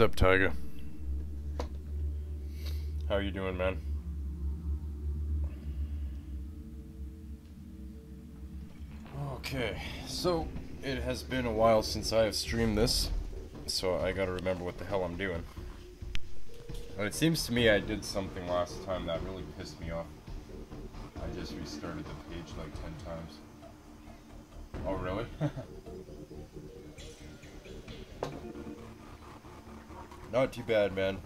What's up, Tiger? How you doing, man? Okay, so it has been a while since I have streamed this, so I gotta remember what the hell I'm doing. But it seems to me I did something last time that really pissed me off. I just restarted the page like 10 times. Oh, really? Not too bad, man.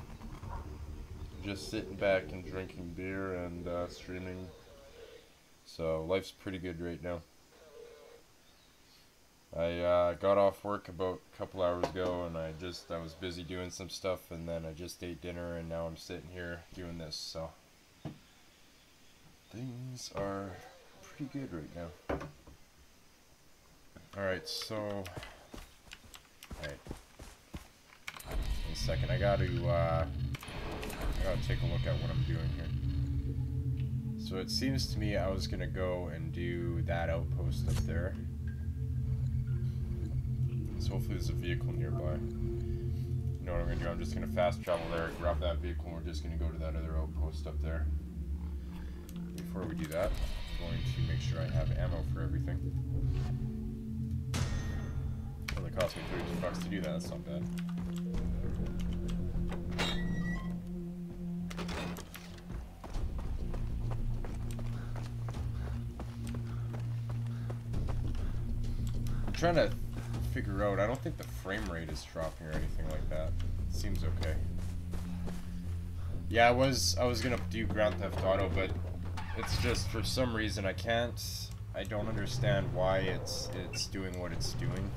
Just sitting back and drinking beer and uh, streaming. So life's pretty good right now. I uh, got off work about a couple hours ago, and I just I was busy doing some stuff, and then I just ate dinner, and now I'm sitting here doing this. So things are pretty good right now. All right, so all right a second. I got to, uh, I gotta take a look at what I'm doing here. So it seems to me I was gonna go and do that outpost up there. So hopefully there's a vehicle nearby. You know what I'm gonna do? I'm just gonna fast travel there, grab that vehicle, and we're just gonna go to that other outpost up there. Before we do that, I'm going to make sure I have ammo for everything. It cost me 32 bucks to do that, that's not bad. Trying to figure out. I don't think the frame rate is dropping or anything like that. Seems okay. Yeah, I was I was gonna do Grand Theft Auto, but it's just for some reason I can't. I don't understand why it's it's doing what it's doing,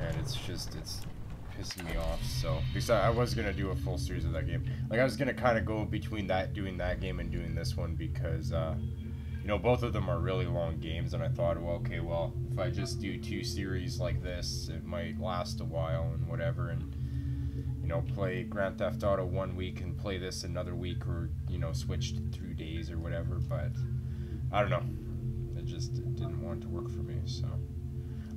and it's just it's pissing me off. So because I, I was gonna do a full series of that game, like I was gonna kind of go between that doing that game and doing this one because. uh you know, both of them are really long games, and I thought, well, okay, well, if I just do two series like this, it might last a while and whatever, and you know, play Grand Theft Auto one week and play this another week, or you know, switch through days or whatever. But I don't know, it just it didn't want to work for me. So,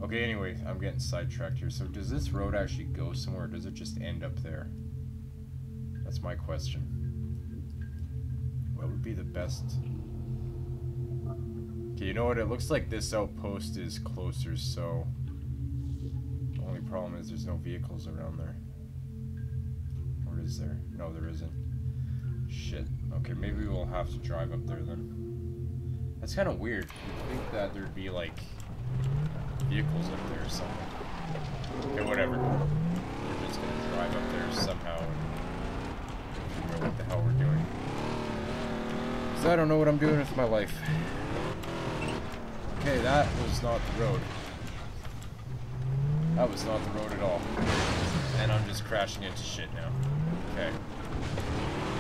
okay, anyway, I'm getting sidetracked here. So, does this road actually go somewhere? Or does it just end up there? That's my question. What would be the best? Okay, you know what? It looks like this outpost is closer, so... The only problem is there's no vehicles around there. Or is there? No, there isn't. Shit. Okay, maybe we'll have to drive up there then. That's kind of weird. You'd think that there'd be, like, vehicles up there or something. Okay, whatever. We're just gonna drive up there somehow and figure what the hell we're doing. Because I don't know what I'm doing with my life. Okay, that was not the road. That was not the road at all. And I'm just crashing into shit now. Okay.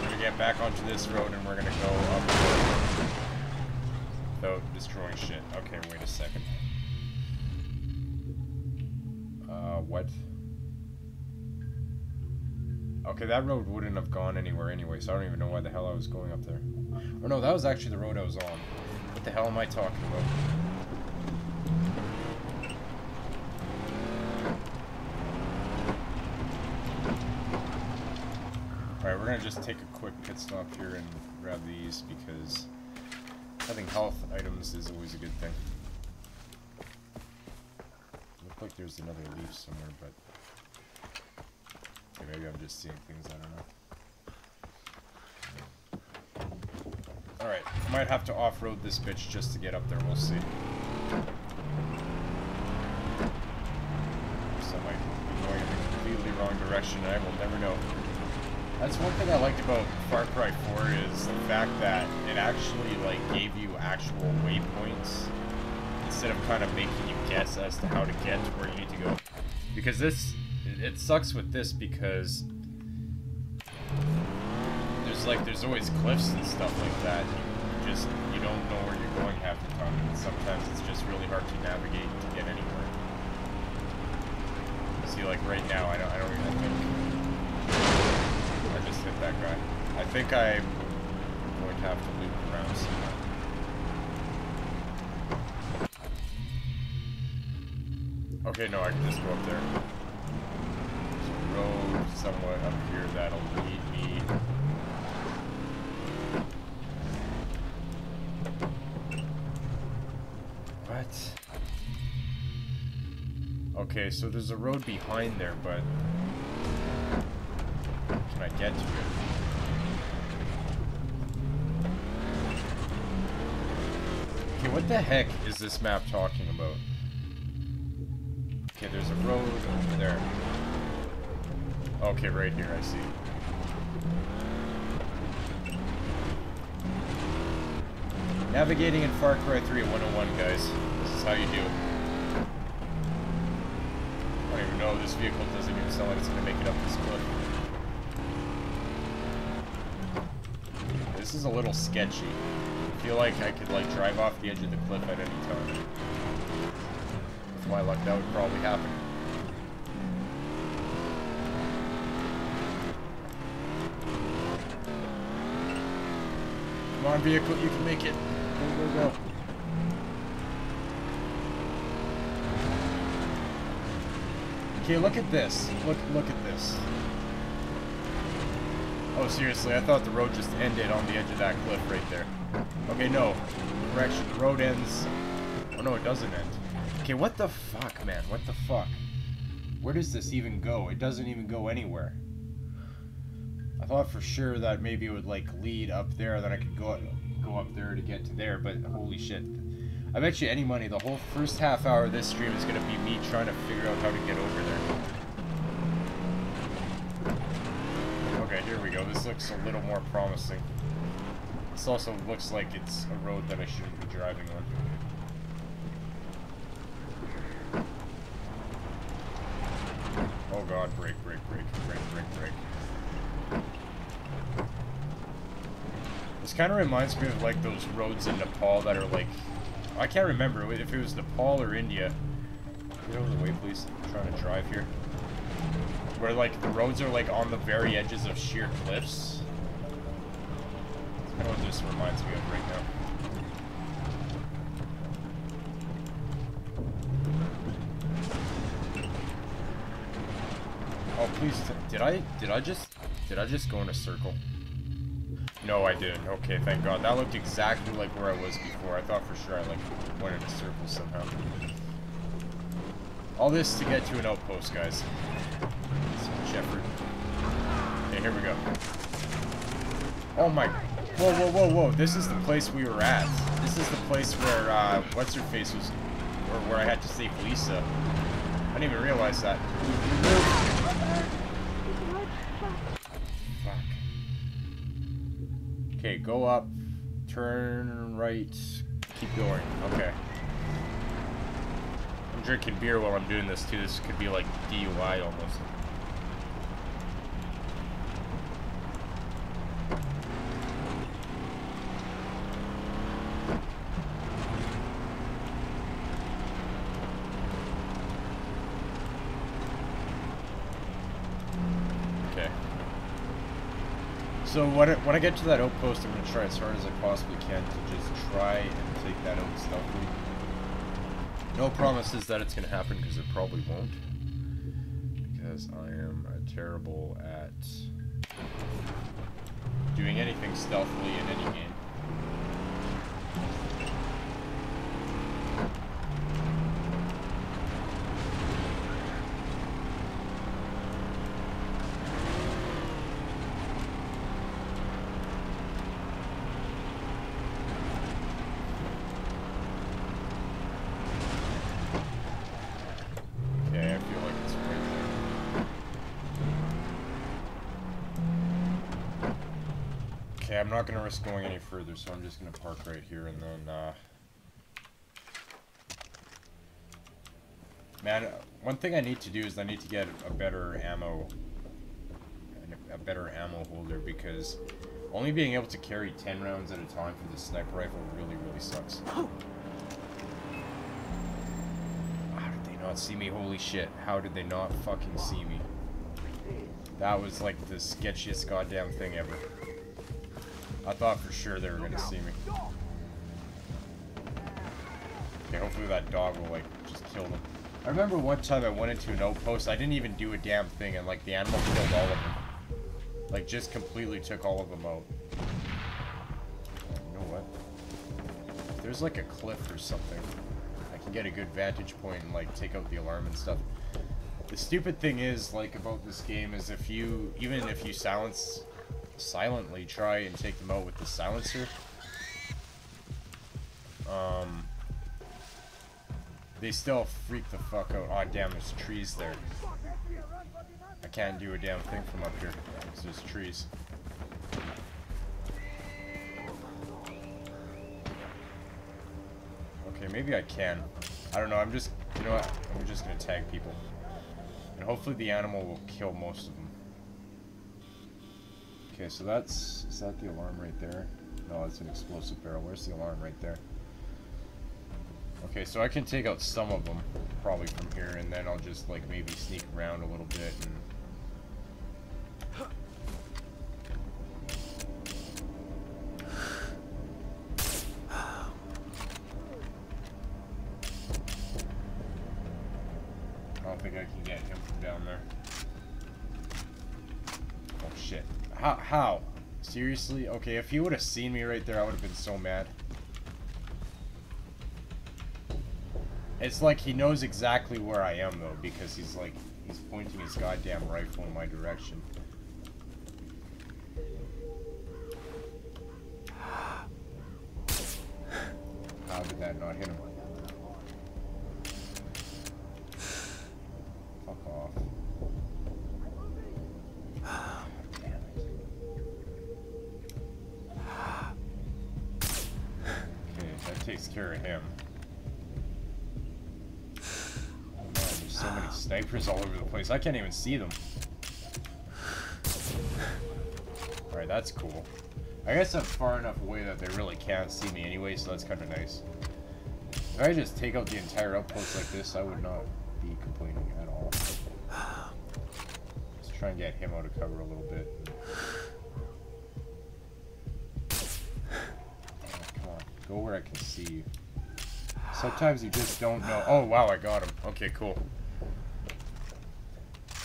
We're gonna get back onto this road and we're gonna go up without destroying shit. Okay, wait a second. Uh, what? Okay, that road wouldn't have gone anywhere anyway, so I don't even know why the hell I was going up there. Or no, that was actually the road I was on. What the hell am I talking about? Alright, we're gonna just take a quick pit stop here and grab these because having health items is always a good thing. Looks like there's another leaf somewhere, but okay, maybe I'm just seeing things I don't Alright, might have to off-road this bitch just to get up there, we'll see. So I might be going in the completely wrong direction and I will never know. That's one thing I liked about Far Cry 4 is the fact that it actually like gave you actual waypoints instead of kind of making you guess as to how to get to where you need to go. Because this, it, it sucks with this because there's like there's always cliffs and stuff like that. You just you don't know where you're going half the time, and sometimes it's just really hard to navigate to get anywhere. See, like right now, I don't I don't even think I just hit that guy. I think I'm going to have to loop around somehow. Okay, no, I can just go up there. road somewhat up here that'll lead me. What? Okay, so there's a road behind there, but can I get to it? Okay, what the heck is this map talking about? Okay, there's a road over there. Okay, right here, I see. Navigating in Far Cry 3 at 101, guys. This is how you do it. Know, this vehicle doesn't even sound like it's gonna make it up this cliff. This is a little sketchy. I feel like I could like drive off the edge of the cliff at any time. With my luck, that would probably happen. Come on, vehicle, you can make it. Go, go, go. Okay, look at this. Look, look at this. Oh, seriously, I thought the road just ended on the edge of that cliff right there. Okay, no. Correction, the road ends... Oh, no, it doesn't end. Okay, what the fuck, man? What the fuck? Where does this even go? It doesn't even go anywhere. I thought for sure that maybe it would, like, lead up there, then I could go, go up there to get to there, but holy shit. I bet you any money, the whole first half hour of this stream is going to be me trying to figure out how to get over there. Okay, here we go. This looks a little more promising. This also looks like it's a road that I shouldn't be driving on. Oh god, brake, brake, brake, brake, brake, brake. This kind of reminds me of like those roads in Nepal that are like... I can't remember if it was Nepal or India. Get out of the way, please. I'm trying to drive here. Where like the roads are like on the very edges of sheer cliffs. That's kind what this reminds me of right now. Oh please, did I did I just did I just go in a circle? No, I didn't. Okay, thank God. That looked exactly like where I was before. I thought for sure I like went in a circle somehow. All this to get to an outpost, guys. Shepard. Okay, here we go. Oh my... Whoa, whoa, whoa, whoa. This is the place we were at. This is the place where, uh, What's-Her-Face was... Or where I had to save Lisa. I didn't even realize that. Go up, turn right, keep going. Okay. I'm drinking beer while I'm doing this too. This could be like DUI almost. Okay. So when I, get to that outpost, I'm going to try as hard as I possibly can to just try and take that out stealthily. No promises that it's going to happen because it probably won't. Because I am uh, terrible at doing anything stealthily in any game. Okay, I feel like it's right there. Not gonna risk going any further, so I'm just gonna park right here and then, uh... Man, one thing I need to do is I need to get a better ammo... a better ammo holder, because only being able to carry 10 rounds at a time for the sniper rifle really, really sucks. How did they not see me? Holy shit. How did they not fucking see me? That was like the sketchiest goddamn thing ever. I thought for sure they were gonna see me. Okay, hopefully that dog will like just kill them. I remember one time I went into an outpost, I didn't even do a damn thing, and like the animal killed all of them. Like just completely took all of them out. You know what? If there's like a cliff or something, I can get a good vantage point and like take out the alarm and stuff. The stupid thing is, like, about this game is if you, even if you silence, silently try and take them out with the silencer, um, they still freak the fuck out. Oh damn, there's trees there. I can't do a damn thing from up here, because there's trees. Okay, maybe I can. I don't know, I'm just, you know what, I'm just gonna tag people. And hopefully the animal will kill most of them. Okay, so that's... Is that the alarm right there? No, it's an explosive barrel. Where's the alarm? Right there. Okay, so I can take out some of them, probably from here, and then I'll just, like, maybe sneak around a little bit and How? how? Seriously? Okay, if he would have seen me right there, I would have been so mad. It's like he knows exactly where I am, though, because he's like, he's pointing his goddamn rifle in my direction. How did that not hit him? I can't even see them. Alright, that's cool. I guess I'm far enough away that they really can't see me anyway, so that's kind of nice. If I just take out the entire outpost like this, I would not be complaining at all. Let's try and get him out of cover a little bit. Go where I can see you. Sometimes you just don't know. Oh, wow, I got him. Okay, cool.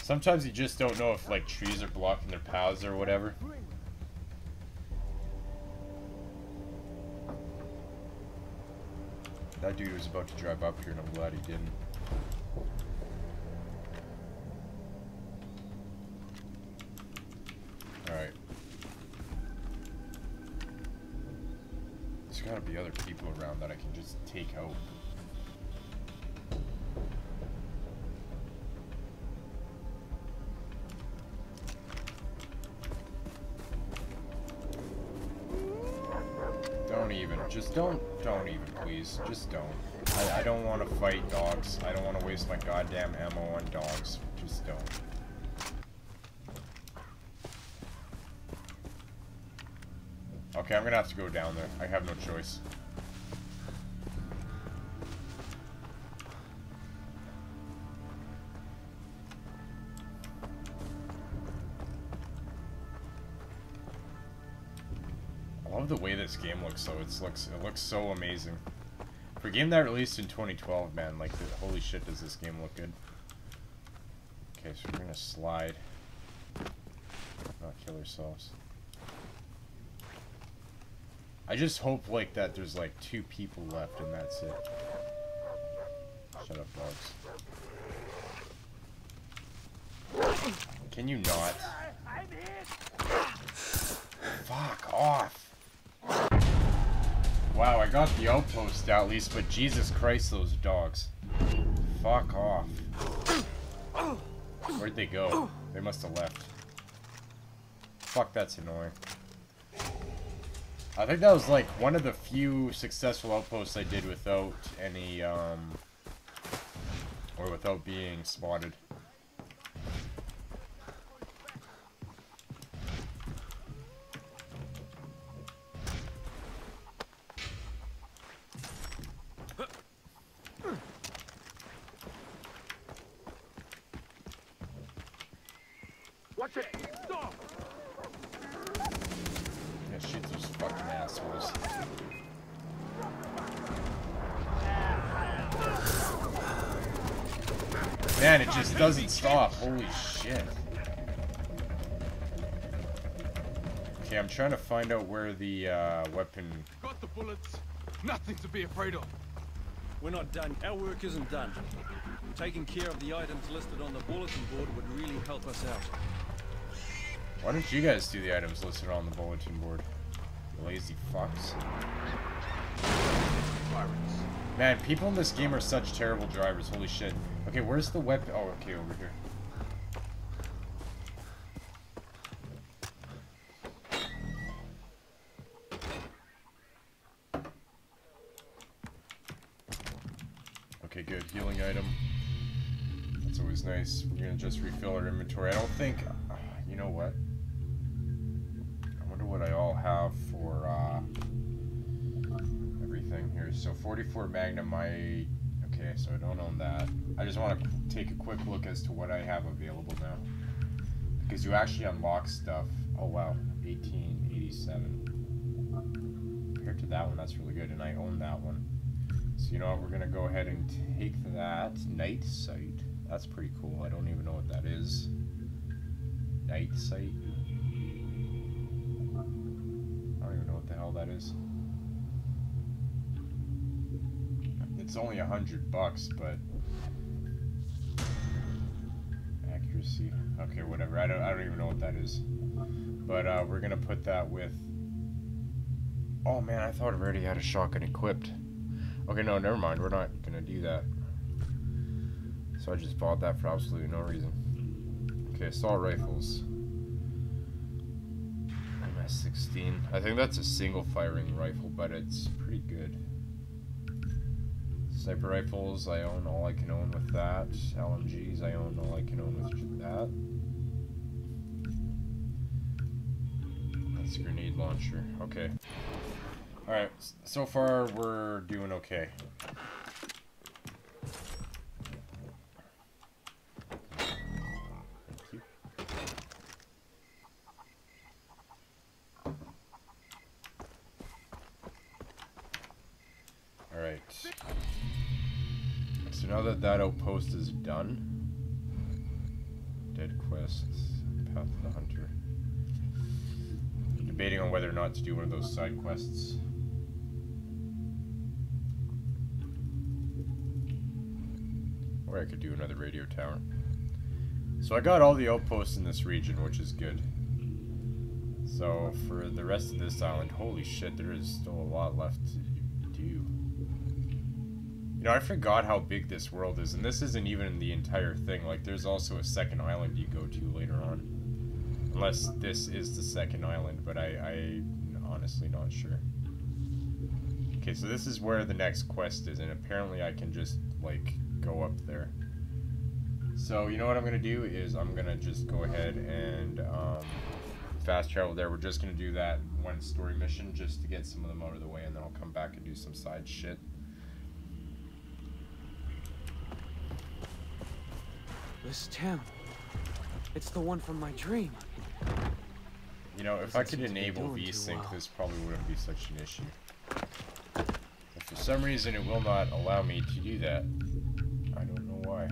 Sometimes you just don't know if, like, trees are blocking their paths or whatever. That dude was about to drive up here, and I'm glad he didn't. Alright. There's gotta be other people around that I can just take out. Don't. Don't even, please. Just don't. I, I don't want to fight dogs. I don't want to waste my goddamn ammo on dogs. Just don't. Okay, I'm gonna have to go down there. I have no choice. Looks though. It looks it looks so amazing. For a game that released in 2012, man, like holy shit does this game look good. Okay, so we're gonna slide. Not kill ourselves. I just hope like that there's like two people left and that's it. Shut up, dogs. Can you not? Fuck off. I got the outpost at least, but Jesus Christ, those dogs. Fuck off. Where'd they go? They must have left. Fuck, that's annoying. I think that was like one of the few successful outposts I did without any, um, or without being spotted. Watch it! Stop! Yeah, shoot those fucking assholes. Man, it just doesn't stop. Holy shit. Okay, I'm trying to find out where the uh, weapon... Got the bullets. Nothing to be afraid of. We're not done. Our work isn't done. Taking care of the items listed on the bulletin board would really help us out. Why don't you guys do the items listed on the bulletin board? Lazy fucks. Pirates. Man, people in this game are such terrible drivers. Holy shit. Okay, where's the weapon? Oh, okay, over here. Nice. Just refill our inventory. I don't think... Uh, you know what? I wonder what I all have for, uh... Everything here. So, 44 Magnum, I... Okay, so I don't own that. I just want to take a quick look as to what I have available now. Because you actually unlock stuff. Oh, wow. 1887. Compared to that one, that's really good. And I own that one. So you know what, we're gonna go ahead and take that night sight. That's pretty cool. I don't even know what that is. Night sight. I don't even know what the hell that is. It's only a hundred bucks, but accuracy. Okay, whatever. I don't. I don't even know what that is. But uh, we're gonna put that with. Oh man, I thought I already had a shotgun equipped. Okay, no, never mind. We're not gonna do that. So I just bought that for absolutely no reason. Okay, assault rifles. MS-16. I think that's a single firing rifle, but it's pretty good. Sniper rifles, I own all I can own with that. LMGs, I own all I can own with that. That's a grenade launcher. Okay. Alright, so far we're doing okay. Thank you. Alright. Now that that outpost is done, dead quests, path of the hunter. Debating on whether or not to do one of those side quests. Or I could do another radio tower. So I got all the outposts in this region, which is good. So for the rest of this island, holy shit, there is still a lot left to. Know, I forgot how big this world is, and this isn't even the entire thing. Like, there's also a second island you go to later on. Unless this is the second island, but I, I'm honestly not sure. Okay, so this is where the next quest is, and apparently I can just, like, go up there. So, you know what I'm to do is I'm to just go ahead and um, fast travel there. We're just to do that one story mission just to get some of them out of the way, and then I'll come back and do some side shit. This town. It's the one from my dream. You know, if I could seem to be enable doing too VSync, well. this probably wouldn't be such an issue. But for some reason, it will not allow me to do that. I don't know why.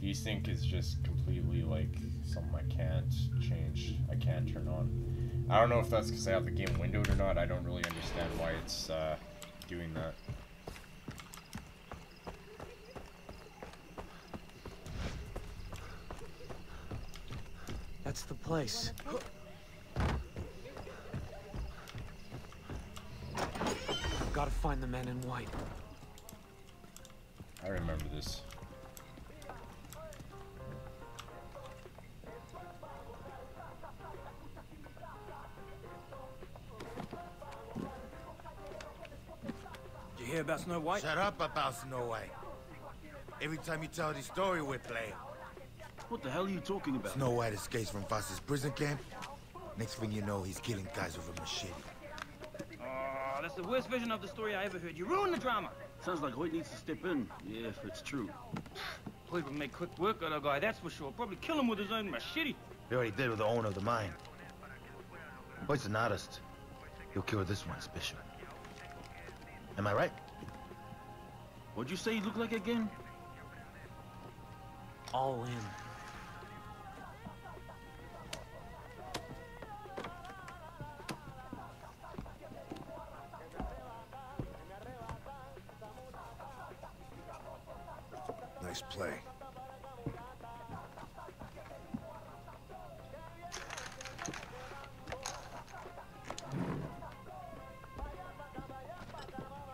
VSync is just completely like something I can't change. I can't turn on. I don't know if that's because I have the game windowed or not. I don't really understand why it's uh, doing that. That's the place. I've Gotta find the men in white. I remember this. Did you hear about Snow White? Shut up about Snow White. Every time you tell this story, we play. What the hell are you talking about? Snow White escapes from Foster's prison camp. Next thing you know, he's killing guys with a machete. Oh, that's the worst version of the story I ever heard. You ruined the drama. Sounds like Hoyt needs to step in. Yeah, if it's true. Hoyt would make quick work of the guy, that's for sure. Probably kill him with his own machete. We already did with the owner of the mine. Hoyt's an artist. He'll kill this one special. Am I right? What'd you say he looked like again? all in. Nice play.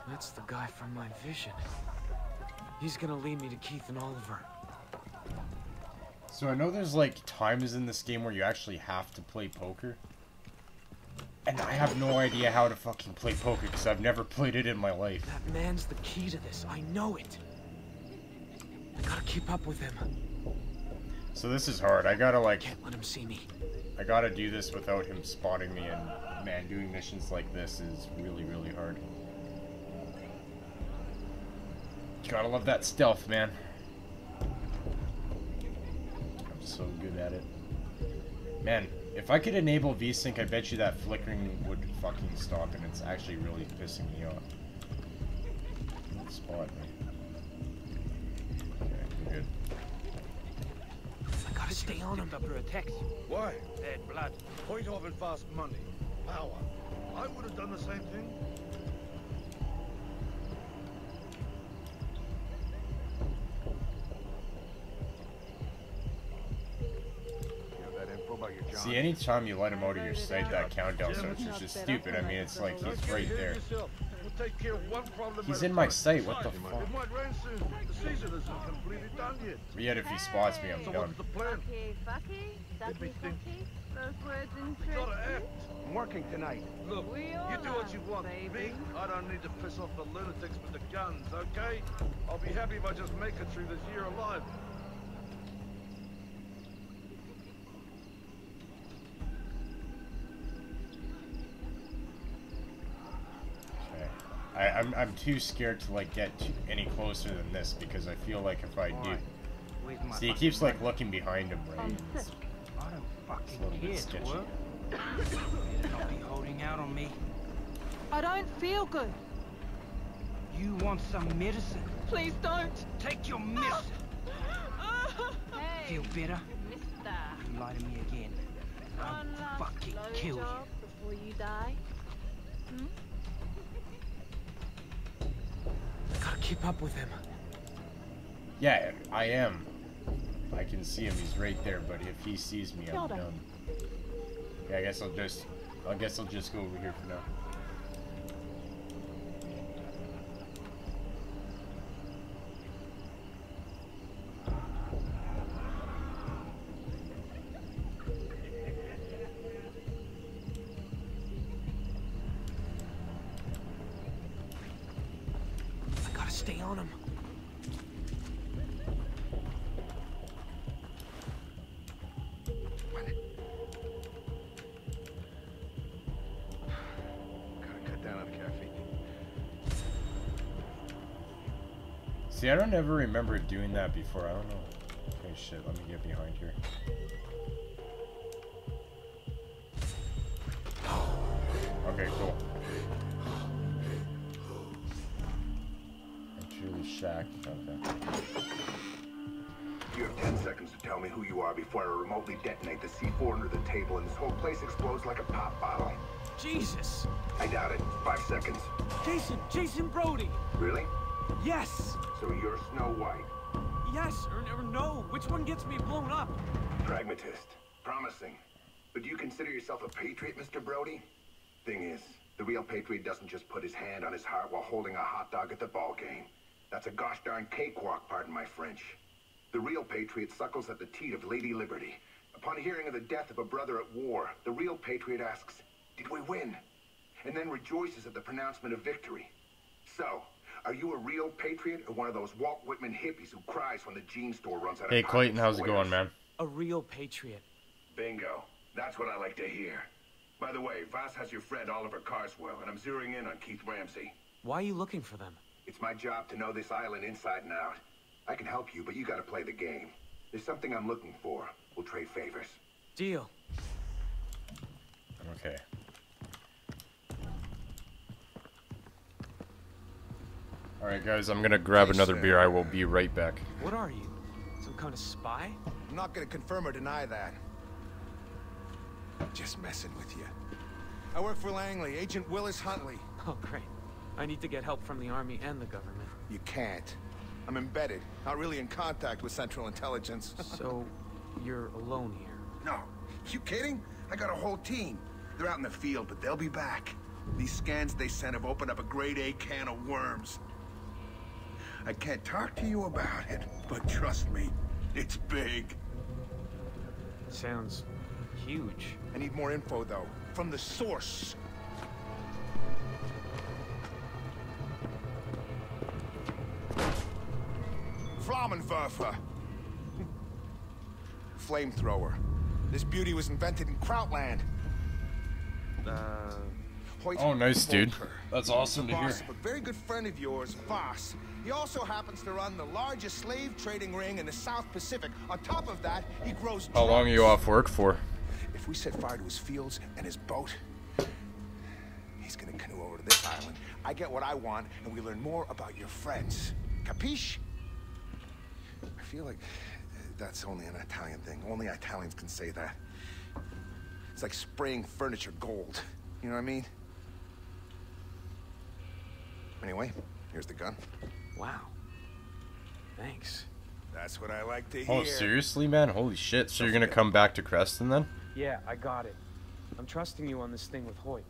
That's the guy from my vision. He's gonna lead me to Keith and Oliver. So I know there's like times in this game where you actually have to play poker. And I have no idea how to fucking play poker because I've never played it in my life. That man's the key to this. I know it. I gotta keep up with him. So this is hard. I gotta like, Can't let him see me. I gotta do this without him spotting me and man, doing missions like this is really, really hard. Gotta love that stealth, man. I'm so good at it. Man, if I could enable VSync, I bet you that flickering would fucking stop, and it's actually really pissing me off. Spot me. Gotta stay on him. Up her attacks. Why? Bad blood. Point off and fast money. Power. I would have done the same thing. You have that info about your See, anytime you let him out of your sight, that countdown starts, which is stupid. I mean, it's like he's right there. We'll take care of one problem He's in my sight, what the fuck? It might rain soon. The season isn't completely done yet. But yet, if he spots me, I'm So done. what's the plan? Fucky, fucky, Let me ducky, think. Those words We gotta interest act. I'm working tonight. Look, you do what you want. baby. Me, I don't need to piss off the lunatics with the guns, okay? I'll be happy if I just make it through this year alive. Okay. I, I'm, I'm too scared to like get too, any closer than this because I feel like if I do, Alright. Where's my see, he keeps like looking behind him, right? I'm It's, don't it's a fucking little bit care, sketchy. twerp. Not be holding out on me. I don't feel good. You want some medicine? Please don't. Take your medicine. Hey, Feel better? mister. You lie to me again. I'll fucking blow kill you. before you die. Hmm? I gotta keep up with him. Yeah, I am. I can see him. He's right there. But if he sees me, I'm done. Yeah, I guess I'll just, I guess I'll just go over here for now. See, I don't ever remember doing that before. I don't know. Okay, shit. Let me get behind here. Okay, cool. Truly Shack. Okay. You have 10 seconds to tell me who you are before I remotely detonate the C4 under the table and this whole place explodes like a pop bottle. Jesus! I doubt it. Five seconds. Jason! Jason Brody! Really? Yes! So you're Snow White. Yes or, or no? Which one gets me blown up? Pragmatist. Promising. But do you consider yourself a patriot, Mr. Brody? Thing is, the real patriot doesn't just put his hand on his heart while holding a hot dog at the ball game. That's a gosh darn cakewalk, pardon my French. The real patriot suckles at the teat of Lady Liberty. Upon hearing of the death of a brother at war, the real patriot asks, Did we win? And then rejoices at the pronouncement of victory. So, are you a real patriot or one of those Walt Whitman hippies who cries when the jean store runs out Hey, of Clayton, pocket how's it going, man? A real patriot. Bingo. That's what I like to hear. By the way, Vaas has your friend Oliver Carswell, and I'm zeroing in on Keith Ramsey. Why are you looking for them? It's my job to know this island inside and out. I can help you, but you gotta play the game. There's something I'm looking for. We'll trade favors. Deal. Okay. Alright, guys, I'm gonna grab Hey, another Sam. beer. I will be right back. What are you? Some kind of spy? I'm not gonna confirm or deny that. Just messing with you. I work for Langley, Agent Willis Huntley. Oh, great. I need to get help from the army and the government. You can't. I'm embedded, not really in contact with Central Intelligence. so, you're alone here? No. You kidding? I got a whole team. They're out in the field, but they'll be back. These scans they sent have opened up a grade A can of worms. I can't talk to you about it, but trust me, it's big. Sounds huge. I need more info, though. From the source. Flammenwerfer. Flamethrower. This beauty was invented in Krautland. Uh... Oh, nice, dude. That's awesome to hear. A very good friend of yours, Vaas. He also happens to run the largest slave trading ring in the South Pacific. On top of that, he grows How long are you off work for? If we set fire to his fields and his boat, he's gonna canoe over to this island. I get what I want, and we learn more about your friends. Capiche? I feel like uh, that's only an Italian thing. Only Italians can say that. It's like spraying furniture gold. You know what I mean? Anyway, here's the gun. Wow. Thanks. That's what I like to hear. Oh, seriously, man? Holy shit. So you're gonna come back to Creston then? Yeah, I got it. I'm trusting you on this thing with Hoyt.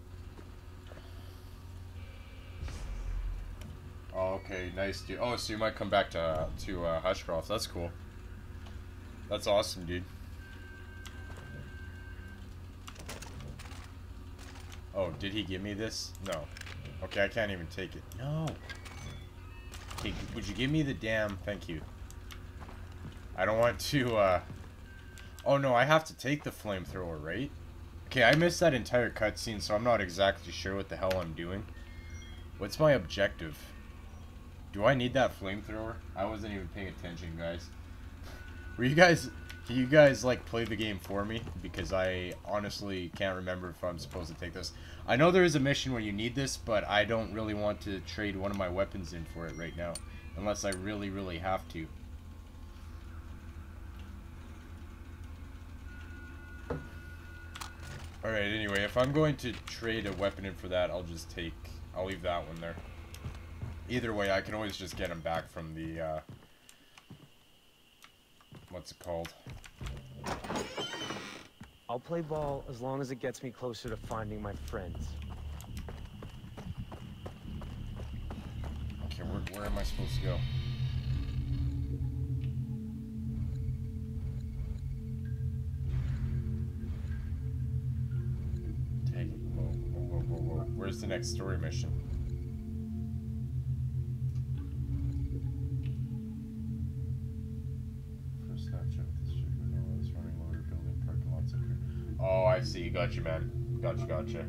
Oh, okay, nice, dude. Oh, so you might come back to to uh, Hushcroft. That's cool. That's awesome, dude. Oh, did he give me this? No. Okay, I can't even take it. No. Okay, would you give me the damn... Thank you. I don't want to, uh... Oh, no, I have to take the flamethrower, right? Okay, I missed that entire cutscene, so I'm not exactly sure what the hell I'm doing. What's my objective? Do I need that flamethrower? I wasn't even paying attention, guys. Were you guys... Can you guys, like, play the game for me? Because I honestly can't remember if I'm supposed to take this. I know there is a mission where you need this, but I don't really want to trade one of my weapons in for it right now. Unless I really, really have to. Alright, anyway, if I'm going to trade a weapon in for that, I'll just take... I'll leave that one there. Either way, I can always just get him back from the, uh... What's it called? I'll play ball as long as it gets me closer to finding my friends. Okay, where, where am I supposed to go? Take whoa, whoa, whoa, whoa. Where's the next story mission? Oh, I see. Gotcha, man. Gotcha, gotcha.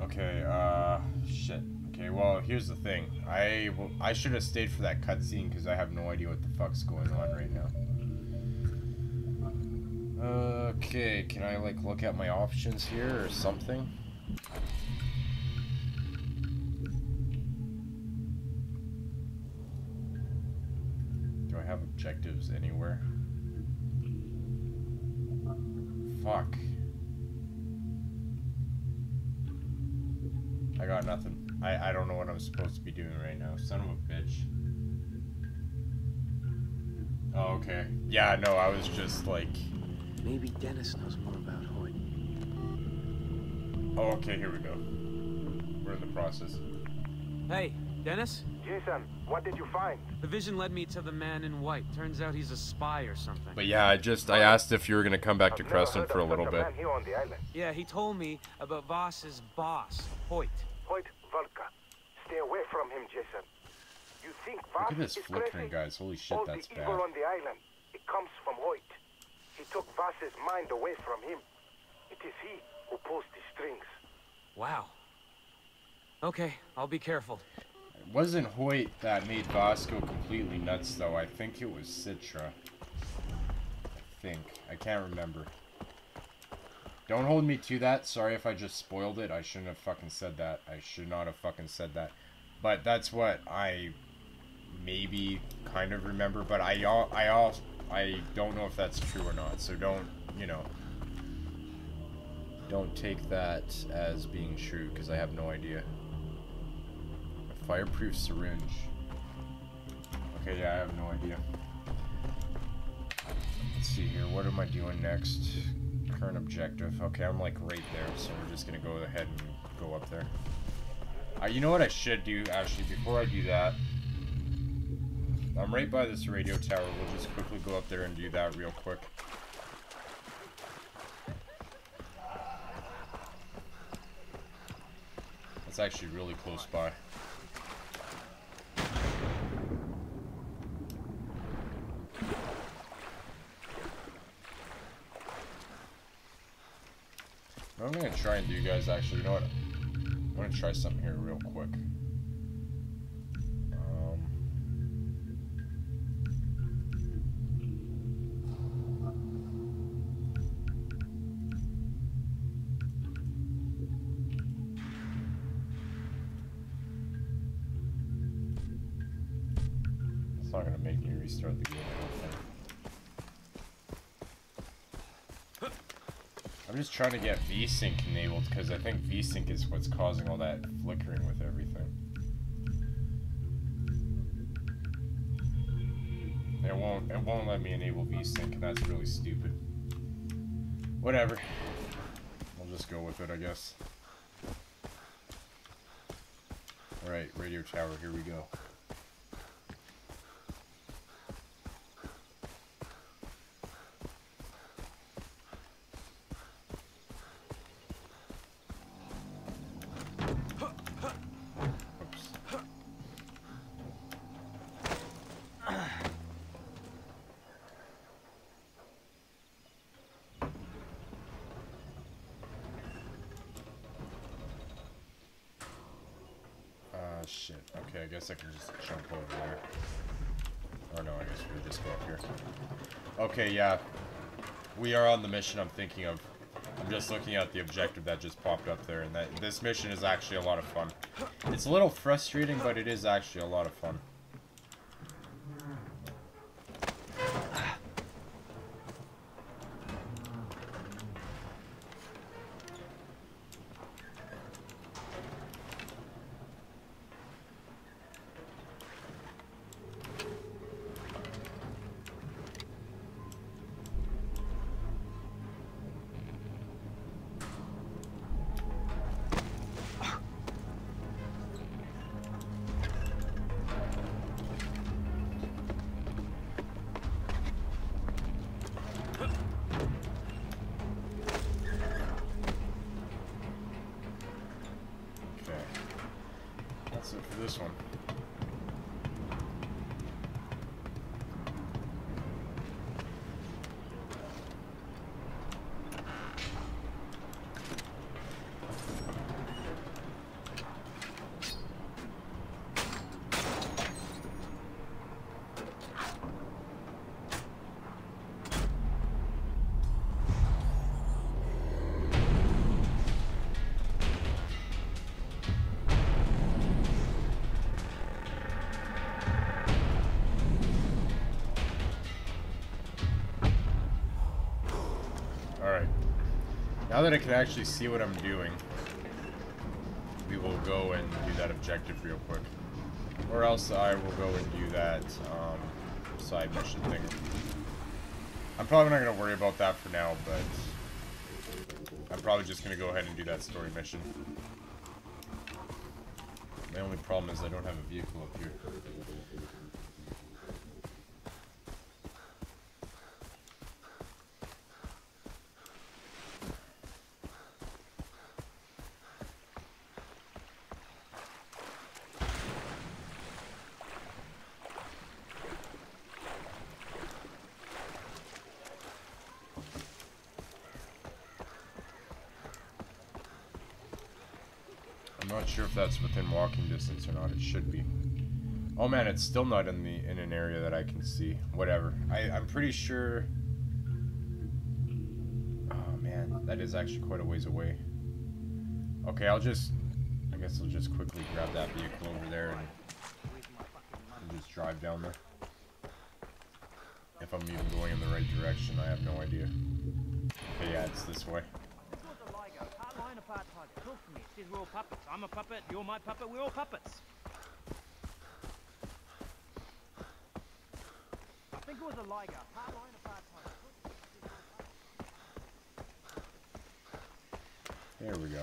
Okay, uh, shit. Okay, well, here's the thing. I I should have stayed for that cutscene because I have no idea what the fuck's going on right now. Okay, can I, like, look at my options here or something? Do I have objectives anywhere? Fuck. I got nothing. I, I don't know what I'm supposed to be doing right now. Son of a bitch. Oh, okay. Yeah, no, I was just like... Maybe Dennis knows more about Hoyt. Oh, okay, here we go. We're in the process. Hey, Dennis? Jason, what did you find? The vision led me to the man in white. Turns out he's a spy or something. But yeah, I just, I asked if you were gonna come back to Creston for a little bit. here on the island. Yeah, he told me about Vaas's boss, Hoyt. Hoyt Volker. Stay away from him, Jason. You think Vaas Look at this is flickering, crazy? guys. Holy shit, All that's the bad. evil on the island, it comes from Hoyt. He took Vaas's mind away from him. It is he who pulls the strings. Wow. Okay, I'll be careful. It wasn't Hoyt that made Bosco completely nuts, though. I think it was Citra. I think. I can't remember. Don't hold me to that. Sorry if I just spoiled it. I shouldn't have fucking said that. I should not have fucking said that. But that's what I maybe kind of remember, but I all I all I don't know if that's true or not. So don't you know? Don't take that as being true because I have no idea. Fireproof syringe. Okay, yeah, I have no idea. Let's see here. What am I doing next? Current objective. Okay, I'm like right there, so we're just gonna go ahead and go up there. Uh, you know what I should do, actually, before I do that? I'm right by this radio tower. We'll just quickly go up there and do that real quick. That's actually really close by. I'm gonna try and do, you guys, actually, you know what? I'm gonna try something here real quick. Um, It's not gonna make me restart the game, I don't think. I'm just trying to get VSync enabled because I think VSync is what's causing all that flickering with everything. It won't it won't let me enable VSync and that's really stupid. Whatever. I'll just go with it I guess. Alright, radio tower, here we go. Uh, shit. Okay, I guess I can just jump over there. Or no, I guess we just go up here. Okay, yeah. We are on the mission I'm thinking of. I'm just looking at the objective that just popped up there, and that this mission is actually a lot of fun. It's a little frustrating, but it is actually a lot of fun. Now that I can actually see what I'm doing, we will go and do that objective real quick. Or else I will go and do that um, side mission thing. I'm probably not going to worry about that for now, but I'm probably just going to go ahead and do that story mission. My only problem is I don't have a vehicle up here. I'm not sure if that's within walking distance or not. It should be. Oh man, it's still not in the in an area that I can see. Whatever. I I'm pretty sure. Oh man, that is actually quite a ways away. Okay, I'll just. I guess I'll just quickly grab that vehicle over there and just drive down there. If I'm even going in the right direction, I have no idea. Okay, yeah, it's this way. Part lion or part tiger? Says we're all puppets. I'm a puppet, you're my puppet, we're all puppets. I think it was a liger. Part lion or part? There we go.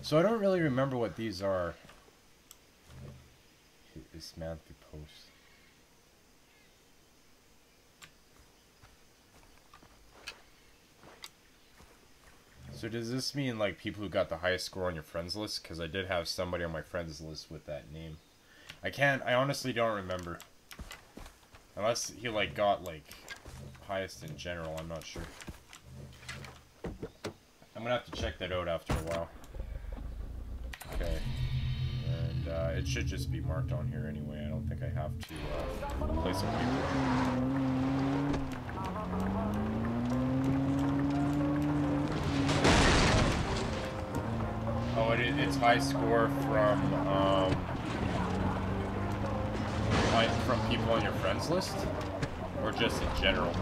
So I don't really remember what these are. Dismantle post. So does this mean like people who got the highest score on your friends list? Because I did have somebody on my friends list with that name. I can't. I honestly don't remember. Unless he like got like highest in general. I'm not sure. I'm gonna have to check that out after a while. Okay. And uh, it should just be marked on here anyway. I don't think I have to uh, place a paper. Oh, it, it's high score from um, from people on your friends list, or just in general.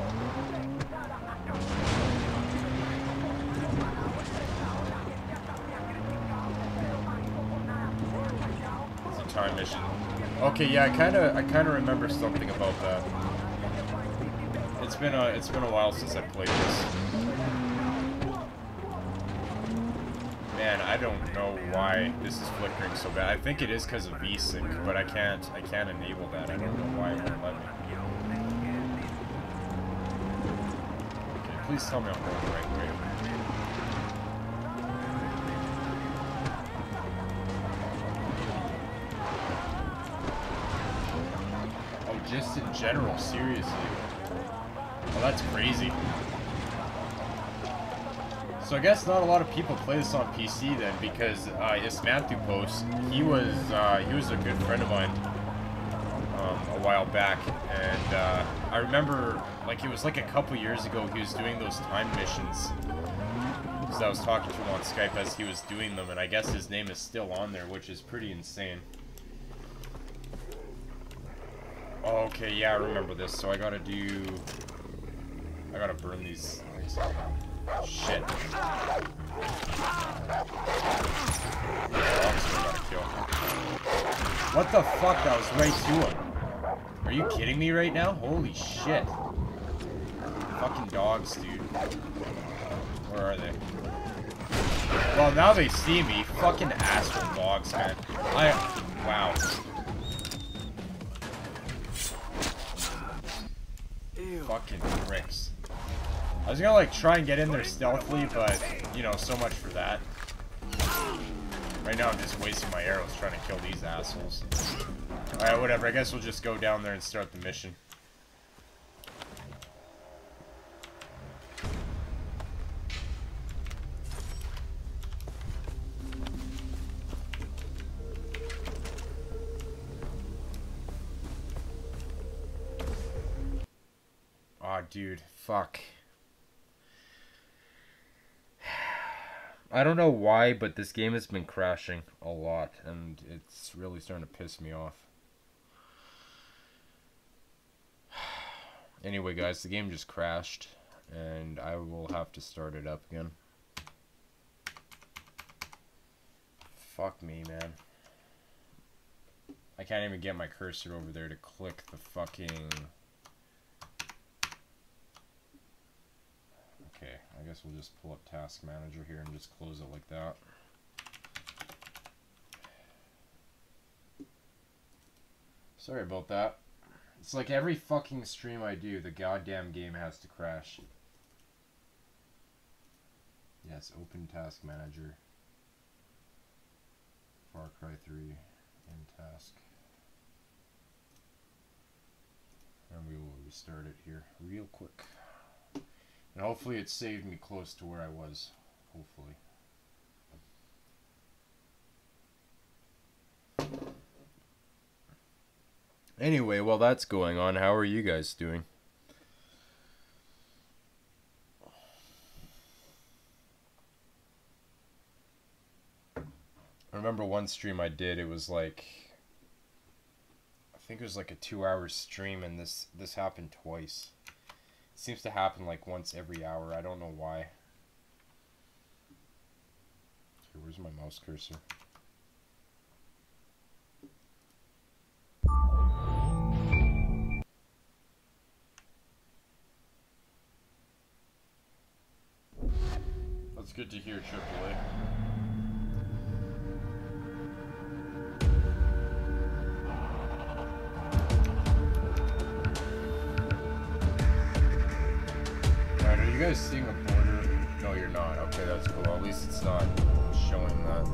It's a time mission. Okay, yeah, I kind of, I kind of remember something about that. It's been a, it's been a while since I played this. Man, I don't know why this is flickering so bad. I think it is because of VSync, but I can't, I can't enable that. I don't know why it won't let me. Okay, please tell me I'm going the right way. Oh, just in general, seriously. Oh, that's crazy. So I guess not a lot of people play this on PC then, because uh, Ismanthu Post, he was uh, he was a good friend of mine um, a while back, and uh, I remember like it was like a couple years ago he was doing those time missions. Because I was talking to him on Skype as he was doing them, and I guess his name is still on there, which is pretty insane. Okay, yeah, I remember this. So I gotta do... I gotta burn these. Shit. What the fuck? That was right to him. Are you kidding me right now? Holy shit. Fucking dogs, dude. Where are they? Well, now they see me. Fucking asshole dogs, man. I... Wow. Fucking pricks. I was gonna like try and get in there stealthily, but you know, so much for that. Right now I'm just wasting my arrows trying to kill these assholes. Alright, whatever. I guess we'll just go down there and start the mission. Aw, oh, dude. Fuck. I don't know why, but this game has been crashing a lot, and it's really starting to piss me off. Anyway, guys, the game just crashed, and I will have to start it up again. Fuck me, man. I can't even get my cursor over there to click the fucking... Okay, I guess we'll just pull up Task Manager here and just close it like that. Sorry about that. It's like every fucking stream I do, the goddamn game has to crash. Yes, open Task Manager. Far Cry 3 in task. And we will restart it here real quick. And hopefully it saved me close to where I was. Hopefully. Anyway, while that's going on, how are you guys doing? I remember one stream I did, it was like I think it was like a two-hour stream, and this this happened twice. Seems to happen like once every hour. I don't know why. Where's my mouse cursor? That's good to hear, AAA. Guys seeing a border? No, you're not. Okay, that's cool. At least it's not showing that.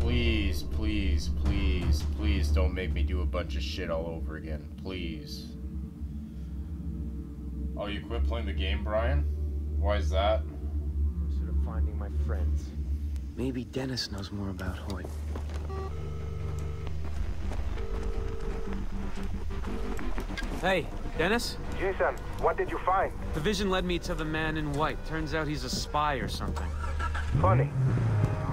Please, please, please, please don't make me do a bunch of shit all over again. Please. Oh, you quit playing the game, Brian? Why is that? Closer of finding my friends. Maybe Dennis knows more about Hoyt. Hey, Dennis? Jason, what did you find? The vision led me to the man in white. Turns out he's a spy or something. Funny.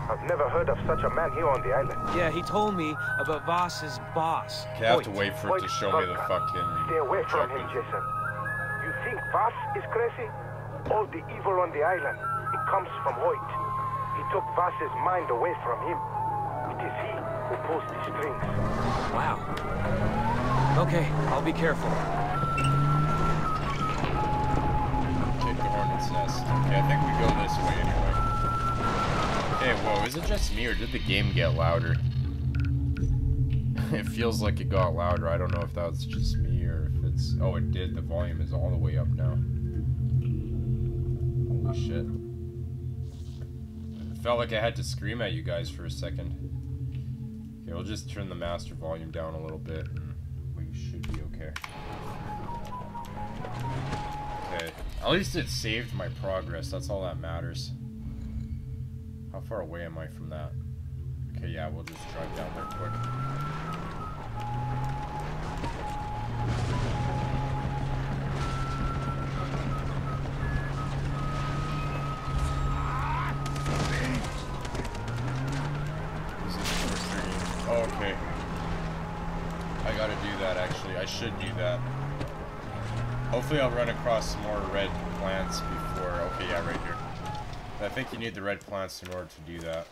I've never heard of such a man here on the island. Yeah, he told me about Vaas's boss. Okay, I have to wait for it to show me the fucking. Stay away from him. Jason. You think Vaas is crazy? All the evil on the island, it comes from Hoyt. He took Vaas's mind away from him. It is he who pulls the strings. Wow. Okay, I'll be careful. Take the hornet's nest. Okay, I think we go this way anyway. Hey, whoa, is it just me or did the game get louder? it feels like it got louder. I don't know if that was just me or if it's... Oh, it did. The volume is all the way up now. Holy shit. It felt like I had to scream at you guys for a second. Okay, we'll just turn the master volume down a little bit should be okay. Okay. At least it saved my progress. That's all that matters. How far away am I from that? Okay, yeah, we'll just drive down there quick. That. Hopefully I'll run across some more red plants before... Okay, yeah, right here. I think you need the red plants in order to do that.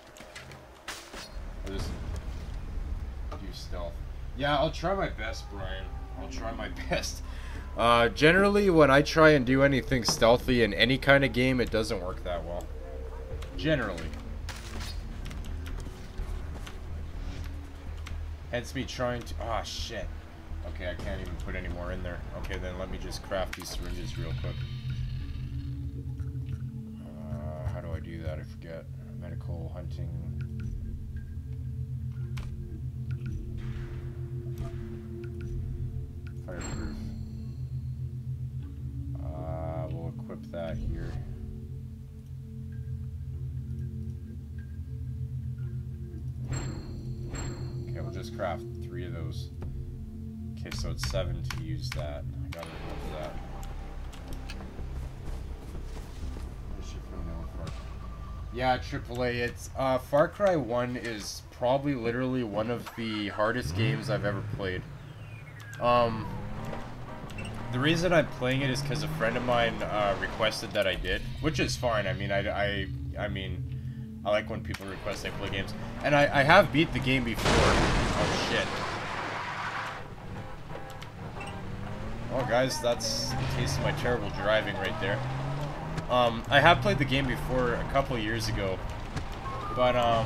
I'll just do stealth. Yeah, I'll try my best, Brian. I'll try my best. Uh, generally, when I try and do anything stealthy in any kind of game, it doesn't work that well. Generally. Hence me trying to... Ah, shit. Okay, I can't even put any more in there. Okay, then let me just craft these syringes real quick. Uh, how do I do that? I forget. Medical, hunting... Fireproof. Uh, we'll equip that here. Okay, we'll just craft three of those. Okay, so it's seven to use that. I gotta that. Yeah, AAA. It's uh, Far Cry One is probably literally one of the hardest games I've ever played. Um, the reason I'm playing it is because a friend of mine uh, requested that I did, which is fine. I mean, I, I, I mean, I like when people request I play games, and I, I have beat the game before. Oh shit. Oh guys, that's the taste of my terrible driving right there. Um, I have played the game before a couple years ago, but um,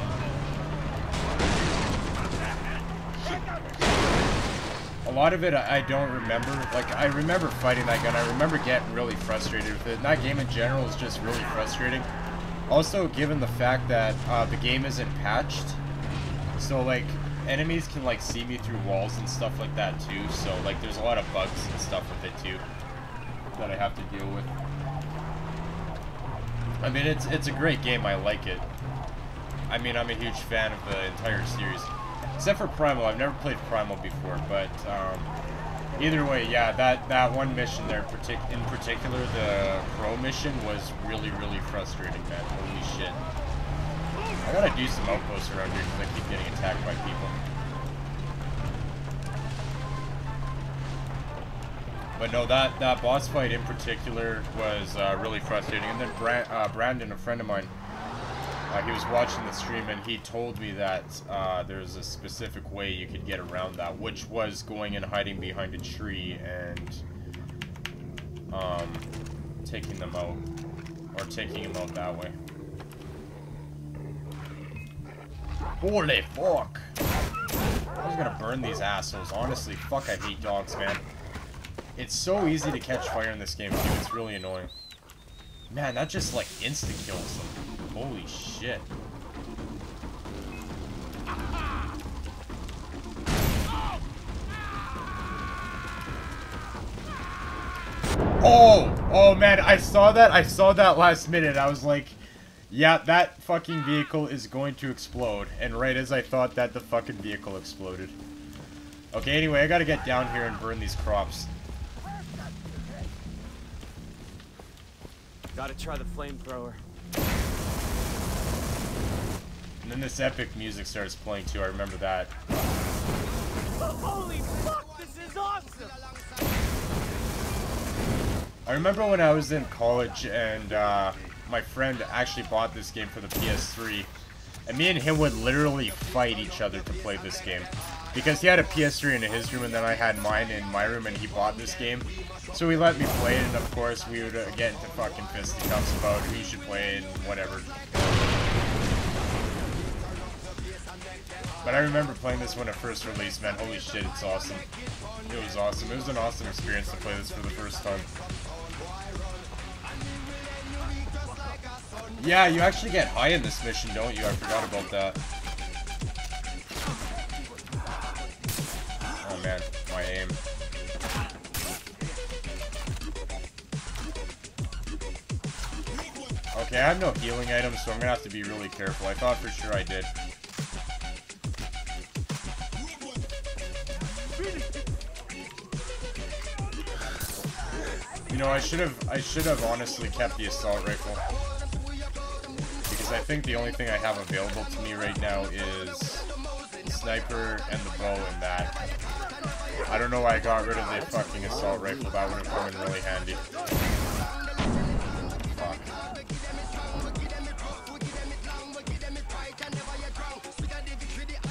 a lot of it I I don't remember. Like I remember fighting that gun. I remember getting really frustrated with it. And that game in general is just really frustrating. Also, given the fact that uh, the game isn't patched, so like enemies can like see me through walls and stuff like that too. So like there's a lot of bugs and stuff with it too that I have to deal with. I mean, it's it's a great game. I like it. I mean, I'm a huge fan of the entire series, except for Primal. I've never played Primal before, but um, either way, yeah, that that one mission there, partic- in particular, the Crow mission was really really frustrating, man. Holy shit! I gotta do some outposts around here because I keep getting attacked by people. But no, that, that boss fight in particular was uh, really frustrating. And then uh, Brandon, a friend of mine, uh, he was watching the stream and he told me that uh, there's a specific way you could get around that, which was going and hiding behind a tree and um, taking them out, or taking them out that way. Holy fuck! I was gonna burn these assholes. Honestly, fuck, I hate dogs, man. It's so easy to catch fire in this game, too. It's really annoying. Man, that just, like, insta-kills them. Holy shit. Oh! Oh, man, I saw that. I saw that last minute. I was like, yeah, that fucking vehicle is going to explode. And right as I thought that, the fucking vehicle exploded. Okay, anyway, I gotta get down here and burn these crops. Gotta try the flamethrower. And then this epic music starts playing too, I remember that. Holy fuck, this is awesome! I remember when I was in college and uh, my friend actually bought this game for the PS3. And me and him would literally fight each other to play this game. Because he had a PS3 in his room and then I had mine in my room and he bought this game. So he let me play it and of course we would uh, get into fucking fisticuffs about who should play and whatever. But I remember playing this when it first released, man. Holy shit, it's awesome. It was awesome. It was an awesome experience to play this for the first time. Yeah, you actually get high in this mission, don't you? I forgot about that. Oh man, my aim. Okay, I have no healing items, so I'm gonna have to be really careful. I thought for sure I did. You know, I should have I should have honestly kept the assault rifle. I think the only thing I have available to me right now is the sniper and the bow and that. I don't know why I got rid of the fucking assault rifle. That would have come in really handy.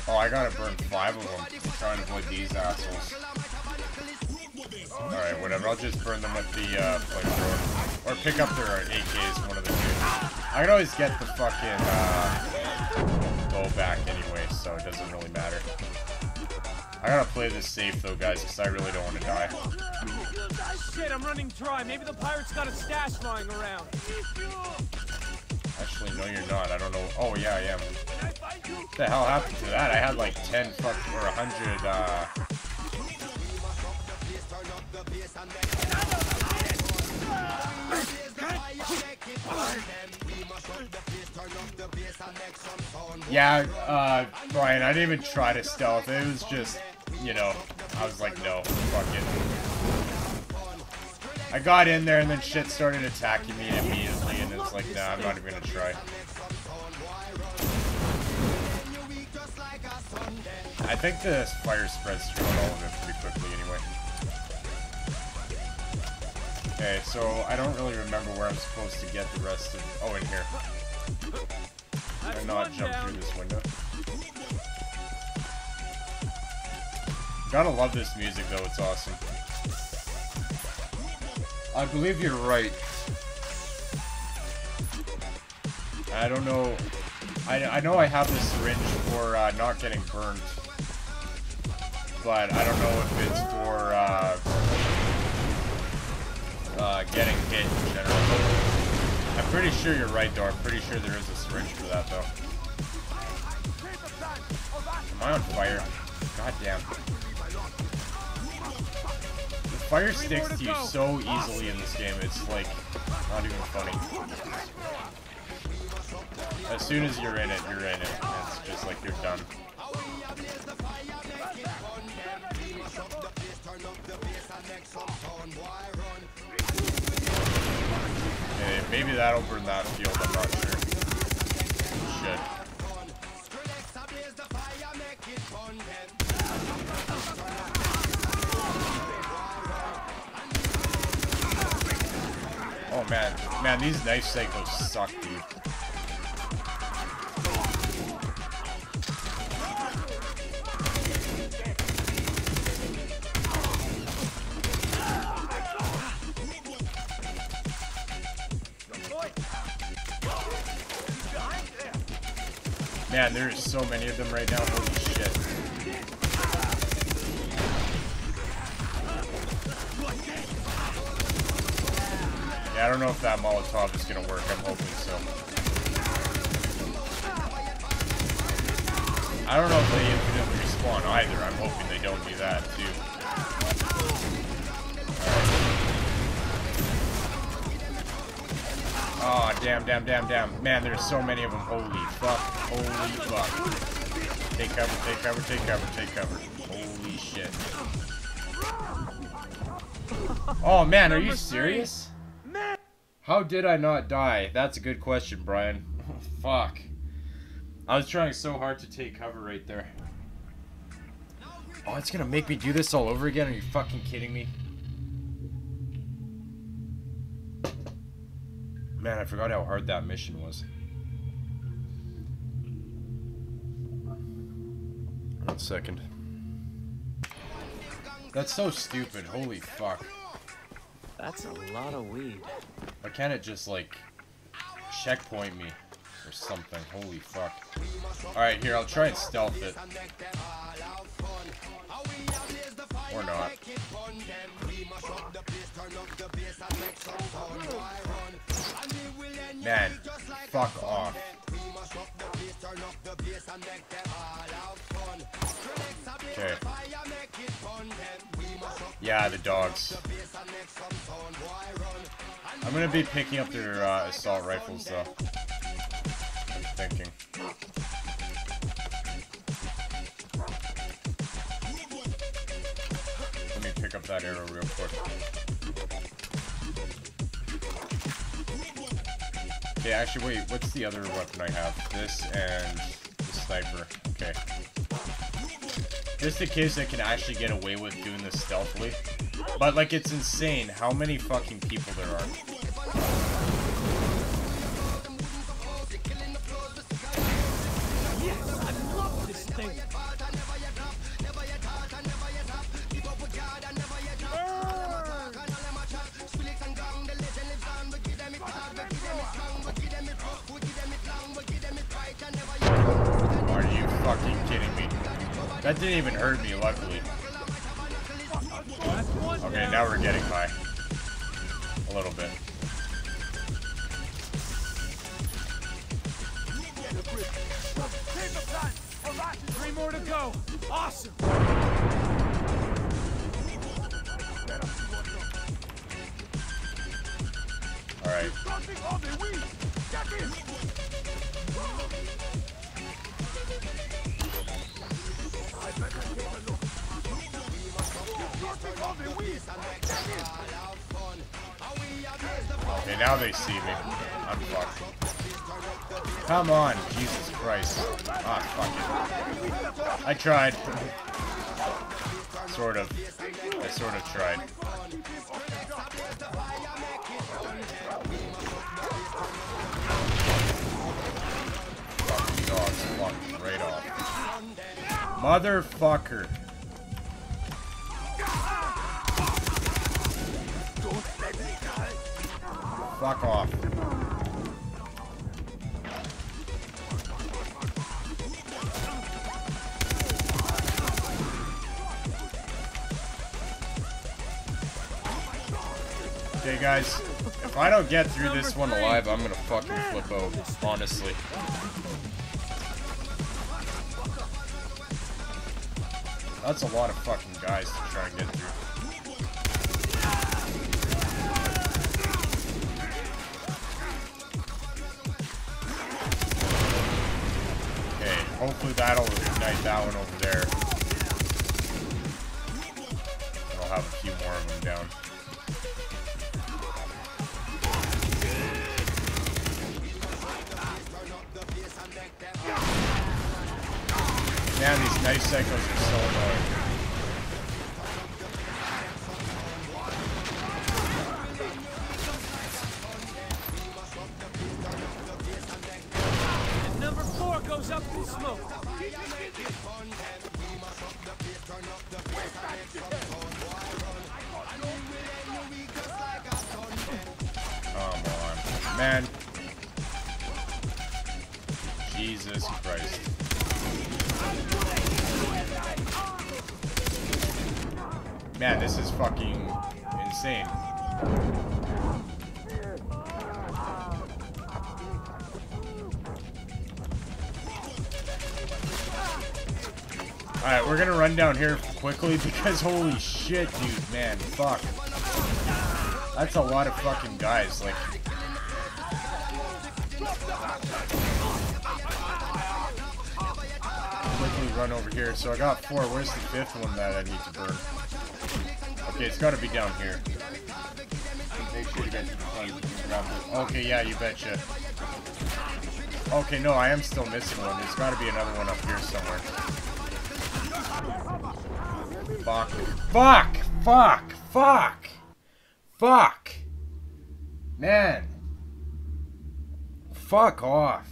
Oh, I gotta burn five of them. I'm trying to avoid these assholes. Alright, whatever. I'll just burn them with the uh, flamethrower. Or pick up their AKs, one of the two. I can always get the fucking uh, bow back anyway, so it doesn't really matter. I gotta play this safe though, guys, because I really don't want to die. Shit, I'm running dry. Maybe the pirates got a stash lying around. Actually, no, you're not. I don't know. Oh, yeah, I am. What the hell happened to that? I had like 10 fuck or 100, uh... Yeah, uh, Brian, I didn't even try to stealth. It was just, you know, I was like, no, fuck it. I got in there and then shit started attacking me immediately and it's like, nah, I'm not even gonna try. I think the fire spreads through all of it pretty quickly anyway. Okay, so I don't really remember where I'm supposed to get the rest of... Oh, in here. Or not jump through this window. Gotta love this music though, it's awesome. I believe you're right. I don't know. I, I know I have this syringe for uh, not getting burned. But I don't know if it's for uh, uh, getting hit. I'm pretty sure you're right though. I'm pretty sure there is a syringe for that though. Am I on fire? God damn. The fire sticks to you so easily in this game, it's like not even funny. As soon as you're in it, you're in it. It's just like you're done. Maybe that'll burn that field, I'm not sure. Shit. Oh man, man, these knife psychos suck, dude. Man, there's so many of them right now. Holy shit. Yeah, I don't know if that Molotov is gonna work. I'm hoping so. I don't know if they infinitely respawn either. I'm hoping they don't do that too. Oh, damn, damn, damn, damn. Man, there's so many of them. Holy fuck. Holy fuck. Take cover, take cover, take cover, take cover. Holy shit. Oh, man, are you serious? How did I not die? That's a good question, Brian. fuck. I was trying so hard to take cover right there. Oh, it's gonna make me do this all over again? Are you fucking kidding me? Man, I forgot how hard that mission was. One second. That's so stupid. Holy fuck. That's a lot of weed. Why can't it just, like, checkpoint me or something? Holy fuck. Alright, here, I'll try and stealth it. Or not. Man, fuck off. Okay. Yeah, the dogs. I'm gonna be picking up their uh, assault rifles though. I'm thinking. Let me pick up that arrow real quick. Okay, actually, wait, what's the other weapon I have? This and the sniper. Okay. Just in case I can actually get away with doing this stealthily. But, like, it's insane how many fucking people there are. Yes, I love this thing. Fucking kidding me? That didn't even hurt me, luckily. Okay, now we're getting by. A little bit. Three more to go. Awesome. Alright. Okay, now they see me. I'm fucked. Come on, Jesus Christ. Ah, fuck it. I tried. Sort of. I sort of tried. Fucking dogs fucked right off. Motherfucker. Fuck off. Okay, guys. If I don't get through this one alive, I'm gonna fucking flip out. Honestly. That's a lot of fucking guys to try and get through. Hopefully that'll ignite that one over there. I'll have a few more of them down. Man, these knife psychos are so annoying. Down here quickly because holy shit, dude, man, fuck. That's a lot of fucking guys, like... Quickly run over here. So I got four. Where's the fifth one that I need to burn? Okay, it's gotta be down here. Okay, yeah, you betcha. Okay, no, I am still missing one. There's gotta be another one up here somewhere. Fuck. Fuck! Fuck! Fuck! Fuck! Man. Fuck off.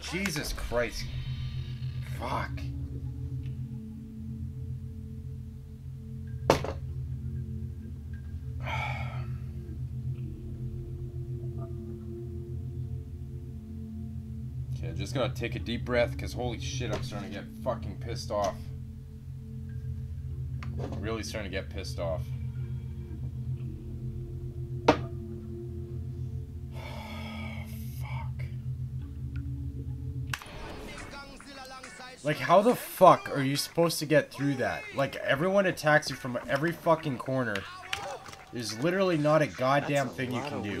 Jesus Christ. Fuck. Okay, I just gotta take a deep breath because holy shit, I'm starting to get fucking pissed off. Really starting to get pissed off. Like, how the fuck are you supposed to get through that? Like, everyone attacks you from every fucking corner. There's literally not a goddamn thing you can do.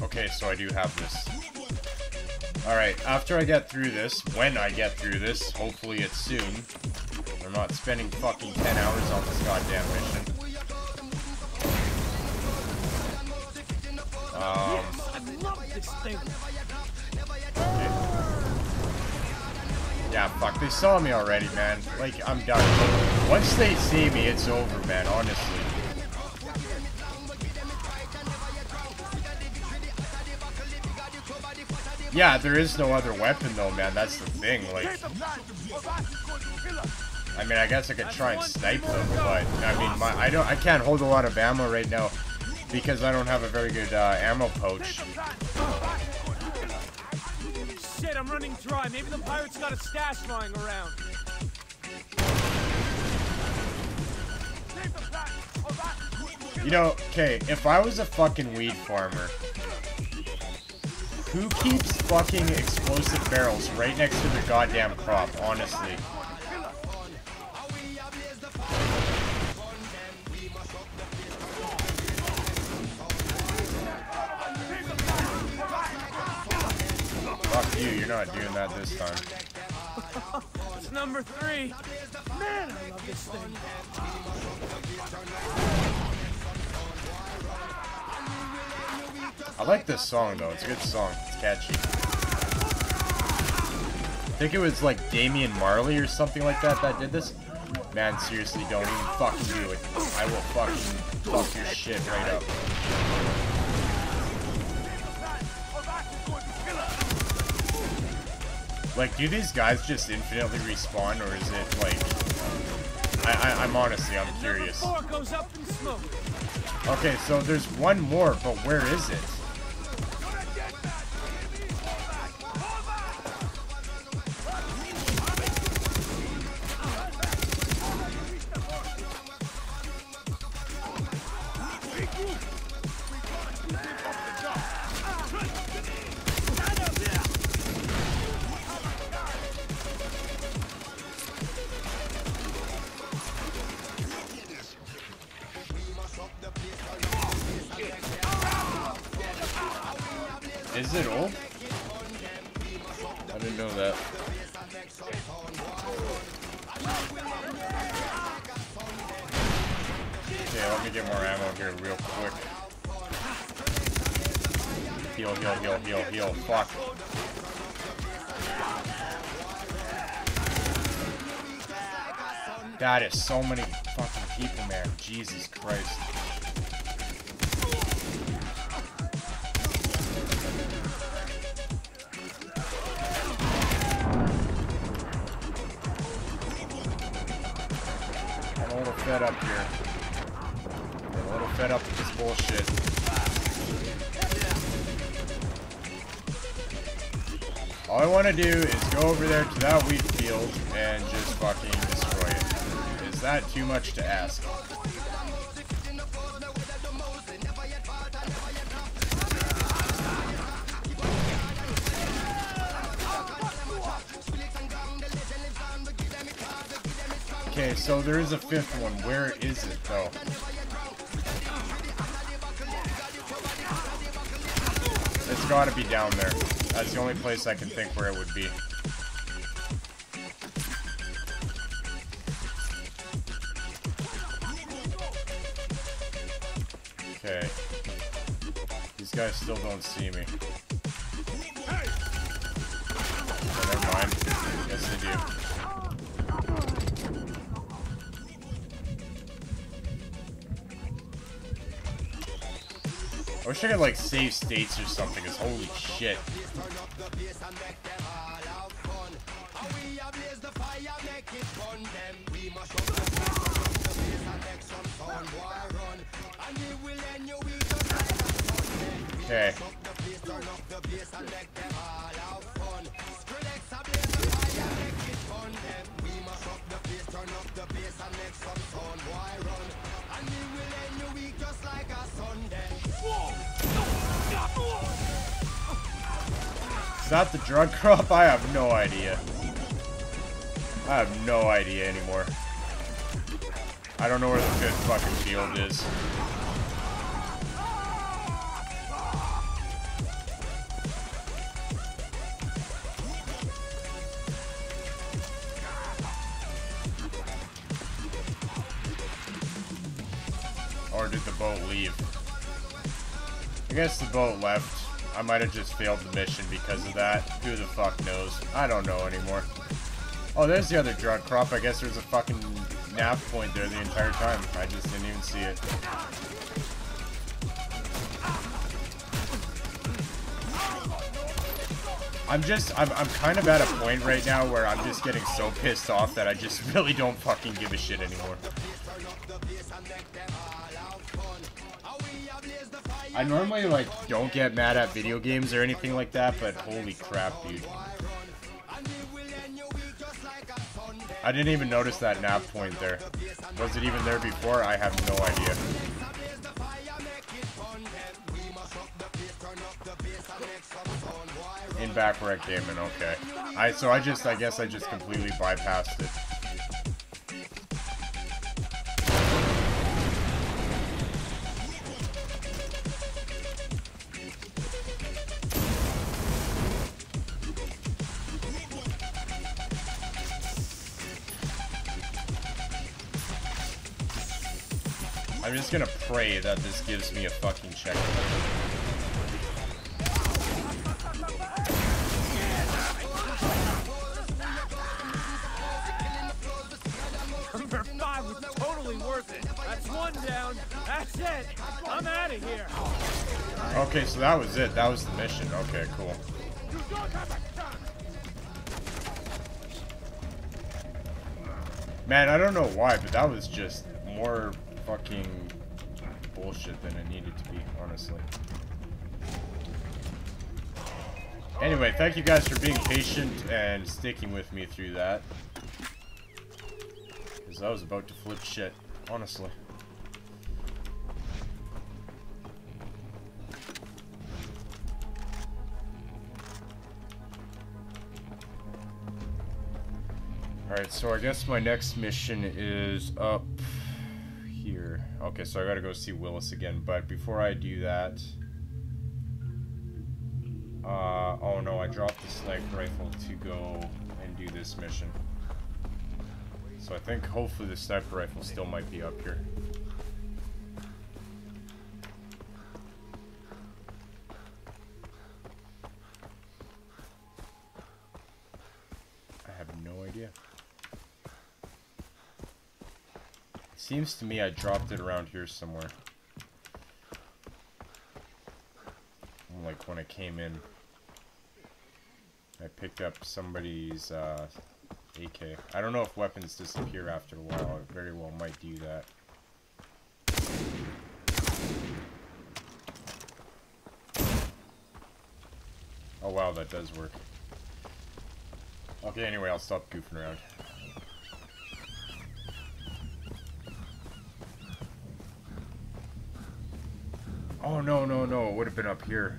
Okay, so I do have this. Alright, after I get through this, when I get through this, hopefully it's soon, I'm not spending fucking 10 hours on this goddamn mission. Um, yeah, fuck, they saw me already, man. Like, I'm done. Once they see me, it's over, man, honestly. Yeah, there is no other weapon though, man. That's the thing. Like, I mean, I guess I could try and snipe them, but I mean, my I don't, I can't hold a lot of ammo right now because I don't have a very good uh, ammo pouch. Shit, I'm running dry. Maybe the pirates got a stash lying around. You know, okay, if I was a fucking weed farmer, who keeps fucking explosive barrels right next to the goddamn crop, honestly? Fuck you, you're not doing that this time. it's number three. Man, I love this thing. I like this song though, it's a good song, it's catchy. I think it was like Damian Marley or something like that that did this. Man, seriously, don't even fucking do it. I will fucking fuck your shit right up. Like, do these guys just infinitely respawn, or is it like... I, I, I'm honestly, I'm curious. Four goes up in smoke. Okay, so there's one more, but where is it? Me get more ammo here real quick. Heal, heal, heal, heal, heal. Fuck. That is so many fucking people, man. Jesus Christ. I'm a little fed up here. Fed up with this bullshit. All I want to do is go over there to that wheat field and just fucking destroy it. Is that too much to ask? Okay, so there is a fifth one. Where is it, though? Gotta be down there. That's the only place I can think where it would be. Okay. These guys still don't see me. Wish I could like save states or something, cause holy shit. Okay. Is that the drug crop? I have no idea. I have no idea anymore. I don't know where the good fucking field is. Or did the boat leave? I guess the boat left. I might have just failed the mission because of that. Who the fuck knows? I don't know anymore. Oh, there's the other drug crop. I guess there's a fucking nav point there the entire time. I just didn't even see it. I'm just, I'm, I'm kind of at a point right now where I'm just getting so pissed off that I just really don't fucking give a shit anymore. I normally, like, don't get mad at video games or anything like that, but holy crap, dude. I didn't even notice that nav point there. Was it even there before? I have no idea. In back came in, okay. I so I just I guess I just completely bypassed it. I'm just gonna pray that this gives me a fucking checkpoint. Number five was totally worth it. That's one down. That's it. I'm out of here. Okay, so that was it. That was the mission. Okay, cool. Man, I don't know why, but that was just more fucking bullshit than it needed to be, honestly. Anyway, thank you guys for being patient and sticking with me through that. Because I was about to flip shit, honestly. Alright, so I guess my next mission is up. Okay, so I gotta go see Willis again, but before I do that... Uh, oh no, I dropped the sniper rifle to go and do this mission. So I think hopefully the sniper rifle still might be up here. Seems to me I dropped it around here somewhere. Like when I came in, I picked up somebody's uh, AK. I don't know if weapons disappear after a while. It very well might do that. Oh wow, that does work. Okay, anyway, I'll stop goofing around. Oh, no, no, no. It would have been up here.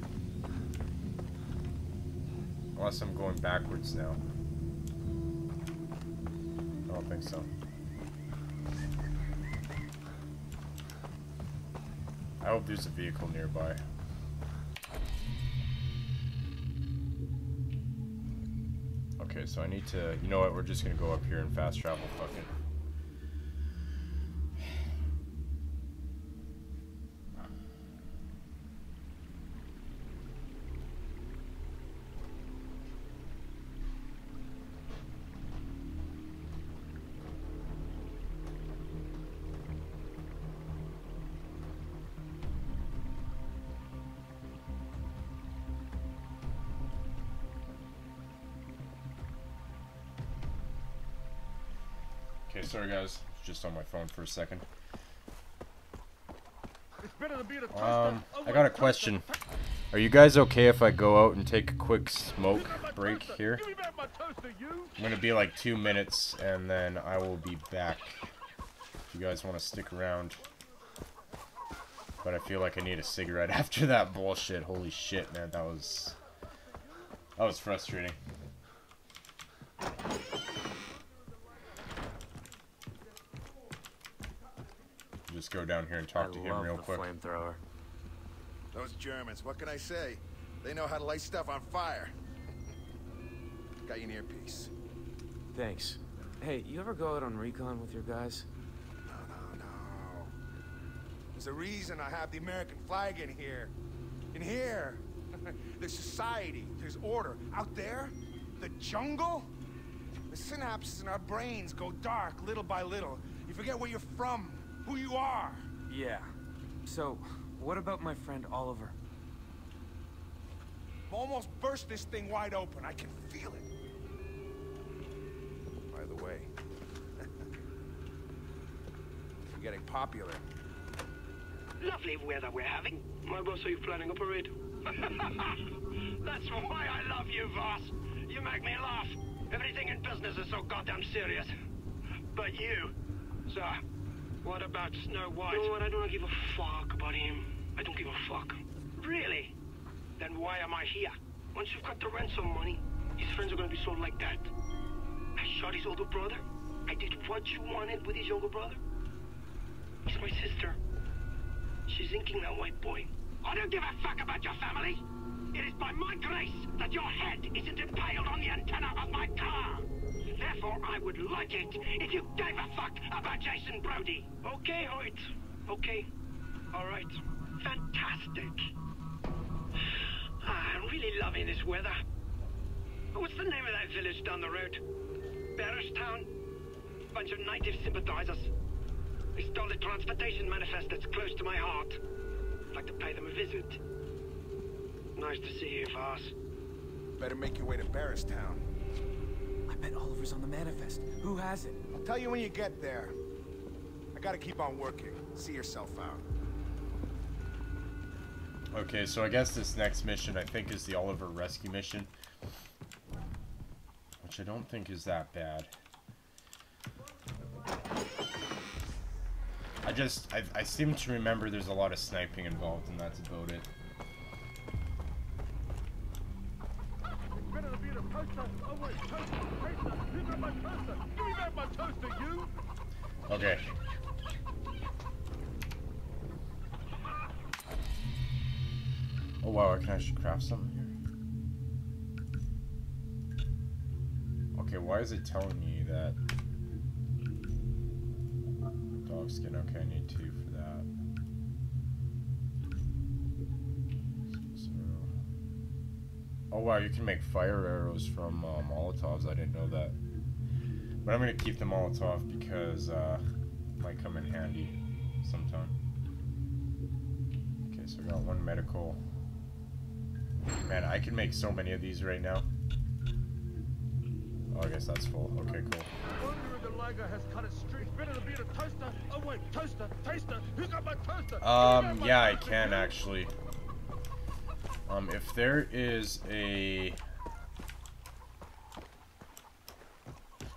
Unless I'm going backwards now. I don't think so. I hope there's a vehicle nearby. Okay, so I need to... You know what? We're just gonna go up here and fast travel. Fuck it. Sorry guys. Just on my phone for a second. It's better to be the. Um, I got a question. Are you guys okay if I go out and take a quick smoke break here? Give me back my toaster, you. I'm gonna be like two minutes and then I will be back. If you guys want to stick around. But I feel like I need a cigarette after that bullshit. Holy shit, man. That was... That was frustrating. Just go down here and talk I to him real the quick. flamethrower. Those Germans, what can I say? They know how to light stuff on fire. Got you an earpiece. Thanks. Hey, you ever go out on recon with your guys? No, no, no. There's a reason I have the American flag in here. In here, there's society, there's order. Out there, the jungle, the synapses in our brains go dark little by little. You forget where you're from, who you are. Yeah. So, what about my friend Oliver? I've almost burst this thing wide open. I can feel it. By the way, you're getting popular. Lovely weather we're having. My boss, are you planning a parade? That's why I love you, Vaas. You make me laugh. Everything in business is so goddamn serious. But you, sir, what about Snow White? You know what? I don't give a fuck about him. I don't give a fuck. Really? Then why am I here? Once you've got the ransom money, his friends are gonna be sold like that. I shot his older brother. I did what you wanted with his younger brother. He's my sister. She's inking that white boy. I don't give a fuck about your family. It is by my grace that your head isn't impaled on the antenna of my car. Therefore, I would like it if you gave a fuck about Jason Brody. Okay, Hoyt. Okay. All right. Fantastic. Ah, I'm really loving this weather. What's the name of that village down the road? Barristown? Bunch of native sympathizers. They stole the transportation manifest that's close to my heart. I'd like to pay them a visit. Nice to see you, Vaas. Better make your way to Barristown. I bet Oliver's on the manifest. Who has it? I'll tell you when you get there. I gotta keep on working. See yourself out. Okay, so I guess this next mission, I think, is the Oliver rescue mission. Which I don't think is that bad. I just, I, I seem to remember there's a lot of sniping involved, and that's about it. Okay. Oh wow, I can actually craft something here. Okay, why is it telling me that dog skin? Okay, I need to oh wow, you can make fire arrows from uh, Molotovs. I didn't know that. But I'm gonna keep the Molotov because uh, it might come in handy sometime. Okay, so I got one medical. Man, I can make so many of these right now. Oh, I guess that's full. Okay, cool. Wondering the Liger has cut its streak. Better to be a toaster. Oh wait, toaster, taster. Who got my toaster? Um, yeah, I can actually. Um, if there is a...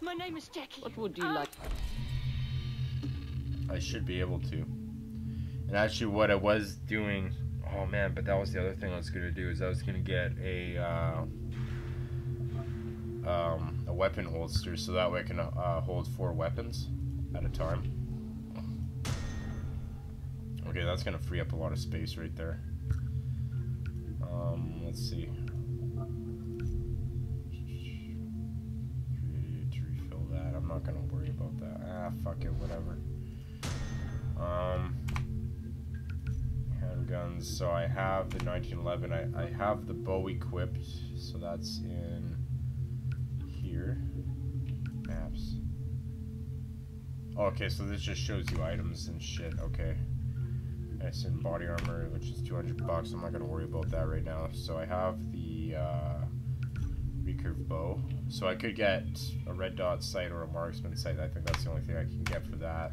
My name is Jackie. What would you like? I should be able to. And actually what I was doing... Oh man, but that was the other thing I was going to do, is I was going to get a, uh, um, a weapon holster, so that way I can uh, hold four weapons at a time. Okay, that's going to free up a lot of space right there. Um, let's see. To refill that, I'm not to worry about that. Ah, fuck it, whatever. Um, handguns. So I have the 1911. I, I have the bow equipped, so that's in here. Maps. okay, so this just shows you items and shit. Okay. In body armor, which is 200 bucks. I'm not gonna worry about that right now. So I have the uh, recurve bow. So I could get a red dot sight or a marksman sight. I think that's the only thing I can get for that.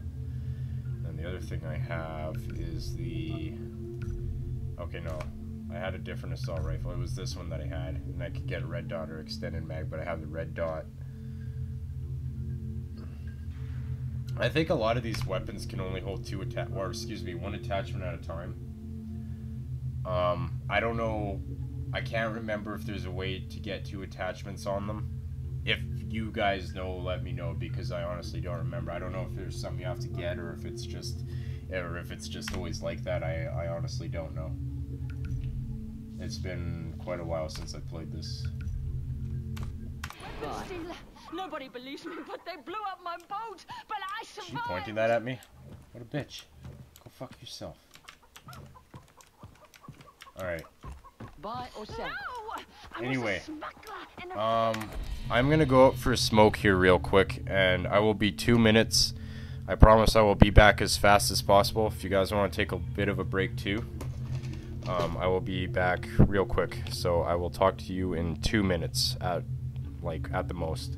And the other thing I have is the Okay, no. I had a different assault rifle. It was this one that I had. And I could get a red dot or extended mag, but I have the red dot. I think a lot of these weapons can only hold two attach or excuse me, one attachment at a time. Um, I don't know I can't remember if there's a way to get two attachments on them. If you guys know, let me know because I honestly don't remember. I don't know if there's something you have to get or if it's just or if it's just always like that. I, I honestly don't know. It's been quite a while since I played this. Nobody believes me, but they blew up my boat. But I She survived. pointing that at me? What a bitch. Go fuck yourself. Alright. Buy or sell? No! Anyway. was a smuggler in a Um, I'm gonna go out for a smoke here real quick, and I will be two minutes. I promise I will be back as fast as possible. If you guys want to take a bit of a break too, um, I will be back real quick. So I will talk to you in two minutes at, like, at the most.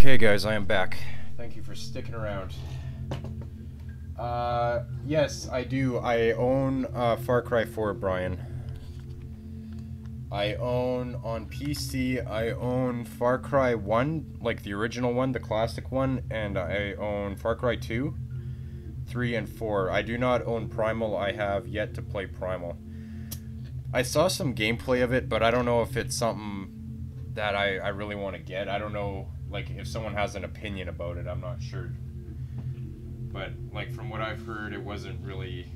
Okay, guys, I am back. Thank you for sticking around. Uh, yes, I do. I own uh, Far Cry 4, Brian. I own on PC. I own Far Cry 1, like the original one, the classic one, and I own Far Cry 2, 3, and 4. I do not own Primal. I have yet to play Primal. I saw some gameplay of it, but I don't know if it's something that I, I really want to get. I don't know, like, if someone has an opinion about it, I'm not sure. But, like, from what I've heard, it wasn't really,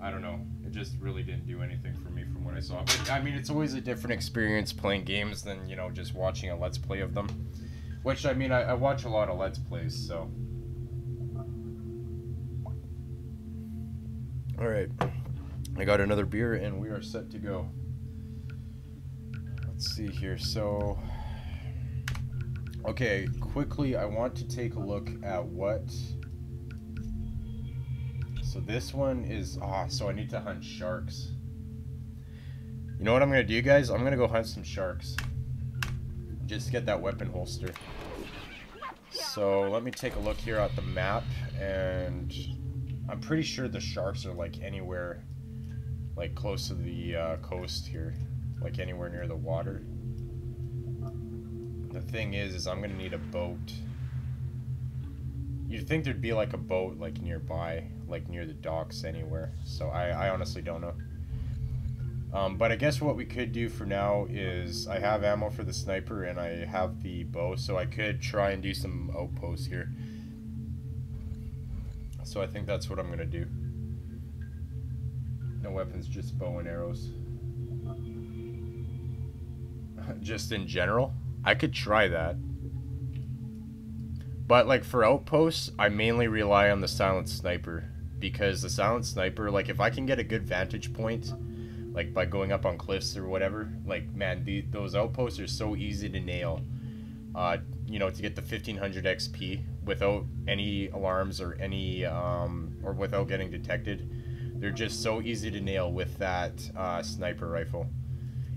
I don't know, it just really didn't do anything for me from what I saw. But, I mean, it's always a different experience playing games than, you know, just watching a Let's Play of them. Which, I mean, I, I watch a lot of Let's Plays, so. Alright. I got another beer and we are set to go. Let's see here. So, okay, quickly, I want to take a look at what. So this one is ah. So I need to hunt sharks. You know what I'm gonna do, guys? I'm gonna go hunt some sharks. Just get that weapon holster. So let me take a look here at the map, and I'm pretty sure the sharks are like anywhere like close to the uh, coast here, like anywhere near the water. The thing is, is I'm gonna need a boat. You'd think there'd be like a boat like nearby, like near the docks anywhere. So I, I honestly don't know. Um, but I guess what we could do for now is I have ammo for the sniper and I have the bow, so I could try and do some outposts here. So I think that's what I'm gonna do. No weapons, just bow and arrows. just in general? I could try that. But like for outposts, I mainly rely on the silent sniper. Because the silent sniper, like if I can get a good vantage point, like by going up on cliffs or whatever, like man, the, those outposts are so easy to nail. Uh, you know, to get the 1500 XP without any alarms or any, um, or without getting detected. They're just so easy to nail with that uh, sniper rifle.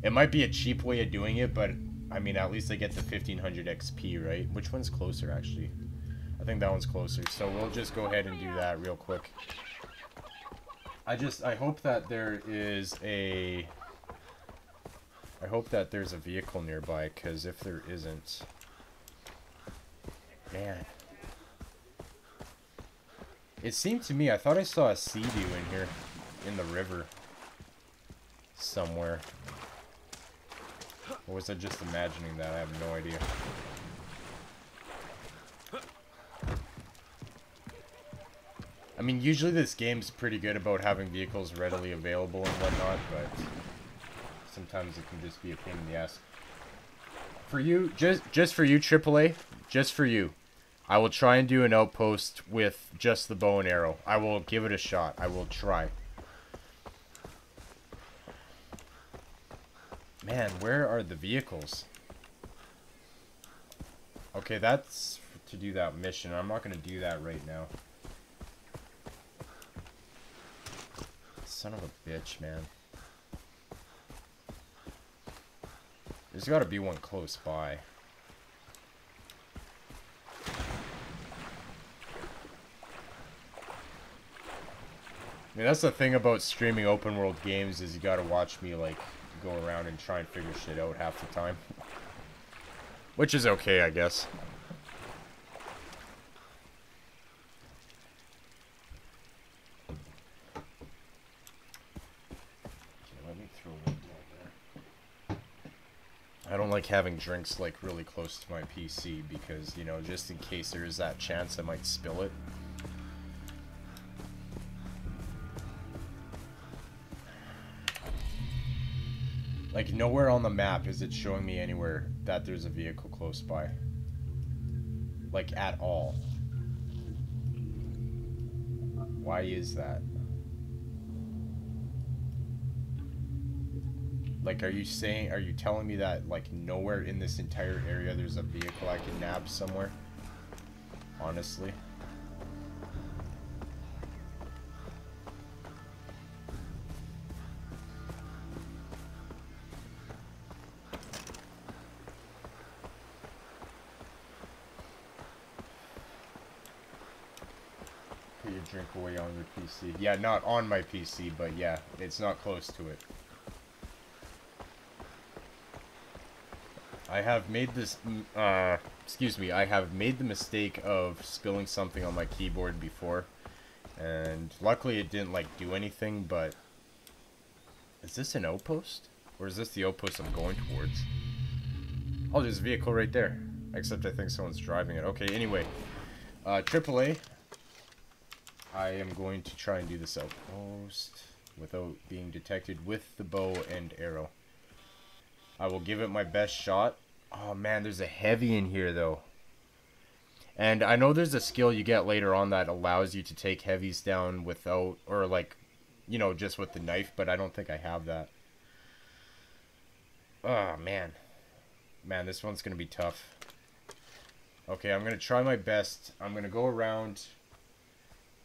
It might be a cheap way of doing it, but I mean, at least I get the 1500 XP, right? Which one's closer, actually? I think that one's closer. So we'll just go ahead and do that real quick. I just, I hope that there is a... I hope that there's a vehicle nearby, because if there isn't... Man. It seemed to me, I thought I saw a sea-doo in here, in the river, somewhere. Or was I just imagining that? I have no idea. I mean, usually this game's pretty good about having vehicles readily available and whatnot, but sometimes it can just be a pain in the ass. For you, just just for you, AAA, just for you, I will try and do an outpost with just the bow and arrow. I will give it a shot. I will try. Man, where are the vehicles? Okay, that's to do that mission. I'm not going to do that right now. Son of a bitch, man. There's got to be one close by. I mean, that's the thing about streaming open world games is you gotta watch me, like, go around and try and figure shit out half the time. Which is okay, I guess. I don't like having drinks like really close to my PC because, you know, just in case there is that chance I might spill it. Like, nowhere on the map is it showing me anywhere that there's a vehicle close by. Like, at all. Why is that? Like, are you saying, are you telling me that, like, nowhere in this entire area there's a vehicle I can nab somewhere? Honestly. On your PC. Yeah, not on my PC, but yeah, it's not close to it. I have made this, uh, excuse me, I have made the mistake of spilling something on my keyboard before. And luckily it didn't, like, do anything, but... Is this an outpost? Or is this the outpost I'm going towards? Oh, there's a vehicle right there. Except I think someone's driving it. Okay, anyway. Uh, AAA. I am going to try and do this outpost without being detected with the bow and arrow. I will give it my best shot. Oh man, there's a heavy in here though. And I know there's a skill you get later on that allows you to take heavies down without, or like, you know, just with the knife, but I don't think I have that. Oh man. Man, this one's going to be tough. Okay, I'm going to try my best. I'm going to go around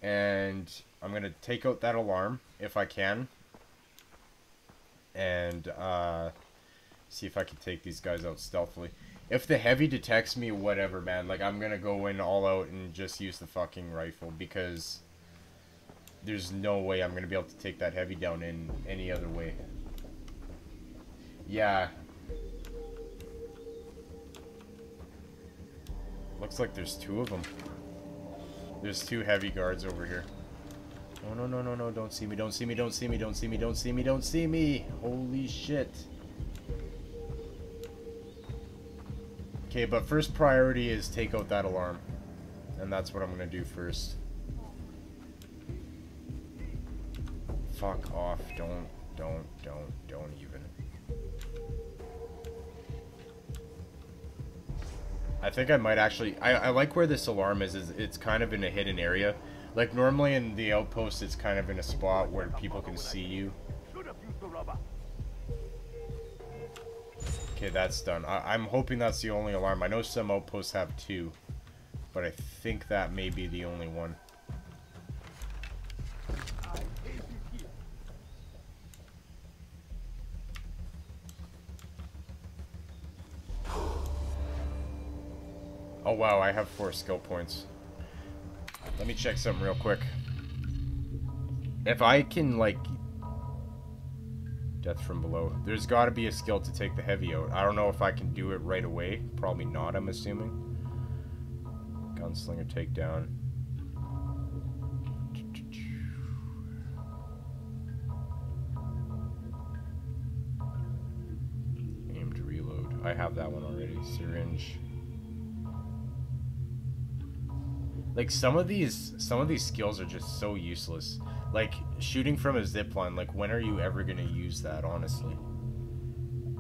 and I'm going to take out that alarm if I can. And, uh, see if I can take these guys out stealthily. If the heavy detects me, whatever, man. Like, I'm gonna go in all out and just use the fucking rifle because there's no way I'm gonna be able to take that heavy down in any other way. Yeah. Looks like there's two of them. There's two heavy guards over here. Oh, no, no, no, no, don't see me, don't see me, don't see me, don't see me, don't see me, don't see me. Holy shit. Okay, but first priority is take out that alarm. And that's what I'm gonna do first. Fuck off. Don't, don't, don't, don't I think I might actually... I, I like where this alarm is, is it's kind of in a hidden area. Like, normally in the outpost, it's kind of in a spot where people can see you. Okay, that's done. I am hoping that's the only alarm. I know some outposts have two, but I think that may be the only one. Oh wow, I have four skill points. Let me check something real quick. If I can, like, Death from below. There's got to be a skill to take the heavy out. I don't know if I can do it right away. Probably not, I'm assuming. Gunslinger takedown. Aimed reload. I have that one already. Syringe. Like some of these some of these skills are just so useless. Like, shooting from a zipline, like, when are you ever to use that, honestly?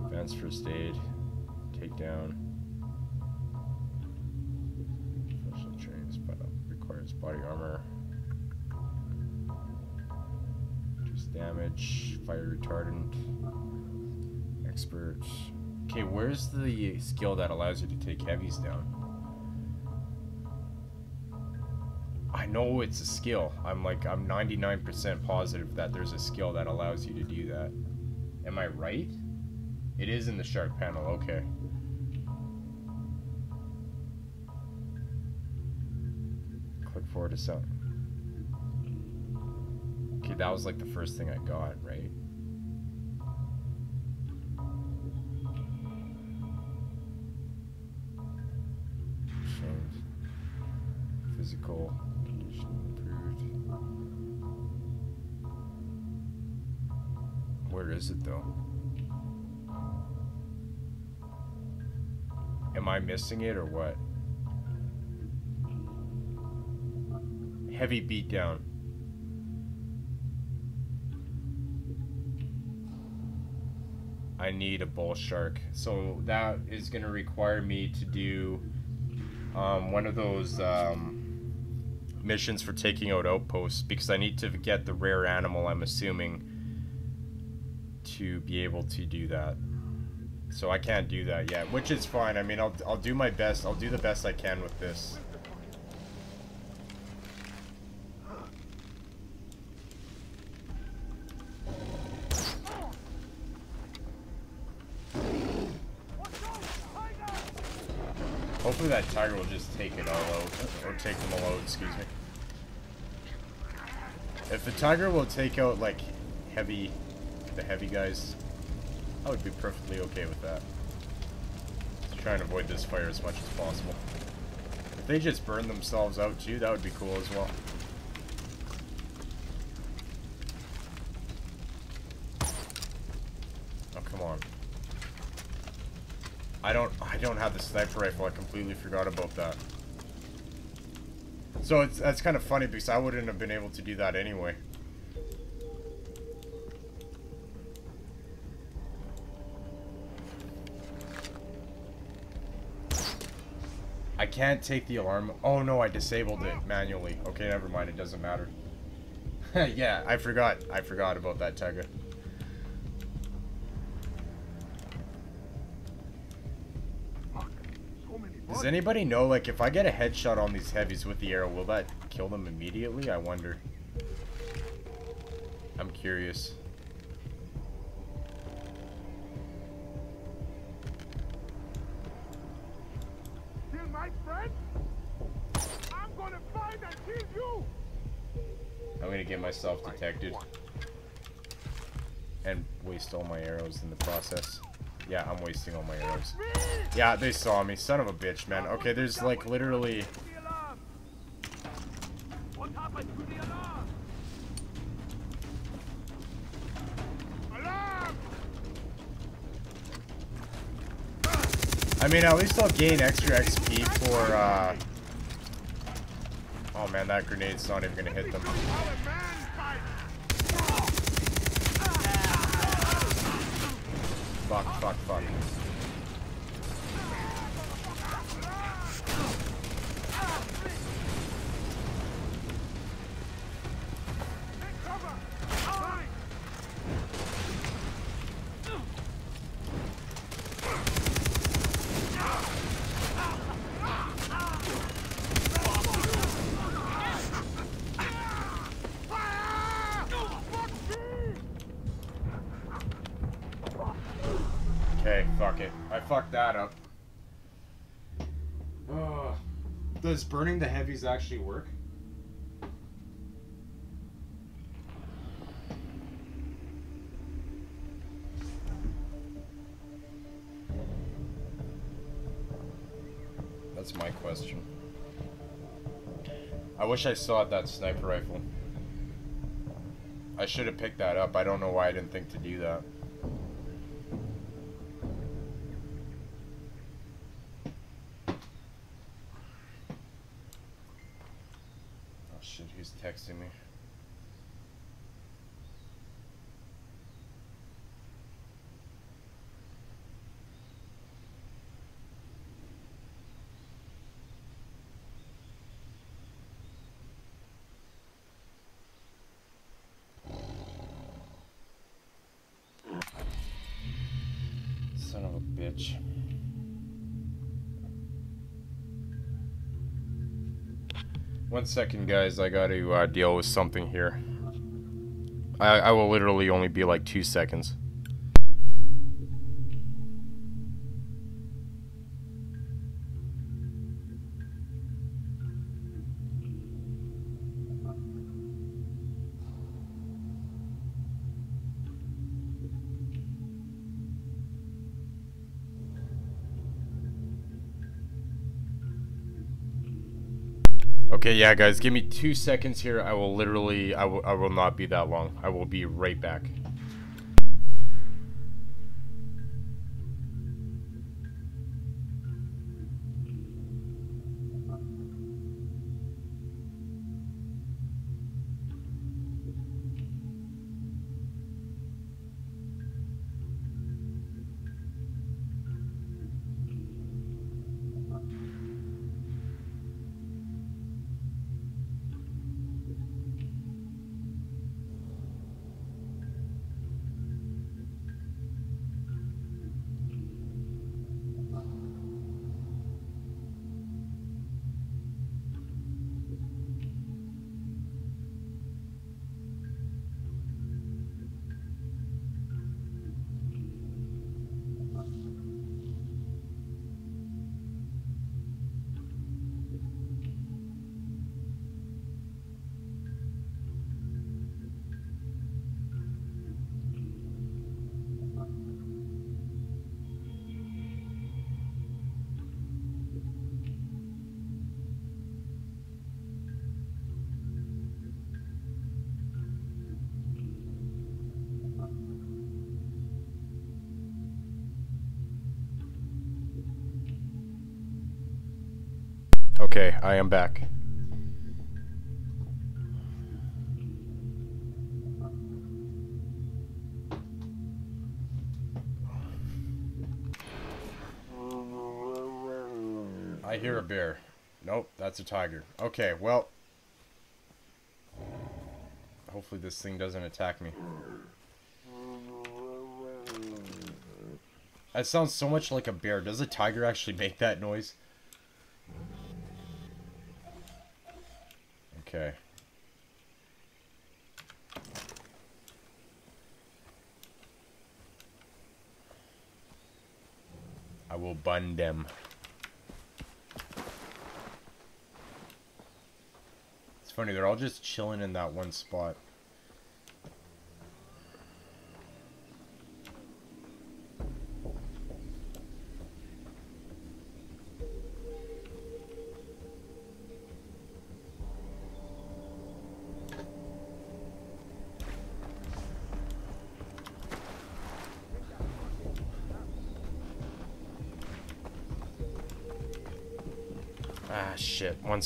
Advanced first aid. Takedown. Special trains, but uh, requires body armor. Just damage. Fire retardant. Expert. Okay, where's the skill that allows you to take heavies down? I know it's a skill. I'm like, I'm 99% positive that there's a skill that allows you to do that. Am I right? It is in the shark panel, okay. Click forward to sound. Okay, that was like the first thing I got, right? Physical. Where is it though? Am I missing it or what? Heavy beatdown. I need a bull shark. So that is going to require me to do um, one of those um, missions for taking out outposts because I need to get the rare animal, I'm assuming, to be able to do that. So I can't do that yet, which is fine. I mean, I'll, I'll do my best. I'll do the best I can with this. Hopefully that tiger will just take it all out, or take them all out, excuse me. If the Tiger will take out, like, heavy, the heavy guys, I would be perfectly okay with that. Just try and avoid this fire as much as possible. If they just burn themselves out too, that would be cool as well. Oh, come on. I don't I don't have the sniper rifle. I completely forgot about that. So it's that's kind of funny because I wouldn't have been able to do that anyway. I can't take the alarm. Oh no, I disabled it manually. Okay, never mind. It doesn't matter. yeah, I forgot. I forgot about that, Tega. Does anybody know, like, if I get a headshot on these heavies with the arrow, will that kill them immediately? I wonder. I'm curious. My friend? I'm gonna find and kill you! I'm gonna get myself detected. And waste all my arrows in the process. Yeah, I'm wasting all my arrows. Yeah, they saw me. Son of a bitch, man. Okay, there's like literally... mean, at least I'll gain extra XP for, uh... Oh man, that grenade's not even gonna hit them. Fuck, fuck, fuck. Okay, fuck it. I fucked that up. Ugh. Does burning the heavies actually work? That's my question. I wish I had that sniper rifle. I should have picked that up. I don't know why I didn't think to do that. One second, guys. I gotta uh, deal with something here. I, I will literally only be like two seconds. Yeah, guys, give me two seconds here. I will literally, I will, I will not be that long. I will be right back. I am back. I hear a bear. Nope, that's a tiger. Okay, well. Hopefully this thing doesn't attack me. That sounds so much like a bear. Does a tiger actually make that noise? Okay. Bun them. It's funny, they're all just chilling in that one spot.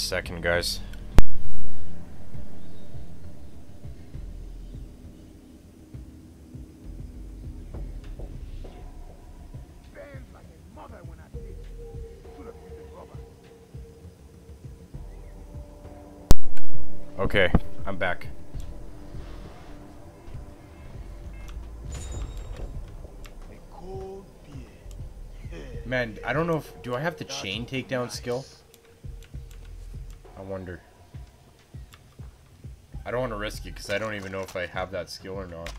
His guys. Okay, I'm back. Man, I don't know if... Do I have the chain takedown skill? Because I don't even know if I have that skill or not.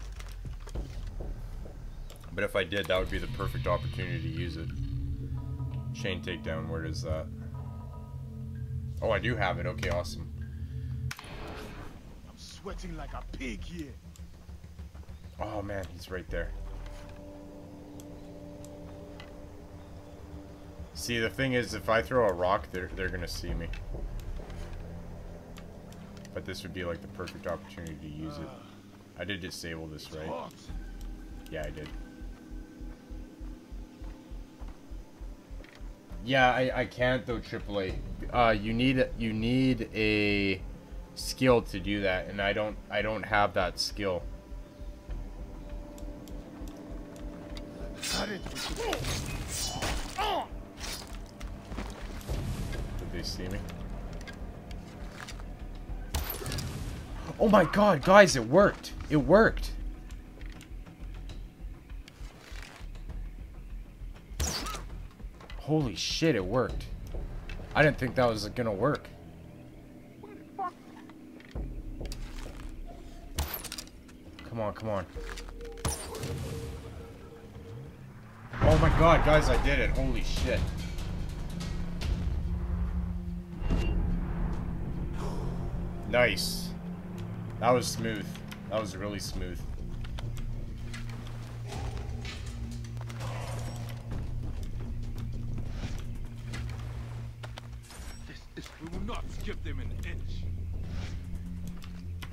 But if I did, that would be the perfect opportunity to use it. Chain takedown, where is that? Oh, I do have it. Okay, awesome. I'm sweating like a pig here. Oh man, he's right there. See, the thing is, if I throw a rock, they're, they're gonna see me. But this would be like the perfect opportunity to use it. I did disable this, right? Yeah, I did. Yeah, I, I can't though, AAA. Uh, you need you need a skill to do that, and I don't I don't have that skill. Did they see me? Oh my god, guys, it worked. It worked. Holy shit, it worked. I didn't think that was gonna work. Come on, come on. Oh my god, guys, I did it. Holy shit. Nice. That was smooth. That was really smooth. We will not skip them an inch.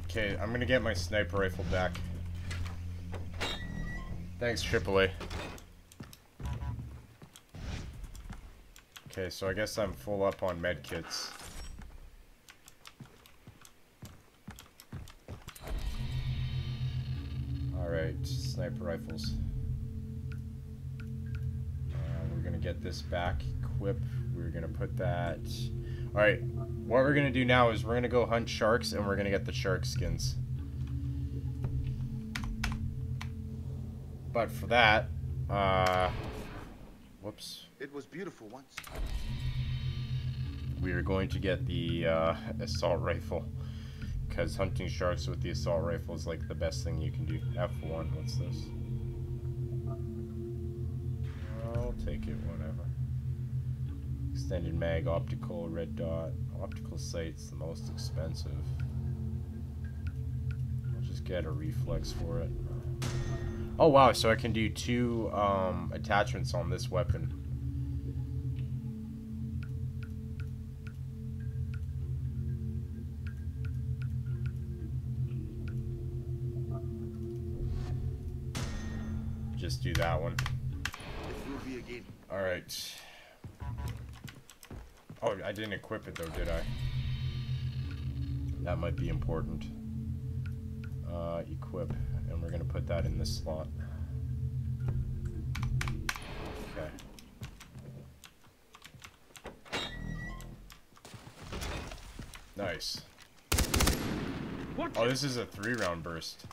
Okay, I'm gonna get my sniper rifle back. Thanks, AAA. Okay, so I guess I'm full up on medkits. Sniper rifles. Uh, we're gonna get this back. Equip. We're gonna put that. Alright, what we're gonna do now is we're gonna go hunt sharks and we're gonna get the shark skins. But for that, uh, whoops, It was beautiful once. we are going to get the uh, assault rifle. Because hunting sharks with the assault rifle is like the best thing you can do. F1, what's this? I'll take it, whatever. Extended mag, optical, red dot. Optical sight's the most expensive. I'll just get a reflex for it. Oh wow, so I can do two um, attachments on this weapon. Do that one. It will be again. Alright. Oh, I didn't equip it though, did I? That might be important. Uh, equip, and we're gonna put that in this slot. Okay. Nice. Oh, this is a three-round burst.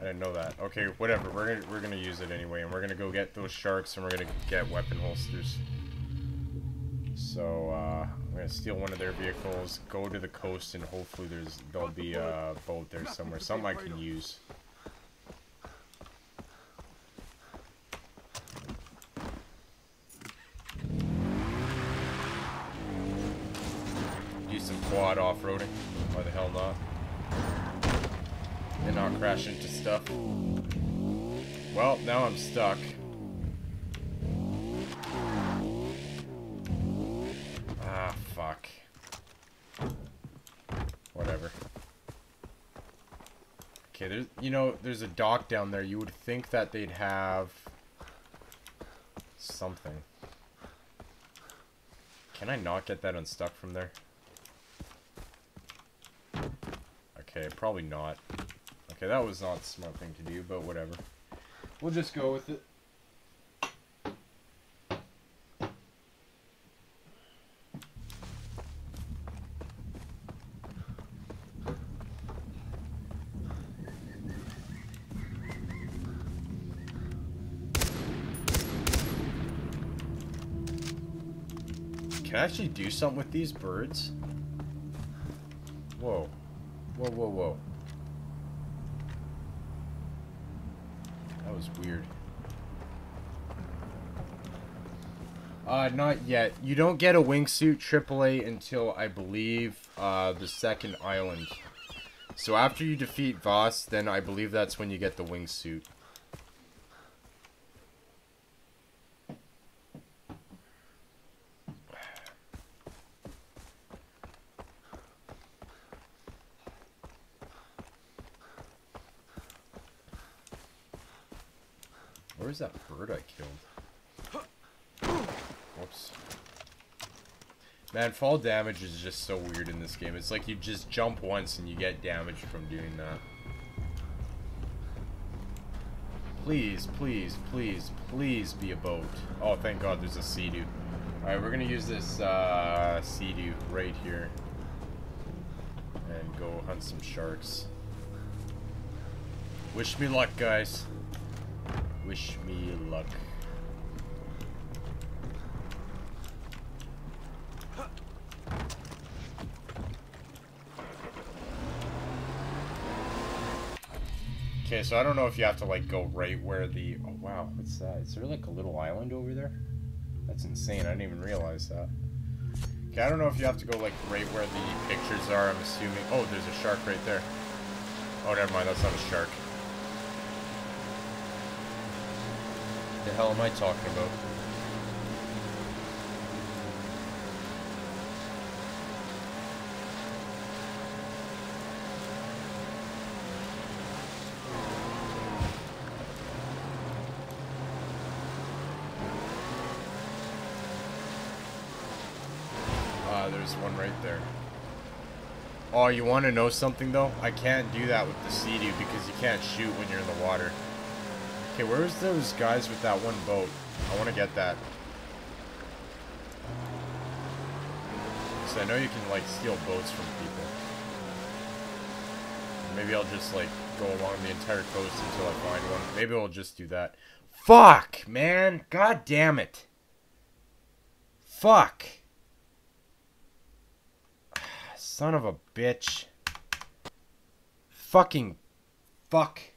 I didn't know that. Okay, whatever. We're gonna we're gonna use it anyway, and we're gonna go get those sharks, and we're gonna get weapon holsters. So uh, I'm gonna steal one of their vehicles, go to the coast, and hopefully there's there'll be a boat there somewhere, something I can use. Do some quad off-roading. Why the hell not? And not crash into stuff. Well, now I'm stuck. Ah, fuck. Whatever. Okay, there's, you know, there's a dock down there. You would think that they'd have something. Can I not get that unstuck from there? Okay, probably not. Okay, that was not a smart thing to do, but whatever. We'll just go with it. Can I actually do something with these birds? Whoa. Whoa, whoa, whoa. Was weird. Uh, not yet. You don't get a wingsuit AAA until, I believe, uh, the second island. So after you defeat Vaas, then I believe that's when you get the wingsuit. Where's that bird I killed? Whoops. Man, fall damage is just so weird in this game. It's like you just jump once and you get damage from doing that. Please, please, please, please be a boat. Oh, thank God there's a sea-doo. Alright, we're gonna use this uh, sea-doo right here. And go hunt some sharks. Wish me luck, guys. Wish me luck. Okay, so I don't know if you have to like go right where the oh wow, what's that? Uh, is there like a little island over there? That's insane. I didn't even realize that. Okay, I don't know if you have to go like right where the pictures are. I'm assuming. Oh, there's a shark right there. Oh, never mind. That's not a shark. The hell am I talking about? Ah, there's one right there. Oh, you want to know something though? I can't do that with the Sea-Doo because you can't shoot when you're in the water. Okay, where's those guys with that one boat? I want to get that. So I know you can like steal boats from people. Maybe I'll just like go along the entire coast until I find one. Maybe I'll just do that. Fuck, man. God damn it. Fuck. Son of a bitch. Fucking fuck. Fuck.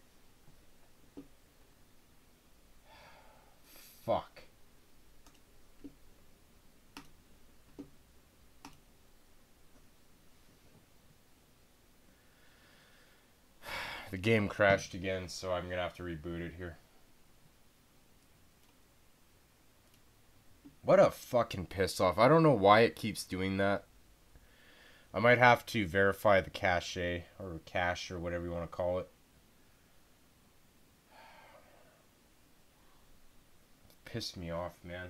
The game crashed again, so I'm gonna have to reboot it here. What a fucking piss off. I don't know why it keeps doing that. I might have to verify the cache or cache or whatever you want to call it. Pissed me off, man.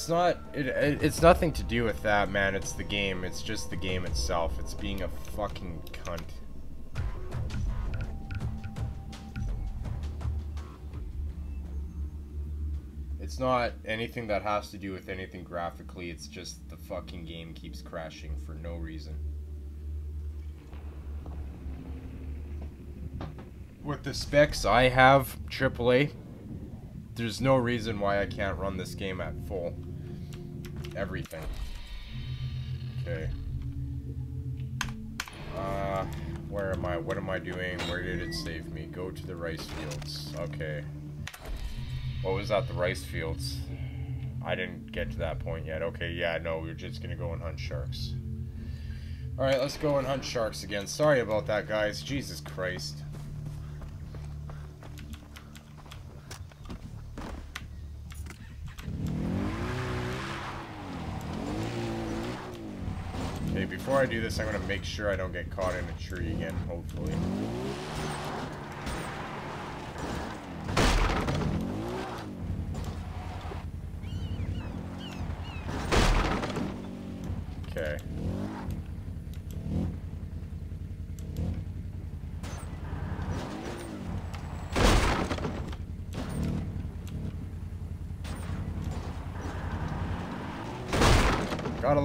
It's not. It, it, it's nothing to do with that, man. It's the game. It's just the game itself. It's being a fucking cunt. It's not anything that has to do with anything graphically. It's just the fucking game keeps crashing for no reason. With the specs I have, AAA, there's no reason why I can't run this game at full. Everything. Okay. Uh, where am I? What am I doing? Where did it save me? Go to the rice fields. Okay. What was that? The rice fields. I didn't get to that point yet. Okay, yeah, no, we are just gonna go and hunt sharks. Alright, let's go and hunt sharks again. Sorry about that, guys. Jesus Christ. Okay, before I do this, I'm gonna make sure I don't get caught in a tree again, hopefully. Okay.